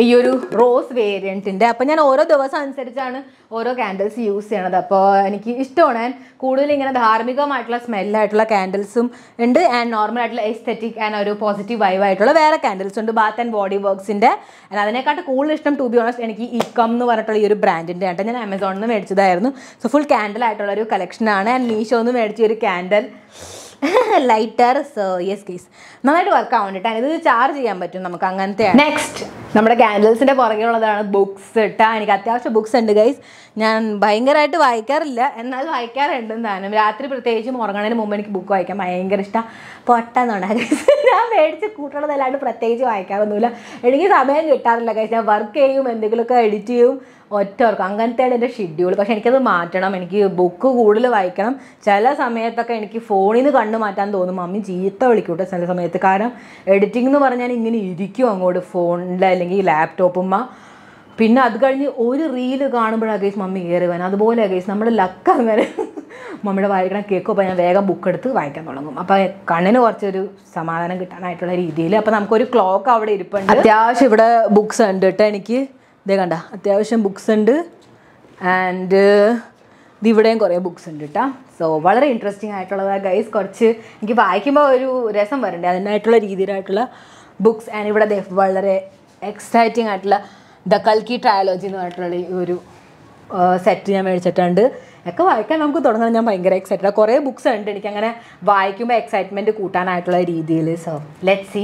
ഈ ഒരു റോസ് വേരിയന്റിന്റെ അപ്പോൾ ഞാൻ ഓരോ ദിവസം അനുസരിച്ചാണ് ഓരോ ക്യാൻഡിൽസ് യൂസ് ചെയ്യണത്. അപ്പോൾ എനിക്ക് ഇഷ്ടമാണ്. ഞാൻ കൂടുതൽ ഇങ്ങനെ ധാർമ്മികമായിട്ടുള്ള സ്മെല്ലായിട്ടുള്ള ക്യാൻഡിൽസും ഉണ്ട്. ആൻഡ് നോർമൽ ആയിട്ടുള്ള എസ്തെറ്റിക് ആൻഡ് ഒരു പോസിറ്റീവ് വൈവ് ആയിട്ടുള്ള വേറെ ക്യാൻഡിൽസ് ഉണ്ട്. ബാത്ത് ആൻഡ് ബോഡി വർക്ക്സിന്റെ ആൻഡ് അതിനെക്കാട്ട് കൂടുതൽ ഇഷ്ടം ടു ബി ഓണസ്റ്റ് എനിക്ക് ഇക്കം എന്ന് പറഞ്ഞിട്ടുള്ള ഈ ഒരു ബ്രാൻഡിന്റെ ആയിട്ട് ഞാൻ ആമസോണിൽ നിന്ന് മേടിച്ചതായിരുന്നു. സോ ഫുൾ ക്യാൻഡിൽ ആയിട്ടുള്ള ഒരു കളക്ഷനാണ് ആൻഡ് മീഷോ നിന്ന് മേടിച്ച ഒരു ക്യാൻഡൽ ലൈറ്റർ സോ യെസ് കേസ് നന്നായിട്ട് വർക്ക് ആവുന്നുണ്ട് ഇത് ചാർജ് ചെയ്യാൻ പറ്റും നമുക്ക് അങ്ങനത്തെ നെക്സ്റ്റ് നമ്മുടെ ക്യാൻഡിൽസിന്റെ പുറകെയുള്ളതാണ് ബുക്സ് കേട്ടോ എനിക്ക് അത്യാവശ്യം ബുക്സ് ഉണ്ട് ഗൈസ് ഞാൻ ഭയങ്കരമായിട്ട് വായിക്കാറില്ല. എന്നാൽ വായിക്കാറുണ്ട് താനും രാത്രി പ്രത്യേകിച്ചും ഉറങ്ങണതിന് മുമ്പ് എനിക്ക് ബുക്ക് വായിക്കാൻ ഭയങ്കര ഇഷ്ടം. പൊട്ടെന്നുണ്ട് ഞാൻ മേടിച്ച് കൂട്ടണതല്ലാണ്ട് പ്രത്യേകിച്ച് വായിക്കാറൊന്നുമില്ല എനിക്ക് സമയം കിട്ടാറില്ല കഴിച്ച് ഞാൻ വർക്ക് ചെയ്യും എന്തെങ്കിലുമൊക്കെ എഡിറ്റ് ചെയ്യും ഒറ്റ വർക്ക് അങ്ങനത്തെയാണ് എന്റെ ഷെഡ്യൂൾ പക്ഷേ എനിക്കത് മാറ്റണം. എനിക്ക് ബുക്ക് കൂടുതൽ വായിക്കണം. ചില സമയത്തൊക്കെ എനിക്ക് ഫോണിൽ നിന്ന് കണ്ണ് മാറ്റാൻ തോന്നും. മമ്മി ചീത്ത വിളിക്കൂട്ടെ ചില സമയത്ത്. കാരണം എഡിറ്റിംഗ് എന്ന് പറഞ്ഞാൽ ഇങ്ങനെ ഇരിക്കും അങ്ങോട്ട് ഫോണിൽ അല്ലെങ്കിൽ ലാപ്ടോപ്പുമ്മ പിന്നെ അത് കഴിഞ്ഞ് ഒരു റീൽ കാണുമ്പോഴാണ് ഗൈസ് മമ്മി കയറി വരാൻ അതുപോലെ ഗൈസ് നമ്മുടെ ലക്ക് അങ്ങനെ മമ്മിയുടെ വായിക്കണം കേൾക്കുമ്പോൾ ഞാൻ വേഗം ബുക്ക് എടുത്ത് വായിക്കാൻ തുടങ്ങും. അപ്പോൾ കണ്ണിന് കുറച്ചൊരു സമാധാനം കിട്ടാനായിട്ടുള്ള രീതിയിൽ അപ്പോൾ നമുക്കൊരു ക്ലോക്ക് അവിടെ ഇരിപ്പുണ്ട്. അത്യാവശ്യം ഇവിടെ ബുക്ക്സ് ഉണ്ട് കേട്ടോ എനിക്ക്. ഇതേ കണ്ട അത്യാവശ്യം ബുക്ക്സ് ഉണ്ട്. ആൻഡ് ഇവിടെയും കുറേ ബുക്ക്സ് ഉണ്ട് കേട്ടോ സോ വളരെ ഇൻട്രസ്റ്റിംഗ് ആയിട്ടുള്ളത് ഗൈസ് കുറച്ച് എനിക്ക് വായിക്കുമ്പോൾ ഒരു രസം വരണ്ടേ? അതിനായിട്ടുള്ള രീതിയിലായിട്ടുള്ള ബുക്സ് ആൻഡ് ഇവിടെ വളരെ എക്സൈറ്റിംഗ് ആയിട്ടുള്ള ദ കൽക്കി ട്രയോളജി എന്ന് പറഞ്ഞിട്ടുള്ള ഈ ഒരു സെറ്റ് ഞാൻ മേടിച്ചിട്ടുണ്ട്. ഒക്കെ വായിക്കാൻ നമുക്ക് തുടങ്ങാൻ ഞാൻ ഭയങ്കര എക്സൈറ്റഡ് കുറേ ബുക്സ് ഉണ്ട്. എനിക്ക് അങ്ങനെ വായിക്കുമ്പോൾ എക്സൈറ്റ്മെന്റ് കൂട്ടാനായിട്ടുള്ള രീതിയിൽ. സോ ലെറ്റ് സി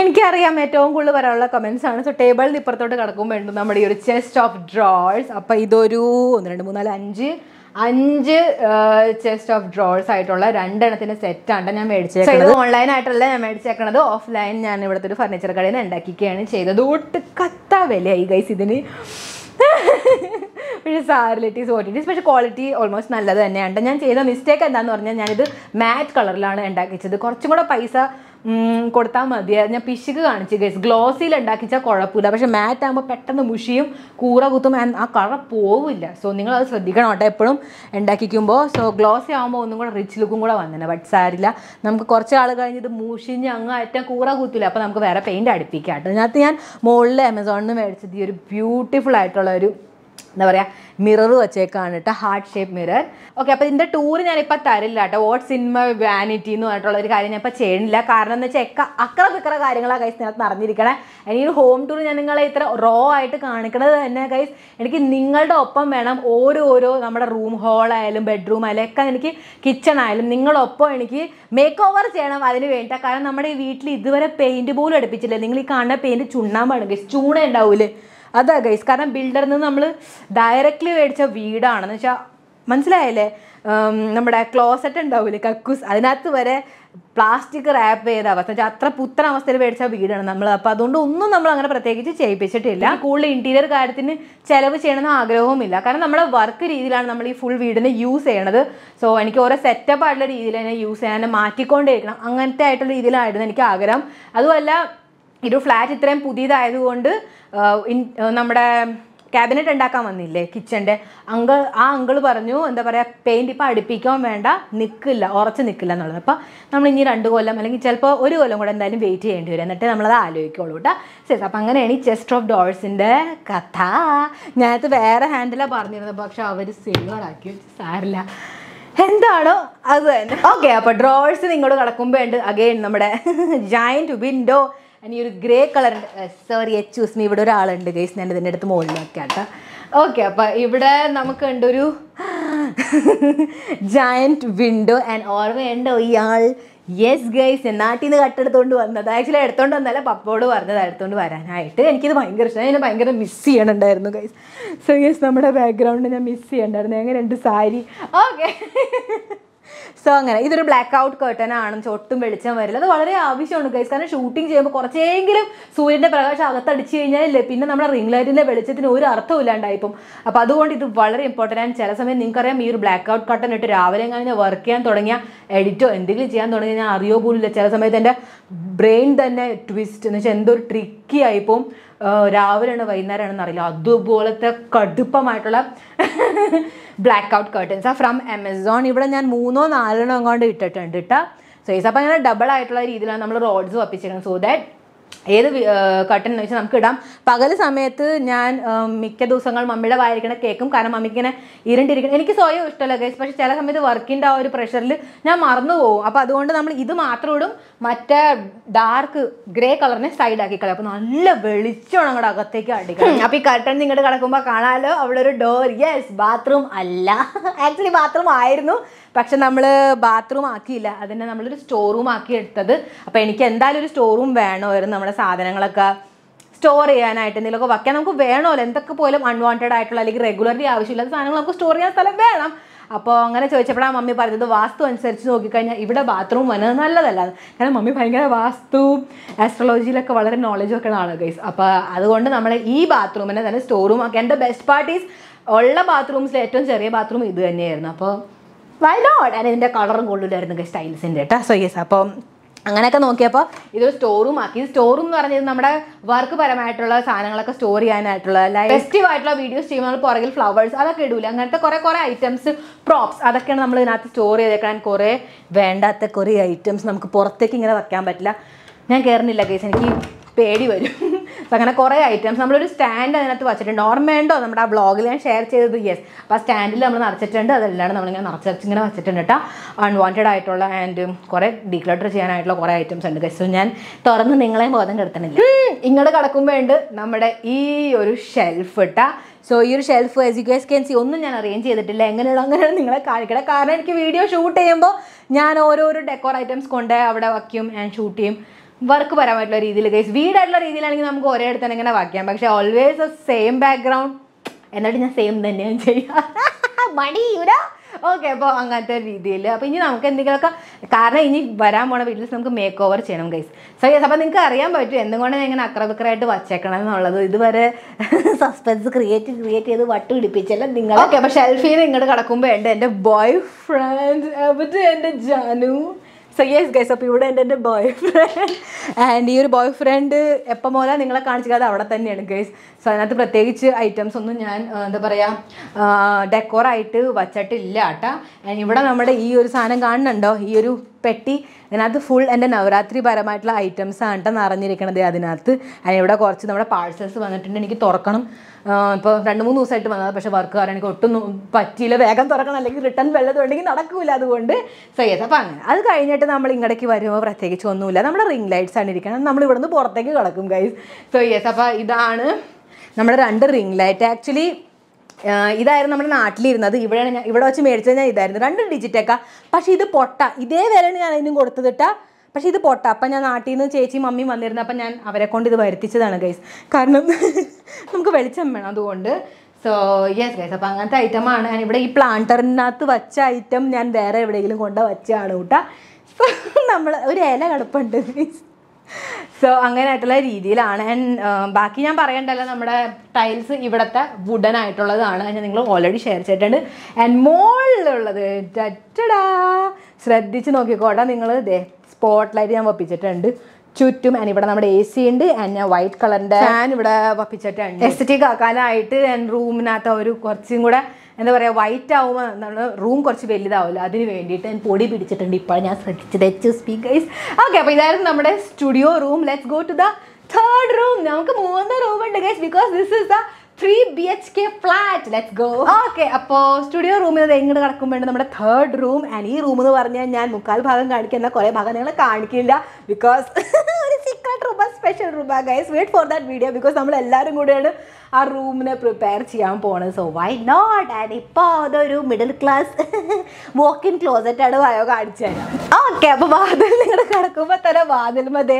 എനിക്കറിയാം ഏറ്റവും കൂടുതൽ വരാനുള്ള കമൻസ് ആണ്. സോ ടേബിളിൽ ഇപ്പുറത്തോട്ട് കിടക്കുമ്പോൾ ഉണ്ട് നമ്മുടെ ഈ ഒരു ചെസ്റ്റ് ഓഫ് ഡ്രോൾസ് അപ്പോൾ ഇതൊരു ഒന്ന് രണ്ട് മൂന്നാൽ അഞ്ച് അഞ്ച് ചെസ്റ്റ് ഓഫ് ഡ്രോൾസ് ആയിട്ടുള്ള രണ്ടെണ്ണത്തിന്റെ സെറ്റാണ് ഞാൻ മേടിച്ചേക്കുന്നത് ഓൺലൈൻ ആയിട്ടല്ല ഞാൻ മേടിച്ചേക്കണത്. ഓഫ്ലൈൻ ഞാൻ ഇവിടുത്തെ ഒരു ഫർണിച്ചർ കടയിൽ നിന്ന് ഉണ്ടാക്കിക്കുകയാണ് ചെയ്തത്. ഒട്ട് കത്ത വിലയായി ഗൈസ് ഇതിന്. വോട്ട് ഇറ്റ് ഈസ് പക്ഷേ ക്വാളിറ്റി ഓൾമോസ്റ്റ് നല്ലത് തന്നെയാണ്. ഞാൻ ചെയ്ത മിസ്റ്റേക്ക് എന്താണെന്ന് പറഞ്ഞാൽ ഞാനിത് മാറ്റ് കളറിലാണ് ഉണ്ടാക്കിച്ചത്. കുറച്ചും കൂടെ പൈസ കൊടുത്താൽ മതി ഞാൻ പിശുക്ക് കാണിച്ചു ഗൈസ് ഗ്ലോസിൽ ഉണ്ടാക്കിച്ചാൽ കുഴപ്പമില്ല പക്ഷേ മാറ്റ് ആകുമ്പോൾ പെട്ടെന്ന് മുഷിയും കൂറ കുത്തും ആ കളർ പോവില്ല. സോ നിങ്ങൾ അത് ശ്രദ്ധിക്കണം കേട്ടോ എപ്പോഴും ഉണ്ടാക്കിക്കുമ്പോൾ സോ ഗ്ലോസി ആകുമ്പോൾ ഒന്നും കൂടെ റിച്ച് ലുക്കും കൂടെ വന്നേനെ. ബട്ട് സാരില്ല നമുക്ക് കുറച്ച് ആൾ കഴിഞ്ഞിട്ട് മൂഷിഞ്ഞ് അങ്ങ് അറ്റം കൂറ കുത്തില്ല അപ്പോൾ നമുക്ക് വേറെ പെയിന്റ് അടുപ്പിക്കാം കേട്ടോ. ഞാൻ മുകളിൽ ആമസോണിൽ നിന്ന് മേടിച്ചത് ഈ ഒരു ബ്യൂട്ടിഫുൾ ആയിട്ടുള്ള ഒരു എന്താ പറയുക മിറർ വെച്ചേക്കാണ് കേട്ടോ ഹാർട്ട് ഷേപ്പ് മിറർ ഓക്കെ അപ്പോൾ ഇതിന്റെ ടൂർ ഞാനിപ്പോൾ തരില്ല കേട്ടോ വാട്ട്സ് ഇൻ മൈ വാനിറ്റി എന്ന് പറഞ്ഞിട്ടുള്ള ഒരു കാര്യം ഞാൻ ഇപ്പോൾ ചെയ്യണില്ല കാരണം എന്ന് വെച്ചാൽ അക്കറ പിക്കറ കാര്യങ്ങളാണ് കൈസ് നിനക്ക് നടന്നിരിക്കണേ എനിക്ക് ഹോം ടൂർ ഞാൻ നിങ്ങളെ ഇത്ര റോ ആയിട്ട് കാണിക്കണത് തന്നെ കൈസ് എനിക്ക് നിങ്ങളുടെ ഒപ്പം വേണം. ഓരോരോ ഓരോ നമ്മുടെ റൂം ഹോളായാലും ബെഡ്റൂം ആയാലും ഒക്കെ എനിക്ക് കിച്ചൺ ആയാലും നിങ്ങളൊപ്പം എനിക്ക് മേക്ക് ഓവർ ചെയ്യണം അതിന് വേണ്ടിയിട്ട് കാരണം നമ്മുടെ ഈ വീട്ടിൽ ഇതുവരെ പെയിന്റ് പോലും അടുപ്പിച്ചില്ല. നിങ്ങൾ ഈ കാണുന്ന പെയിന്റ് ചുണ്ണാമ്പാണ് കൈസ് ചൂണ ഉണ്ടാവൂലേ? അതാ ഗൈസ് കാരണം ബിൽഡറിൽ നിന്ന് നമ്മൾ ഡയറക്റ്റ്ലി മേടിച്ച വീടാണെന്ന് വെച്ചാൽ മനസ്സിലായല്ലേ? നമ്മുടെ ക്ലോസറ്റ് ഉണ്ടാവില്ലേ കക്കൂസ്? അതിനകത്ത് വരെ പ്ലാസ്റ്റിക് റാപ്പ് ചെയ്ത അവസ്ഥ. വെച്ചാൽ അത്ര പുത്തൻ അവസ്ഥയിൽ മേടിച്ച വീടാണ് നമ്മൾ അപ്പം അതുകൊണ്ട് ഒന്നും നമ്മൾ അങ്ങനെ പ്രത്യേകിച്ച് ചെയ്യിപ്പിച്ചിട്ടില്ല. കൂടുതൽ ഇന്റീരിയർ കാര്യത്തിന് ചിലവ് ചെയ്യണമെന്ന് ആഗ്രഹവുമില്ല. കാരണം നമ്മുടെ വർക്ക് രീതിയിലാണ് നമ്മൾ ഈ ഫുൾ വീടിനെ യൂസ് ചെയ്യണത്. സോ എനിക്ക് ഓരോ സെറ്റപ്പ് ആയിട്ടുള്ള രീതിയിൽ തന്നെ യൂസ് ചെയ്യാൻ മാറ്റിക്കൊണ്ടേയിരിക്കണം അങ്ങനത്തെ ആയിട്ടുള്ള രീതിയിലായിരുന്നു എനിക്ക് ആഗ്രഹം. അതുമല്ല ഒരു ഫ്ലാറ്റ് ഇത്രയും പുതിയതായതുകൊണ്ട് നമ്മുടെ ക്യാബിനറ്റ് ഉണ്ടാക്കാൻ വന്നില്ലേ കിച്ചന്റെ അങ്കിൾ ആ അങ്കിൾ പറഞ്ഞു എന്താ പറയുക പെയിന്റ് ഇപ്പം അടുപ്പിക്കാൻ വേണ്ട നിൽക്കില്ല ഉറച്ച് നിൽക്കില്ല എന്നുള്ളത്. അപ്പോൾ നമ്മൾ ഇനി രണ്ട് കൊല്ലം അല്ലെങ്കിൽ ചിലപ്പോൾ ഒരു കൊല്ലം കൂടെ എന്തായാലും വെയിറ്റ് ചെയ്യേണ്ടി വരും. എന്നിട്ട് നമ്മളത് ആലോചിക്കുള്ളൂ കേട്ടോ ശരി അപ്പോൾ അങ്ങനെയാണ് ഈ ചെസ്റ്റ് ഓഫ് ഡോൾസിന്റെ കഥ ഞാനത് വേറെ ഹാൻഡിലാണ് പറഞ്ഞിരുന്നത് പക്ഷെ അവർ സിൽവറാക്കി വെച്ച് സാരില്ല. എന്താണോ അത് തന്നെ. ഓക്കെ അപ്പോൾ ഡ്രോവേഴ്സ് നിങ്ങളോട് കിടക്കുമ്പോൾ ഉണ്ട്. അഗെയിൻ നമ്മുടെ ജയന്റ് വിൻഡോ ഈ ഒരു ഗ്രേ കളർ സോറി എച്ച് മീ ഇവിടെ ഒരാളുണ്ട് ഗൈസ് ഞാൻ ഇതിന്റെ അടുത്ത് മുകളിൽ വെക്കാം കേട്ടോ. ഓക്കെ അപ്പോൾ ഇവിടെ നമുക്കുണ്ട് ഒരു ജയന്റ് വിൻഡോ ആൻഡ് ഓർമ്മയുണ്ടോ ഇയാൾ? യെസ് ഗൈസ് ഞാൻ നാട്ടിൽ നിന്ന് കട്ടെടുത്തോണ്ട് വന്നത്. ആക്ച്വലി എടുത്തോണ്ട് വന്നല്ല പപ്പോട് പറഞ്ഞത് എടുത്തോണ്ട് വരാനായിട്ട്. എനിക്കിത് ഭയങ്കര ഇഷ്ടമാണ് എന്നെ ഭയങ്കര മിസ് ചെയ്യണുണ്ടായിരുന്നു ഗൈസ് സോ യെസ് നമ്മുടെ ബാക്ക്ഗ്രൗണ്ട് ഞാൻ മിസ് ചെയ്യണ്ടായിരുന്നു. എങ്ങനെയുണ്ട് സാരി. ഓക്കെ സോ അങ്ങനെ. ഇതൊരു ബ്ലാക്ക് ഔട്ട് കേട്ടൻ ആണ്. ഒട്ടും വെളിച്ചം വരില്ല. അത് വളരെ ആവശ്യമാണ് ഗൈസ് കാരണം ഷൂട്ടിംഗ് ചെയ്യുമ്പോൾ കുറച്ചെങ്കിലും സൂര്യന്റെ പ്രകാശം അകത്തടിച്ച് കഴിഞ്ഞാൽ പിന്നെ നമ്മുടെ റിംഗ് ലൈറ്റിന്റെ വെളിച്ചത്തിന് ഒരു അർത്ഥവും ഇല്ലാണ്ടായിപ്പം അപ്പോൾ അതുകൊണ്ട് ഇത് വളരെ ഇമ്പോർട്ടന്റ് ആണ്. ചില സമയം നിങ്ങൾക്കറിയാം ഈ ഒരു ബ്ലാക്ക് ഔട്ട് കട്ടൻ ഇട്ട് രാവിലെ കഴിഞ്ഞാൽ വർക്ക് ചെയ്യാൻ തുടങ്ങിയ എഡിറ്റോ എന്തെങ്കിലും ചെയ്യാൻ തുടങ്ങി ഞാൻ അറിയോ പോലും ഇല്ല ചില സമയത്ത് എന്റെ ബ്രെയിൻ തന്നെ ട്വിസ്റ്റ് എന്ന് വെച്ചാൽ എന്തോ ഒരു ട്രിക്കി ആയിപ്പോൾ രാവിലെയാണ് വൈകുന്നേരമാണെന്ന് അറിയില്ല. അതുപോലത്തെ കടുപ്പമായിട്ടുള്ള ബ്ലാക്ക് ഔട്ട് കർട്ടൻസ് ആ ഫ്രം ആമസോൺ ഇവിടെ ഞാൻ മൂന്നോ നാലെണ്ണോ അങ്ങോട്ട് ഇട്ടിട്ടുണ്ട് കേട്ടോ സൈസ് അപ്പോൾ അങ്ങനെ ഡബിൾ ആയിട്ടുള്ള രീതിയിലാണ് നമ്മൾ റോഡ്സ് ഒപ്പിച്ചിരിക്കുന്നത്. സോ ദാറ്റ് ഏത് കട്ടൻ എന്ന് വെച്ചാൽ നമുക്ക് ഇടാം. പകൽ സമയത്ത് ഞാൻ മിക്ക ദിവസങ്ങൾ മമ്മിയുടെ വായിക്കണ കേൾക്കും കാരണം മമ്മിക്ക് ഇങ്ങനെ ഇരുണ്ടിരിക്കണം. എനിക്ക് സ്വയം ഇഷ്ടമല്ല ഗൈസ് പക്ഷേ ചില സമയത്ത് വർക്കിന്റെ ആ ഒരു പ്രഷറിൽ ഞാൻ മറന്നു പോകും. അപ്പോൾ അതുകൊണ്ട് നമ്മൾ ഇത് മാത്രം ഇടും. മറ്റേ ഡാർക്ക് ഗ്രേ കളറിനെ സൈഡ് ആക്കി കളയും. അപ്പോൾ നല്ല വെളിച്ചമാണ് അങ്ങോട്ട് അകത്തേക്ക് അടിക്കണം. അപ്പോൾ ഈ കർട്ടൻ നിങ്ങളുടെ കിടക്കുമ്പോൾ കാണാമല്ലോ അവിടെ ഒരു ഡോർ യെസ് ബാത്റൂം അല്ല. ആക്ച്വലി ബാത്റൂം ആയിരുന്നു. പക്ഷെ നമ്മൾ ബാത്റൂം ആക്കിയില്ല. അതിനെ നമ്മളൊരു സ്റ്റോർ റൂം ആക്കി എടുത്തത്. അപ്പോൾ എനിക്ക് എന്തായാലും ഒരു സ്റ്റോർ റൂം വേണമായിരുന്നു നമ്മുടെ സാധനങ്ങളൊക്കെ സ്റ്റോർ ചെയ്യാനായിട്ട് എന്തെങ്കിലുമൊക്കെ വയ്ക്കാൻ നമുക്ക് വേണമല്ലോ എന്തൊക്കെ പോലും അൺവാണ്ടഡ് ആയിട്ടുള്ള അല്ലെങ്കിൽ റെഗുലർലി ആവശ്യമില്ലാത്ത സാധനങ്ങൾ നമുക്ക് സ്റ്റോർ ചെയ്യാൻ സ്ഥലം വേണം. അപ്പോൾ അങ്ങനെ ചോദിച്ചപ്പോഴാണ് മമ്മി പറഞ്ഞത് വാസ്തു അനുസരിച്ച് നോക്കിക്കഴിഞ്ഞാൽ ഇവിടെ ബാത്റൂം വന്നത് നല്ലതല്ല. കാരണം മമ്മി ഭയങ്കര വാസ്തു ആസ്ട്രോളജിയിലൊക്കെ വളരെ നോളജ് ഒക്കെ ആണ് ഗൈസ് അപ്പോൾ അതുകൊണ്ട് നമ്മൾ ഈ ബാത്റൂമിനെ തന്നെ സ്റ്റോർ റൂം ആക്കി. എന്റെ ബെസ്റ്റ് പാർട്ടീസ് ഉള്ള ബാത്റൂംസിൽ ഏറ്റവും ചെറിയ ബാത്റൂം ഇത് തന്നെയായിരുന്നു. അപ്പോൾ വൈ നോട്ട് ആൻഡ് ഇതിന്റെ കളറും കൊള്ളില്ലായിരുന്നു സ്റ്റൈൽസിന്റെ കേട്ടോ സോ യെസ് അപ്പം അങ്ങനെയൊക്കെ നോക്കിയപ്പോൾ ഇതൊരു സ്റ്റോർ റൂം ആക്കി. സ്റ്റോർ റൂം എന്ന് പറഞ്ഞത് നമ്മുടെ വർക്ക് പരമായിട്ടുള്ള സാധനങ്ങളൊക്കെ സ്റ്റോർ ചെയ്യാനായിട്ടുള്ള ഫെസ്റ്റീവ് ആയിട്ടുള്ള വീഡിയോസ് ചെയ്യുമ്പോൾ പുറകിൽ ഫ്ലവേഴ്സ് അതൊക്കെ ഇടൂല. അങ്ങനത്തെ കുറേ കുറേ ഐറ്റംസ് പ്രോപ്സ് അതൊക്കെയാണ് നമ്മൾ ഇതിനകത്ത് സ്റ്റോർ ചെയ്തേക്കാൻ കുറേ വേണ്ടാത്ത കുറേ ഐറ്റംസ് നമുക്ക് പുറത്തേക്ക് ഇങ്ങനെ വയ്ക്കാൻ പറ്റില്ല. ഞാൻ കയറുന്നില്ല കേസ് എനിക്ക് പേടി വരും. അപ്പോൾ അങ്ങനെ കുറേ ഐറ്റംസ് നമ്മളൊരു സ്റ്റാൻഡ് അതിനകത്ത് വെച്ചിട്ടുണ്ട്. ഓർമ്മയുണ്ടോ നമ്മുടെ ആ ബ്ലോഗിൽ ഞാൻ ഷെയർ ചെയ്തത്? യെസ് അപ്പോൾ ആ സ്റ്റാൻഡിൽ നമ്മൾ നിറച്ചിട്ടുണ്ട്. അതെല്ലാം നമ്മളിങ്ങനെ നിറച്ച് ഇങ്ങനെ വെച്ചിട്ടുണ്ട് കേട്ടോ അൺവാണ്ടഡ് ആയിട്ടുള്ള ആൻഡ് കുറേ ഡീക്ലട്ടർ ചെയ്യാനായിട്ടുള്ള കുറേ ഐറ്റംസ് ഉണ്ട് ഗസ് ഞാൻ തുറന്ന് നിങ്ങളെ ബോധം കെടുത്തണില്ല. ഇങ്ങോട്ട് കിടക്കുമ്പോൾ ഉണ്ട് നമ്മുടെ ഈ ഒരു ഷെൽഫ് ഇട്ടാ സോ ഈ ഒരു shelf S U S C ഒന്നും ഞാൻ അറേഞ്ച് ചെയ്തിട്ടില്ല. എങ്ങനെയുള്ള? അങ്ങനെയാണ് നിങ്ങളെ കാണിക്കണം. കാരണം എനിക്ക് വീഡിയോ ഷൂട്ട് ചെയ്യുമ്പോൾ ഞാൻ ഓരോരോ ഡെക്കോർ ഐറ്റംസ് കൊണ്ട് അവിടെ വയ്ക്കും ഞാൻ ഷൂട്ട് ചെയ്യും. വർക്ക് പരമായിട്ടുള്ള രീതിയിൽ. ഗൈസ് വീടായിട്ടുള്ള രീതിയിലാണെങ്കിൽ നമുക്ക് ഒരേ അടുത്ത് തന്നെ ഇങ്ങനെ വാക്കിയാം പക്ഷേ ഓൾവേസ് എ സെയിം ബാക്ക്ഗ്രൗണ്ട് എന്നിട്ട് ഞാൻ സെയിം തന്നെയാണ് ചെയ്യുക ഓക്കെ അപ്പോൾ അങ്ങനത്തെ രീതിയിൽ. അപ്പോൾ ഇനി നമുക്ക് എന്തെങ്കിലുമൊക്കെ കാരണം ഇനി വരാൻ പോണ വീട്ടിൽ നമുക്ക് മേക്ക് ഓവർ ചെയ്യണം ഗൈസ് സോ യെസ് അപ്പോൾ നിങ്ങൾക്ക് അറിയാൻ പറ്റും എന്തുകൊണ്ടാണ് ഞാൻ ഇങ്ങനെ അക്രമിക്കറായിട്ട് വച്ചേക്കണം എന്നുള്ളത് ഇതുവരെ സസ്പെൻസ് ക്രിയേറ്റ് ക്രിയേറ്റ് ചെയ്ത് വട്ട് പിടിപ്പിച്ചല്ല നിങ്ങൾ ഓക്കെ അപ്പോൾ ഷെൽഫിയിൽ നിങ്ങളുടെ കിടക്കുമ്പോൾ ഉണ്ട് എന്റെ ബോയ് ഫ്രണ്ട് എന്റെ ജാനു? സോ യെസ് ഗൈസ് അപ്പോൾ ഇവിടെ എന്റെ എന്റെ ബോയ് ഫ്രണ്ട് ആൻഡ് ഈ ഒരു ബോയ് ഫ്രണ്ട് എപ്പം പോലെ നിങ്ങളെ കാണിച്ചത്? അവിടെ തന്നെയാണ് ഗൈസ് സോ അതിനകത്ത് പ്രത്യേകിച്ച് ഐറ്റംസ് ഒന്നും ഞാൻ എന്താ പറയുക ഡെക്കോറായിട്ട് വച്ചിട്ടില്ല കേട്ടോ ഇവിടെ നമ്മുടെ ഈ ഒരു സാധനം കാണുന്നുണ്ടോ? ഈ ഒരു പെട്ടി. അതിനകത്ത് ഫുൾ എന്റെ നവരാത്രി പരമായിട്ടുള്ള ഐറ്റംസ് ആണ് കേട്ടോ നിറഞ്ഞിരിക്കണത് അതിനകത്ത്. അതിന് ഇവിടെ കുറച്ച് നമ്മുടെ പാഴ്സൽസ് വന്നിട്ടുണ്ട്. എനിക്ക് തുറക്കണം. ഇപ്പോൾ രണ്ട് മൂന്ന് ദിവസമായിട്ട് വന്നത്. പക്ഷേ വർക്ക് കാരണം എനിക്ക് ഒട്ടും പറ്റിയില്ല. വേഗം തുറക്കണം. അല്ലെങ്കിൽ റിട്ടേൺ വെള്ളത് ഉണ്ടെങ്കിൽ നടക്കില്ല അതുകൊണ്ട്. സോ യെസ് അപ്പോൾ അങ്ങനെ. അത് കഴിഞ്ഞിട്ട് നമ്മൾ ഇങ്ങടേക്ക് വരുമ്പോൾ പ്രത്യേകിച്ച് ഒന്നുമില്ല. നമ്മുടെ റിംഗ് ലൈറ്റ്സ് ആണ് ഇരിക്കണം നമ്മൾ ഇവിടുന്ന് പുറത്തേക്ക് കിടക്കും ഗൈസ് സോ യെസ് അപ്പോൾ ഇതാണ് നമ്മുടെ രണ്ട് റിംഗ് ലൈറ്റ് ആക്ച്വലി ഇതായിരുന്നു നമ്മുടെ നാട്ടിലിരുന്നത്. ഇവിടെയാണ് ഞാൻ ഇവിടെ വെച്ച് മേടിച്ചത് ഞാൻ ഇതായിരുന്നു. രണ്ട് ഡിജിറ്റൊക്കെ പക്ഷേ ഇത് പൊട്ട. ഇതേ വിലയാണ് ഞാൻ അതിനും കൊടുത്തതിട്ടാ പക്ഷേ ഇത് പൊട്ട. അപ്പം ഞാൻ നാട്ടിൽ നിന്ന് ചേച്ചി മമ്മിയും വന്നിരുന്നു. അപ്പം ഞാൻ അവരെ കൊണ്ട് ഇത് വരുത്തിച്ചതാണ് ഗൈസ് കാരണം നമുക്ക് വെളിച്ചം വേണം അതുകൊണ്ട്. സോ യെസ് ഗൈസ് അപ്പോൾ അങ്ങനത്തെ ഐറ്റമാണ് ഞാൻ ഇവിടെ ഈ പ്ലാന്ററിനകത്ത് വച്ച ഐറ്റം ഞാൻ വേറെ എവിടെയെങ്കിലും കൊണ്ട് വച്ചാണ് കൂട്ടാ നമ്മൾ ഒരു ഇല കിടപ്പുണ്ട് ഗൈസ് സോ അങ്ങനെ ആയിട്ടുള്ള രീതിയിലാണ് ആൻഡ് ബാക്കി ഞാൻ പറയണ്ടല്ലോ നമ്മുടെ ടൈൽസ് ഇവിടുത്തെ വുഡൻ ആയിട്ടുള്ളതാണ്. ഞാൻ നിങ്ങൾ ഓൾറെഡി ഷെയർ ചെയ്തിട്ടുണ്ട്. ആൻഡ് മോളിലുള്ളത് ടറ്റടാ ശ്രദ്ധിച്ച് നോക്കിക്കോട്ടെ നിങ്ങൾ ദേ സ്പോട്ട് ലൈറ്റ് ഞാൻ വപ്പിച്ചിട്ടുണ്ട്. ചുറ്റും ആൻഡ് ഇവിടെ നമ്മുടെ എ സി ഉണ്ട് ആൻഡ് ഞാൻ വൈറ്റ് കളറിന്റെ ഫാൻ ഇവിടെ വപ്പിച്ചിട്ടുണ്ട്. എസ് ടി കാക്കാനായിട്ട് ആൻഡ് റൂമിനകത്ത് ഒരു കുറച്ചും കൂടെ എന്താ പറയുക വൈറ്റ് ആവുമ്പോൾ നമ്മൾ റൂം കുറച്ച് വലുതാവില്ല അതിന് വേണ്ടിയിട്ട് ഞാൻ പൊടി പിടിച്ചിട്ടുണ്ട് ഇപ്പോൾ ഞാൻ ശ്രദ്ധിച്ചത് എച്ച് സ്പീക്കേഴ്സ് ഓക്കെ അപ്പോൾ ഇതായിരുന്നു നമ്മുടെ studio room let's go to the third room നമുക്ക് മൂന്ന് റൂം ഉണ്ട് guys because this is the three B H K flat let's go okay അപ്പോൾ സ്റ്റുഡിയോ റൂമിൽ എങ്ങോട്ട് കിടക്കുമ്പോഴാണ് നമ്മുടെ തേർഡ് റൂം ആൻഡ് ഈ റൂം എന്ന് പറഞ്ഞാൽ ഞാൻ മുക്കാൽ ഭാഗം കാണിക്കുന്ന കുറേ ഭാഗം നിങ്ങൾ കാണിക്കില്ല. ബിക്കോസ് ഒരു secret room special room guys wait for that video because നമ്മൾ എല്ലാവരും കൂടെയാണ് ആ റൂമിനെ പ്രിപ്പയർ ചെയ്യാൻ പോണത് സോ വൈ നോട്ട് ആൻഡ് ഇപ്പോൾ അതൊരു മിഡിൽ ക്ലാസ് വോക്ക് ഇൻ ആണ് വയോ കാണിച്ചു. തരാം ഓക്കെ അപ്പോൾ വാതിൽ നിങ്ങളുടെ കിടക്കുമ്പോൾ തന്നെ വാതിൽ മതേ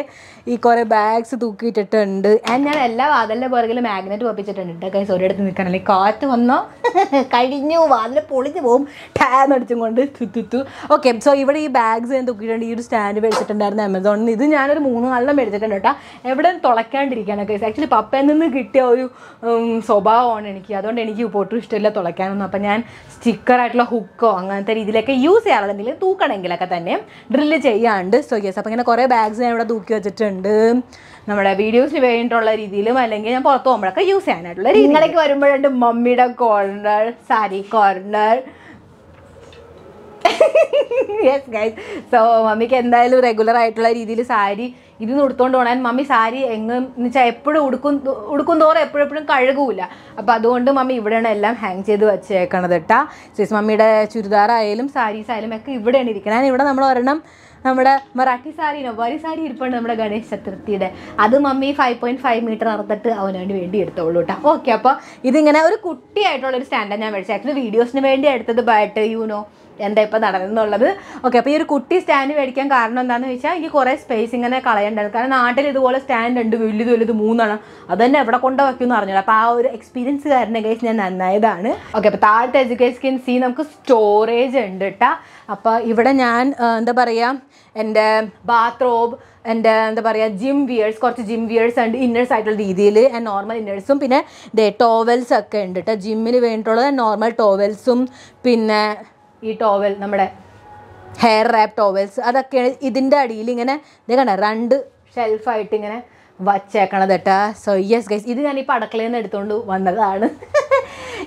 ഈ കുറേ ബാഗ്സ് തൂക്കിയിട്ടിട്ടുണ്ട്. ആൻഡ് ഞാൻ എല്ലാ വാതിലിന്റെ പുറകിൽ മാഗ്നറ്റ് വപ്പിച്ചിട്ടുണ്ട് കേട്ടോ കൈസ് ഒരിടത്ത് നിൽക്കണം അല്ലെങ്കിൽ കാറ്റ് വന്നോ? കഴിഞ്ഞു. വാതിൽ പൊളിഞ്ഞു പോകും ടാൻ അടിച്ചും കൊണ്ട് തുത്തുത്തു ഓക്കെ സോ ഇവിടെ ഈ ബാഗ്സ് ഞാൻ തൂക്കിയിട്ടുണ്ട്. ഈ ഒരു സ്റ്റാൻഡ് മേടിച്ചിട്ടുണ്ടായിരുന്നു ആമസോണിൽ നിന്ന് ഇത് ഞാനൊരു മൂന്ന് നാലെണ്ണം മേടിച്ചിട്ടുണ്ട് കേട്ടോ. എവിടെ തുളയ്ക്കാണ്ടിരിക്കാനൊക്കെ ആക്ച്വലി പപ്പയിൽ നിന്ന് കിട്ടിയ ഒരു സ്വഭാവമാണ് എനിക്ക്. അതുകൊണ്ട് എനിക്ക് ഒട്ടും ഇഷ്ടമില്ല തുളയ്ക്കാനൊന്നും. അപ്പം ഞാൻ സ്റ്റിക്കറായിട്ടുള്ള ഹുക്കോ അങ്ങനത്തെ രീതിയിലൊക്കെ യൂസ് എന്തെങ്കിലും തൂക്കണമെങ്കിലൊക്കെ തന്നെ ഡ്രില്ല് ചെയ്യാണ്ട് സോ യെസ് അപ്പം ഇങ്ങനെ കുറേ ബാഗ്സ് ഞാൻ ഇവിടെ തൂക്കി വെച്ചിട്ടുണ്ട്. നമ്മുടെ വീഡിയോസിന് വേണ്ടിയിട്ടുള്ള രീതിയിലും അല്ലെങ്കിൽ ഞാൻ പുറത്ത് പോകുമ്പോഴൊക്കെ യൂസ് ചെയ്യാനായിട്ടുള്ള നിങ്ങളേക്ക് വരുമ്പോഴുണ്ട്. മമ്മിയുടെ corner sari corner yes guys so മമ്മിക്ക് എന്തായാലും റെഗുലർ ആയിട്ടുള്ള രീതിയിൽ സാരി ഇതിന്ന് ഉടുത്തോണ്ട് പോകണം മമ്മി സാരി എങ്ങും എന്ന് വെച്ചാൽ എപ്പോഴും ഉടുക്കും ഉടുക്കും തോറും എപ്പോഴും എപ്പോഴും കഴുകൂല. അപ്പോൾ അതുകൊണ്ട് മമ്മി ഇവിടെയാണ് എല്ലാം ഹാങ് ചെയ്ത് വെച്ചേക്കണത് കേട്ടാ ചേച്ചി മമ്മിയുടെ ചുരിദാറായാലും സാരീസ് ആയാലും ഒക്കെ ഇവിടെയാണ് ഞാൻ ഇവിടെ നമ്മൾ ഒരെണ്ണം നമ്മുടെ മറാഠി സാരി നവ്വാരി സാരി ഇരിപ്പുണ്ട് നമ്മുടെ ഗണേശ് ചതുർത്ഥിയുടെ. അത് mummy five point five metre അറുത്തിട്ട് അവനുവേണ്ടി വേണ്ടി എടുത്തോളൂ കേട്ടോ ഓക്കെ അപ്പോൾ ഇതിങ്ങനെ ഒരു കുട്ടിയായിട്ടുള്ള ഒരു സ്റ്റാൻഡാണ് ഞാൻ മേടിച്ചത് ആക്ച്വലി വീഡിയോസിന് വേണ്ടി എടുത്തത് ബട്ട് യുനോ എന്താ ഇപ്പം നടന്നെന്നുള്ളത്. ഓക്കെ അപ്പോൾ ഈ ഒരു കുട്ടി സ്റ്റാൻഡ് മേടിക്കാൻ കാരണം എന്താണെന്ന് വെച്ചാൽ എനിക്ക് കുറേ സ്പേസ് ഇങ്ങനെ കളയണ്ടായിരുന്നു കാരണം നാട്ടിൽ ഇതുപോലെ സ്റ്റാൻഡ് ഉണ്ട് വലുത് വലുത് മൂന്നാണ് അത് തന്നെ എവിടെ കൊണ്ട് വയ്ക്കുമെന്ന് അറിഞ്ഞില്ല അപ്പോൾ ആ ഒരു എക്സ്പീരിയൻസ് കാരണം കേസ് ഞാൻ നന്നായതാണ്. ഓക്കെ അപ്പോൾ താഴത്തെ എഡ്യൂക്കേഷൻ സി നമുക്ക് സ്റ്റോറേജ് ഉണ്ട് കേട്ടോ അപ്പോൾ ഇവിടെ ഞാൻ എന്താ പറയുക എന്റെ ബാത്റൂം എന്റെ എന്താ പറയുക ജിം വിയേഴ്സ് കുറച്ച് ജിം വിയേഴ്സ് ഉണ്ട് ഇന്നേഴ്സ് ആയിട്ടുള്ള രീതിയിൽ. ആൻഡ് നോർമൽ ഇന്നേഴ്സും പിന്നെ ദേ ടോവൽസ് ഒക്കെ ഉണ്ട് കേട്ടോ ജിമ്മിന് വേണ്ടിയിട്ടുള്ളത് നോർമൽ ടോവൽസും പിന്നെ ഈ ടോവൽ നമ്മുടെ ഹെയർ റാപ്പ് ടോവൽസ് അതൊക്കെയാണ് ഇതിന്റെ അടിയിൽ ഇങ്ങനെ ഇത് കണ്ട രണ്ട് ഷെൽഫായിട്ട് ഇങ്ങനെ വച്ചേക്കണത് കേട്ടാ സോ യെസ് ഗൈസ് ഇത് ഞാൻ ഈ അടുക്കളയിൽ നിന്ന് എടുത്തുകൊണ്ട് വന്നതാണ്.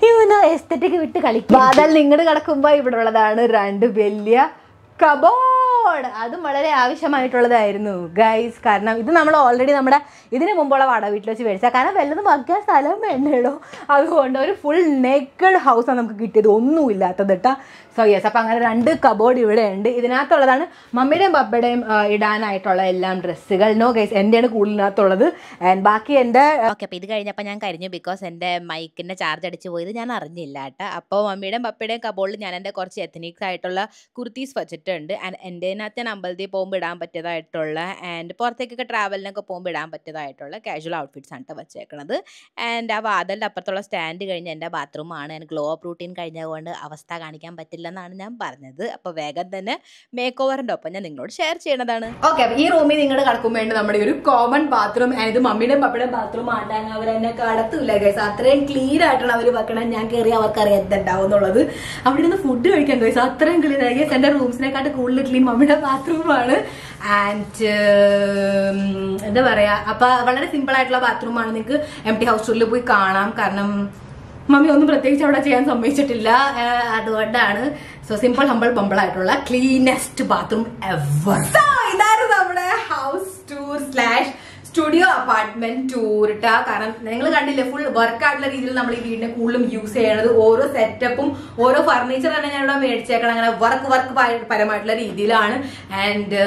ഇവന് എസ്തറ്റിക് വിട്ട് കളിക്കും. അതിൽ നിങ്ങൾ കിടക്കുമ്പോൾ ഇവിടെ ഉള്ളതാണ് രണ്ട് വലിയ കബോ കബോർഡ് അതും വളരെ ആവശ്യമായിട്ടുള്ളതായിരുന്നു. ഗൈസ് കാരണം ഇത് നമ്മൾ ഓൾറെഡി നമ്മുടെ ഇതിന് മുമ്പുള്ള വാടക വീട്ടിൽ വെച്ച് മേടിച്ചാൽ കാരണം വല്ലതും വയ്ക്കാൻ സ്ഥലം വേണ്ടല്ലോ അതുകൊണ്ട് ഒരു ഫുൾ നെക്കഡ് ഹൗസാണ് നമുക്ക് കിട്ടിയത്. ഒന്നുമില്ലാത്തത് കേട്ടോ സോ യെസ് അപ്പോൾ അങ്ങനെ രണ്ട് കബോർഡ് ഇവിടെ ഉണ്ട്. ഇതിനകത്തുള്ളതാണ് മമ്മിയുടെയും പപ്പയുടെയും ഇടാനായിട്ടുള്ള എല്ലാം ഡ്രസ്സുകൾ നോ ഗൈസ് എന്റെയാണ് കൂടുതലിനകത്തുള്ളത്. ആൻഡ് ബാക്കി എന്റെ ഓക്കെ അപ്പോൾ ഇത് കഴിഞ്ഞപ്പോൾ ഞാൻ കഴിഞ്ഞു. ബിക്കോസ് എന്റെ മൈക്കിന്റെ ചാർജ് അടിച്ചു പോയത് ഞാൻ അറിഞ്ഞില്ല കേട്ടോ അപ്പോൾ മമ്മിയുടെയും പപ്പയുടെയും കബോർഡിൽ ഞാൻ എന്റെ കുറച്ച് എത്തനിക്സ് ആയിട്ടുള്ള കുർത്തീസ് വെച്ചിട്ടുണ്ട്. ആൻഡ് എന്റെ അതിനകത്ത് അമ്പലത്തിൽ പോകുമ്പോൾ ഇടാൻ പറ്റിയതായിട്ടുള്ള ആൻഡ് പുറത്തേക്കൊക്കെ ട്രാവലിനൊക്കെ പോകുമ്പോൾ ഇടാൻ പറ്റിയതായിട്ടുള്ള കാഷ്വൽ ഔട്ട്ഫിറ്റ്സ് ആണ് കേട്ടോ വെച്ചേക്കണത്. ആൻഡ് ആ വാതിലിന്റെ അപ്പുറത്തുള്ള സ്റ്റാൻഡ് കഴിഞ്ഞ് എന്റെ ബാത്റൂമാണ് ആൻഡ് ഗ്ലോ അപ്പ് റൂട്ടീൻ കഴിഞ്ഞതുകൊണ്ട് അവസ്ഥ കാണിക്കാൻ പറ്റില്ലെന്നാണ് ഞാൻ പറഞ്ഞത്. അപ്പോൾ വേഗം തന്നെ മേക്ക് ഓവറിന്റെ ഒപ്പം ഞാൻ നിങ്ങളോട് ഷെയർ ചെയ്യണതാണ്. ഓക്കെ ഈ റൂമിൽ നിങ്ങൾ കിടക്കുമ്പോൾ നമ്മുടെ ഒരു കോമൺ ബാത്റൂം അതായത് മമ്മിയുടെയും പപ്പയുടെയും ബാത്റൂം ആട്ടാങ്ങ് അവർ എന്നെ കടത്തില്ല ഗൈസ് അത്രയും ക്ലീൻ ആയിട്ടാണ് അവർ വെക്കണം. ഞാൻ കയറി അവർക്ക് അറിയാം എന്തുണ്ടാവും എന്നുള്ളത്. അവിടെ നിന്ന് ഫുഡ് കഴിക്കാൻ ഗൈസ് അത്രയും ക്ലീൻ ആയി. ഗൈസ് എന്റെ റൂംസിനെക്കാട്ട് കൂടുതൽ ക്ലീൻ മമ്മിയുടെ ബാത്റൂമാണ്. ആൻഡ് എന്താ പറയാ അപ്പൊ വളരെ സിമ്പിൾ ആയിട്ടുള്ള ബാത്റൂമാണ്. നിങ്ങൾക്ക് എം ടി ഹൗസ് ടൂറിൽ പോയി കാണാം. കാരണം മമ്മി ഒന്നും പ്രത്യേകിച്ച് അവിടെ ചെയ്യാൻ സമ്മതിച്ചിട്ടില്ല. അതുകൊണ്ടാണ്. സോ സിമ്പിൾ ഹമ്പിൾ ബമ്പിൾ ആയിട്ടുള്ള ക്ലീനസ്റ്റ് ബാത്റൂം എവർ ഇതായിരുന്നു നമ്മുടെ house tour slash studio apartment tour ഇട്ടാ കാരണം നിങ്ങൾ കണ്ടില്ലേ ഫുൾ വർക്ക് ആയിട്ടുള്ള രീതിയിൽ നമ്മൾ ഈ വീടിനെ കൂടുതലും യൂസ് ചെയ്യണത്. ഓരോ സെറ്റപ്പും ഓരോ ഫർണിച്ചർ തന്നെ ഞാൻ ഇവിടെ മേടിച്ചേക്കണം അങ്ങനെ വർക്ക് വർക്ക് പരമായിട്ടുള്ള രീതിയിലാണ്. ആൻഡ്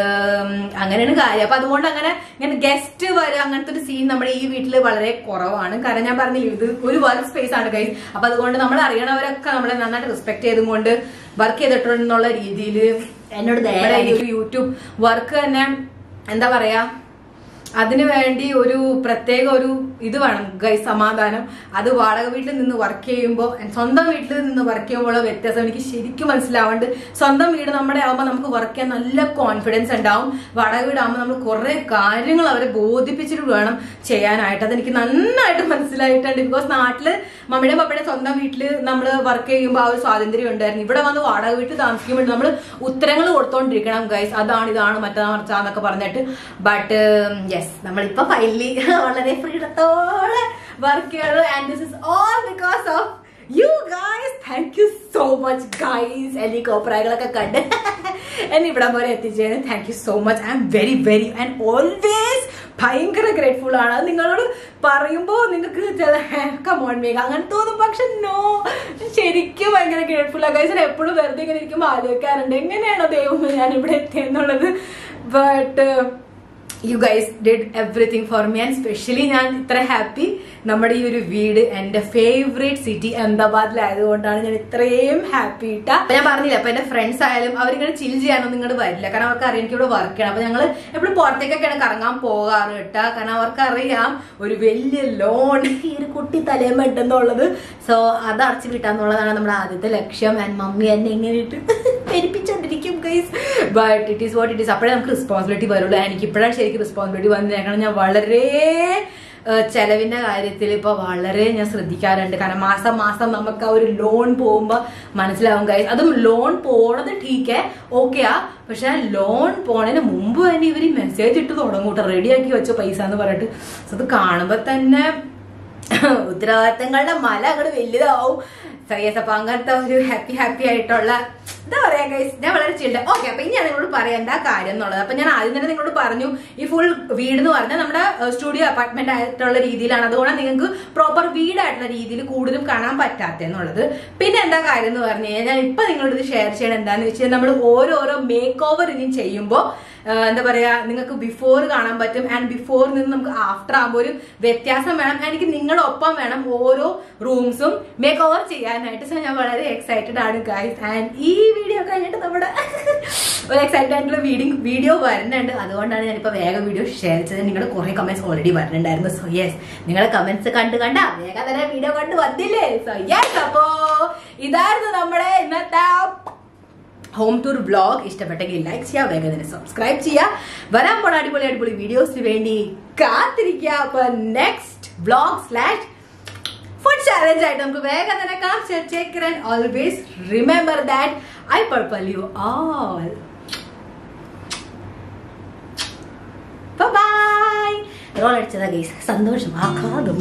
അങ്ങനെയാണ് കാര്യം. അപ്പൊ അതുകൊണ്ട് അങ്ങനെ ഇങ്ങനെ ഗസ്റ്റ് വരും അങ്ങനത്തെ ഒരു സീൻ നമ്മുടെ ഈ വീട്ടിൽ വളരെ കുറവാണ്. കാരണം ഞാൻ പറഞ്ഞില്ല ഇത് ഒരു വർക്ക് സ്പേസ് ആണ് കൈ അപ്പൊ അതുകൊണ്ട് നമ്മൾ അറിയണവരൊക്കെ നമ്മളെ നന്നായിട്ട് റെസ്പെക്ട് ചെയ്തും കൊണ്ട് വർക്ക് ചെയ്തിട്ടുണ്ടെന്നുള്ള രീതിയിൽ എന്നോട് യൂട്യൂബ് വർക്ക് തന്നെ എന്താ പറയാ അതിനു വേണ്ടി ഒരു പ്രത്യേക ഒരു ഇത് വേണം ഗൈ സമാധാനം. അത് വാടക വീട്ടിൽ നിന്ന് വർക്ക് ചെയ്യുമ്പോൾ സ്വന്തം വീട്ടിൽ നിന്ന് വർക്ക് ചെയ്യുമ്പോഴുള്ള വ്യത്യാസം എനിക്ക് ശരിക്കും മനസ്സിലാവുന്നുണ്ട് സ്വന്തം വീട് നമ്മുടെ ആവുമ്പോൾ നമുക്ക് വർക്ക് ചെയ്യാൻ നല്ല കോൺഫിഡൻസ് ഉണ്ടാവും. വാടക വീടാകുമ്പോൾ നമ്മൾ കുറെ കാര്യങ്ങൾ അവരെ ബോധിപ്പിച്ചിട്ട് വേണം ചെയ്യാനായിട്ട്. അതെനിക്ക് നന്നായിട്ട് മനസ്സിലായിട്ടുണ്ട്. ബിക്കോസ് നാട്ടിൽ മമ്മിയുടെ പപ്പയുടെ സ്വന്തം വീട്ടിൽ നമ്മൾ വർക്ക് ചെയ്യുമ്പോൾ ആ ഒരു സ്വാതന്ത്ര്യം ഉണ്ടായിരുന്നു. ഇവിടെ വന്ന് വാടക വീട്ടിൽ താമസിക്കുമ്പോൾ നമ്മൾ ഉത്തരങ്ങൾ കൊടുത്തോണ്ടിരിക്കണം ഗൈസ്. അതാണ് ഇതാണ് മറ്റേതാണ് മറിച്ചാന്നൊക്കെ പറഞ്ഞിട്ട് ബട്ട് യെസ് നമ്മളിപ്പോ ഫൈനലി വളരെ ഫ്രീഡത്തോടെ work and all because of you guys thank you so much guys എന്റെ ഈ കോപ്രായകളൊക്കെ കണ്ട് എന്നെ ഇവിടെ പോലെ എത്തിച്ചതിന് thank you so much I am very very and always ഭയങ്കര ഗ്രേറ്റ്ഫുൾ ആണ്. നിങ്ങളോട് പറയുമ്പോ നിങ്ങൾക്ക് ചില കമോൺ മേഘ. അങ്ങനെ തോന്നും. പക്ഷെ നോ ശരിക്കും ഭയങ്കര ഗ്രേറ്റ്ഫുൾ ആണ്. ഗൈസ് എപ്പോഴും വെറുതെ ഇങ്ങനെ ഇരിക്കുമ്പോൾ ആലോചിക്കാറുണ്ട്. എങ്ങനെയാണോ ദൈവം ഞാൻ ഇവിടെ എത്തിയെന്നുള്ളത്? But you guys did everything for me and specially ഞാൻ ഇത്ര ഹാപ്പി നമ്മുടെ ഈ ഒരു വീട് എന്റെ ഫേവറേറ്റ് സിറ്റി അഹമ്മദാബാദിലായതുകൊണ്ടാണ് ഞാൻ ഇത്രയും ഹാപ്പി ഇട്ട അപ്പൊ ഞാൻ പറഞ്ഞില്ല അപ്പൊ എന്റെ ഫ്രണ്ട്സ് ആയാലും അവരിങ്ങനെ ചിൽ ചെയ്യാനൊന്നും ഇങ്ങോട്ട് വരില്ല. കാരണം അവർക്ക് അറിയാം എനിക്ക് ഇവിടെ വർക്ക് ചെയ്യണം അപ്പൊ ഞങ്ങൾ എപ്പോഴും പുറത്തേക്കൊക്കെയാണ് കറങ്ങാൻ പോകാറ് കേട്ടാ കാരണം അവർക്ക് അറിയാം ഒരു വലിയ ലോൺ ഈ ഒരു കുട്ടി തലേമെട്ടെന്നുള്ളത് സോ അത് അടച്ചു കിട്ടാന്നുള്ളതാണ് നമ്മുടെ ആദ്യത്തെ ലക്ഷ്യം. ആൻഡ് മമ്മി എന്നെ ഇങ്ങനെ ഇട്ട് പെരുപ്പിച്ചോണ്ടിരിക്കും guys but it is what it is അപ്പോഴേ നമുക്ക് റെസ്പോൺസിബിലിറ്റി വരുള്ളൂ. എനിക്ക് ഇപ്പോഴാണ് ശരിക്കും റെസ്പോൺസിബിലിറ്റി വന്നേക്കണം ഞാൻ വളരെ ചെലവിന്റെ കാര്യത്തിൽ ഇപ്പൊ വളരെ ഞാൻ ശ്രദ്ധിക്കാറുണ്ട്. കാരണം മാസം മാസം നമുക്ക് ആ ഒരു ലോൺ പോകുമ്പോ മനസ്സിലാവും കാര്യം അതും ലോൺ പോണത് ടീക്കെ ഓക്കെയാ പക്ഷെ ലോൺ പോണതിന് മുമ്പ് തന്നെ ഇവർ മെസ്സേജ് ഇട്ട് തുടങ്ങൂട്ടോ റെഡിയാക്കി വെച്ചോ പൈസ എന്ന് പറഞ്ഞിട്ട്. സോ അത് കാണുമ്പോ തന്നെ ഉത്തരവാദിത്തങ്ങളുടെ മല അങ്ങോട്ട് വലുതാവും. സറിയസ് അപ്പൊ അങ്ങനത്തെ ഒരു ഹാപ്പി ഹാപ്പി ആയിട്ടുള്ള എന്താ പറയാ ഗൈസ് ഞാൻ വളരെ ചിൽഡ് ഓക്കെ അപ്പൊ ഇനി ഞാൻ നിങ്ങളോട് പറയേണ്ട കാര്യം എന്നുള്ളത്. അപ്പൊ ഞാൻ ആദ്യം തന്നെ നിങ്ങളോട് പറഞ്ഞു ഈ ഫുൾ വീട് എന്ന് പറഞ്ഞാൽ നമ്മുടെ സ്റ്റുഡിയോ അപ്പാർട്ട്മെന്റ് ആയിട്ടുള്ള രീതിയിലാണ്. അതുകൊണ്ട് നിങ്ങൾക്ക് പ്രോപ്പർ വീടായിട്ടുള്ള രീതിയിൽ കൂടുതലും കാണാൻ പറ്റാത്ത എന്നുള്ളത്. പിന്നെ എന്താ കാര്യം എന്ന് പറഞ്ഞു കഴിഞ്ഞാൽ ഞാൻ ഇപ്പൊ നിങ്ങളോട് ഇത് ഷെയർ ചെയ്യണം എന്താന്ന് വെച്ചാൽ നമ്മൾ ഓരോരോ മേക്ക് ഓവർ ഇനി ചെയ്യുമ്പോൾ എന്താ പറയാ നിങ്ങൾക്ക് ബിഫോർ കാണാൻ പറ്റും. ആൻഡ് ബിഫോർ നിന്ന് നമുക്ക് ആഫ്റ്റർ ആകുമ്പോൾ ഒരു വ്യത്യാസം വേണം. എനിക്ക് നിങ്ങളൊപ്പം വേണം ഓരോ റൂംസും മേക്ക് ഓവർ ചെയ്യാനായിട്ട്. സോ ഞാൻ വളരെ എക്സൈറ്റഡ് ആണ് ഗൈസ് ആൻഡ് ഈ വീഡിയോ കഴിഞ്ഞിട്ട് നമ്മുടെ ഒരു എക്സൈറ്റഡ് ആയിട്ടുള്ള വീഡിയോ വീഡിയോ വരുന്നുണ്ട്. അതുകൊണ്ടാണ് ഞാനിപ്പോൾ വേഗം വീഡിയോ ഷെയർ ചെയ്തത്. നിങ്ങളുടെ കുറേ കമന്റ്സ് ഓൾറെഡി വരുന്നുണ്ടായിരുന്നു സോ യെസ് നിങ്ങളുടെ കമന്റ്സ് കണ്ട് കണ്ട വേഗം തന്നെ വീഡിയോ കണ്ട് വന്നില്ലേ? സോ യെസ് അപ്പോ ഇതായിരുന്നു നമ്മുടെ ഇന്നത്തെ ഹോം ടൂർ വ്ളോഗ് ഇഷ്ടപ്പെട്ടെങ്കിൽ ലൈക്ക് ചെയ്യുക വേഗം തന്നെ സബ്സ്ക്രൈബ് ചെയ്യുക. വരാൻ പോണ അടിപൊളി അടിപൊളി വീഡിയോസിന് വേണ്ടി കാത്തിരിക്കുക. അപ്പൊ next vlog slash food challenge ആയിട്ട് നമുക്ക് വേഗം തന്നെ കാണാൻ always remember that I purple you all bye roll അടിച്ചതാ guys സന്തോഷം. ആഘാതം.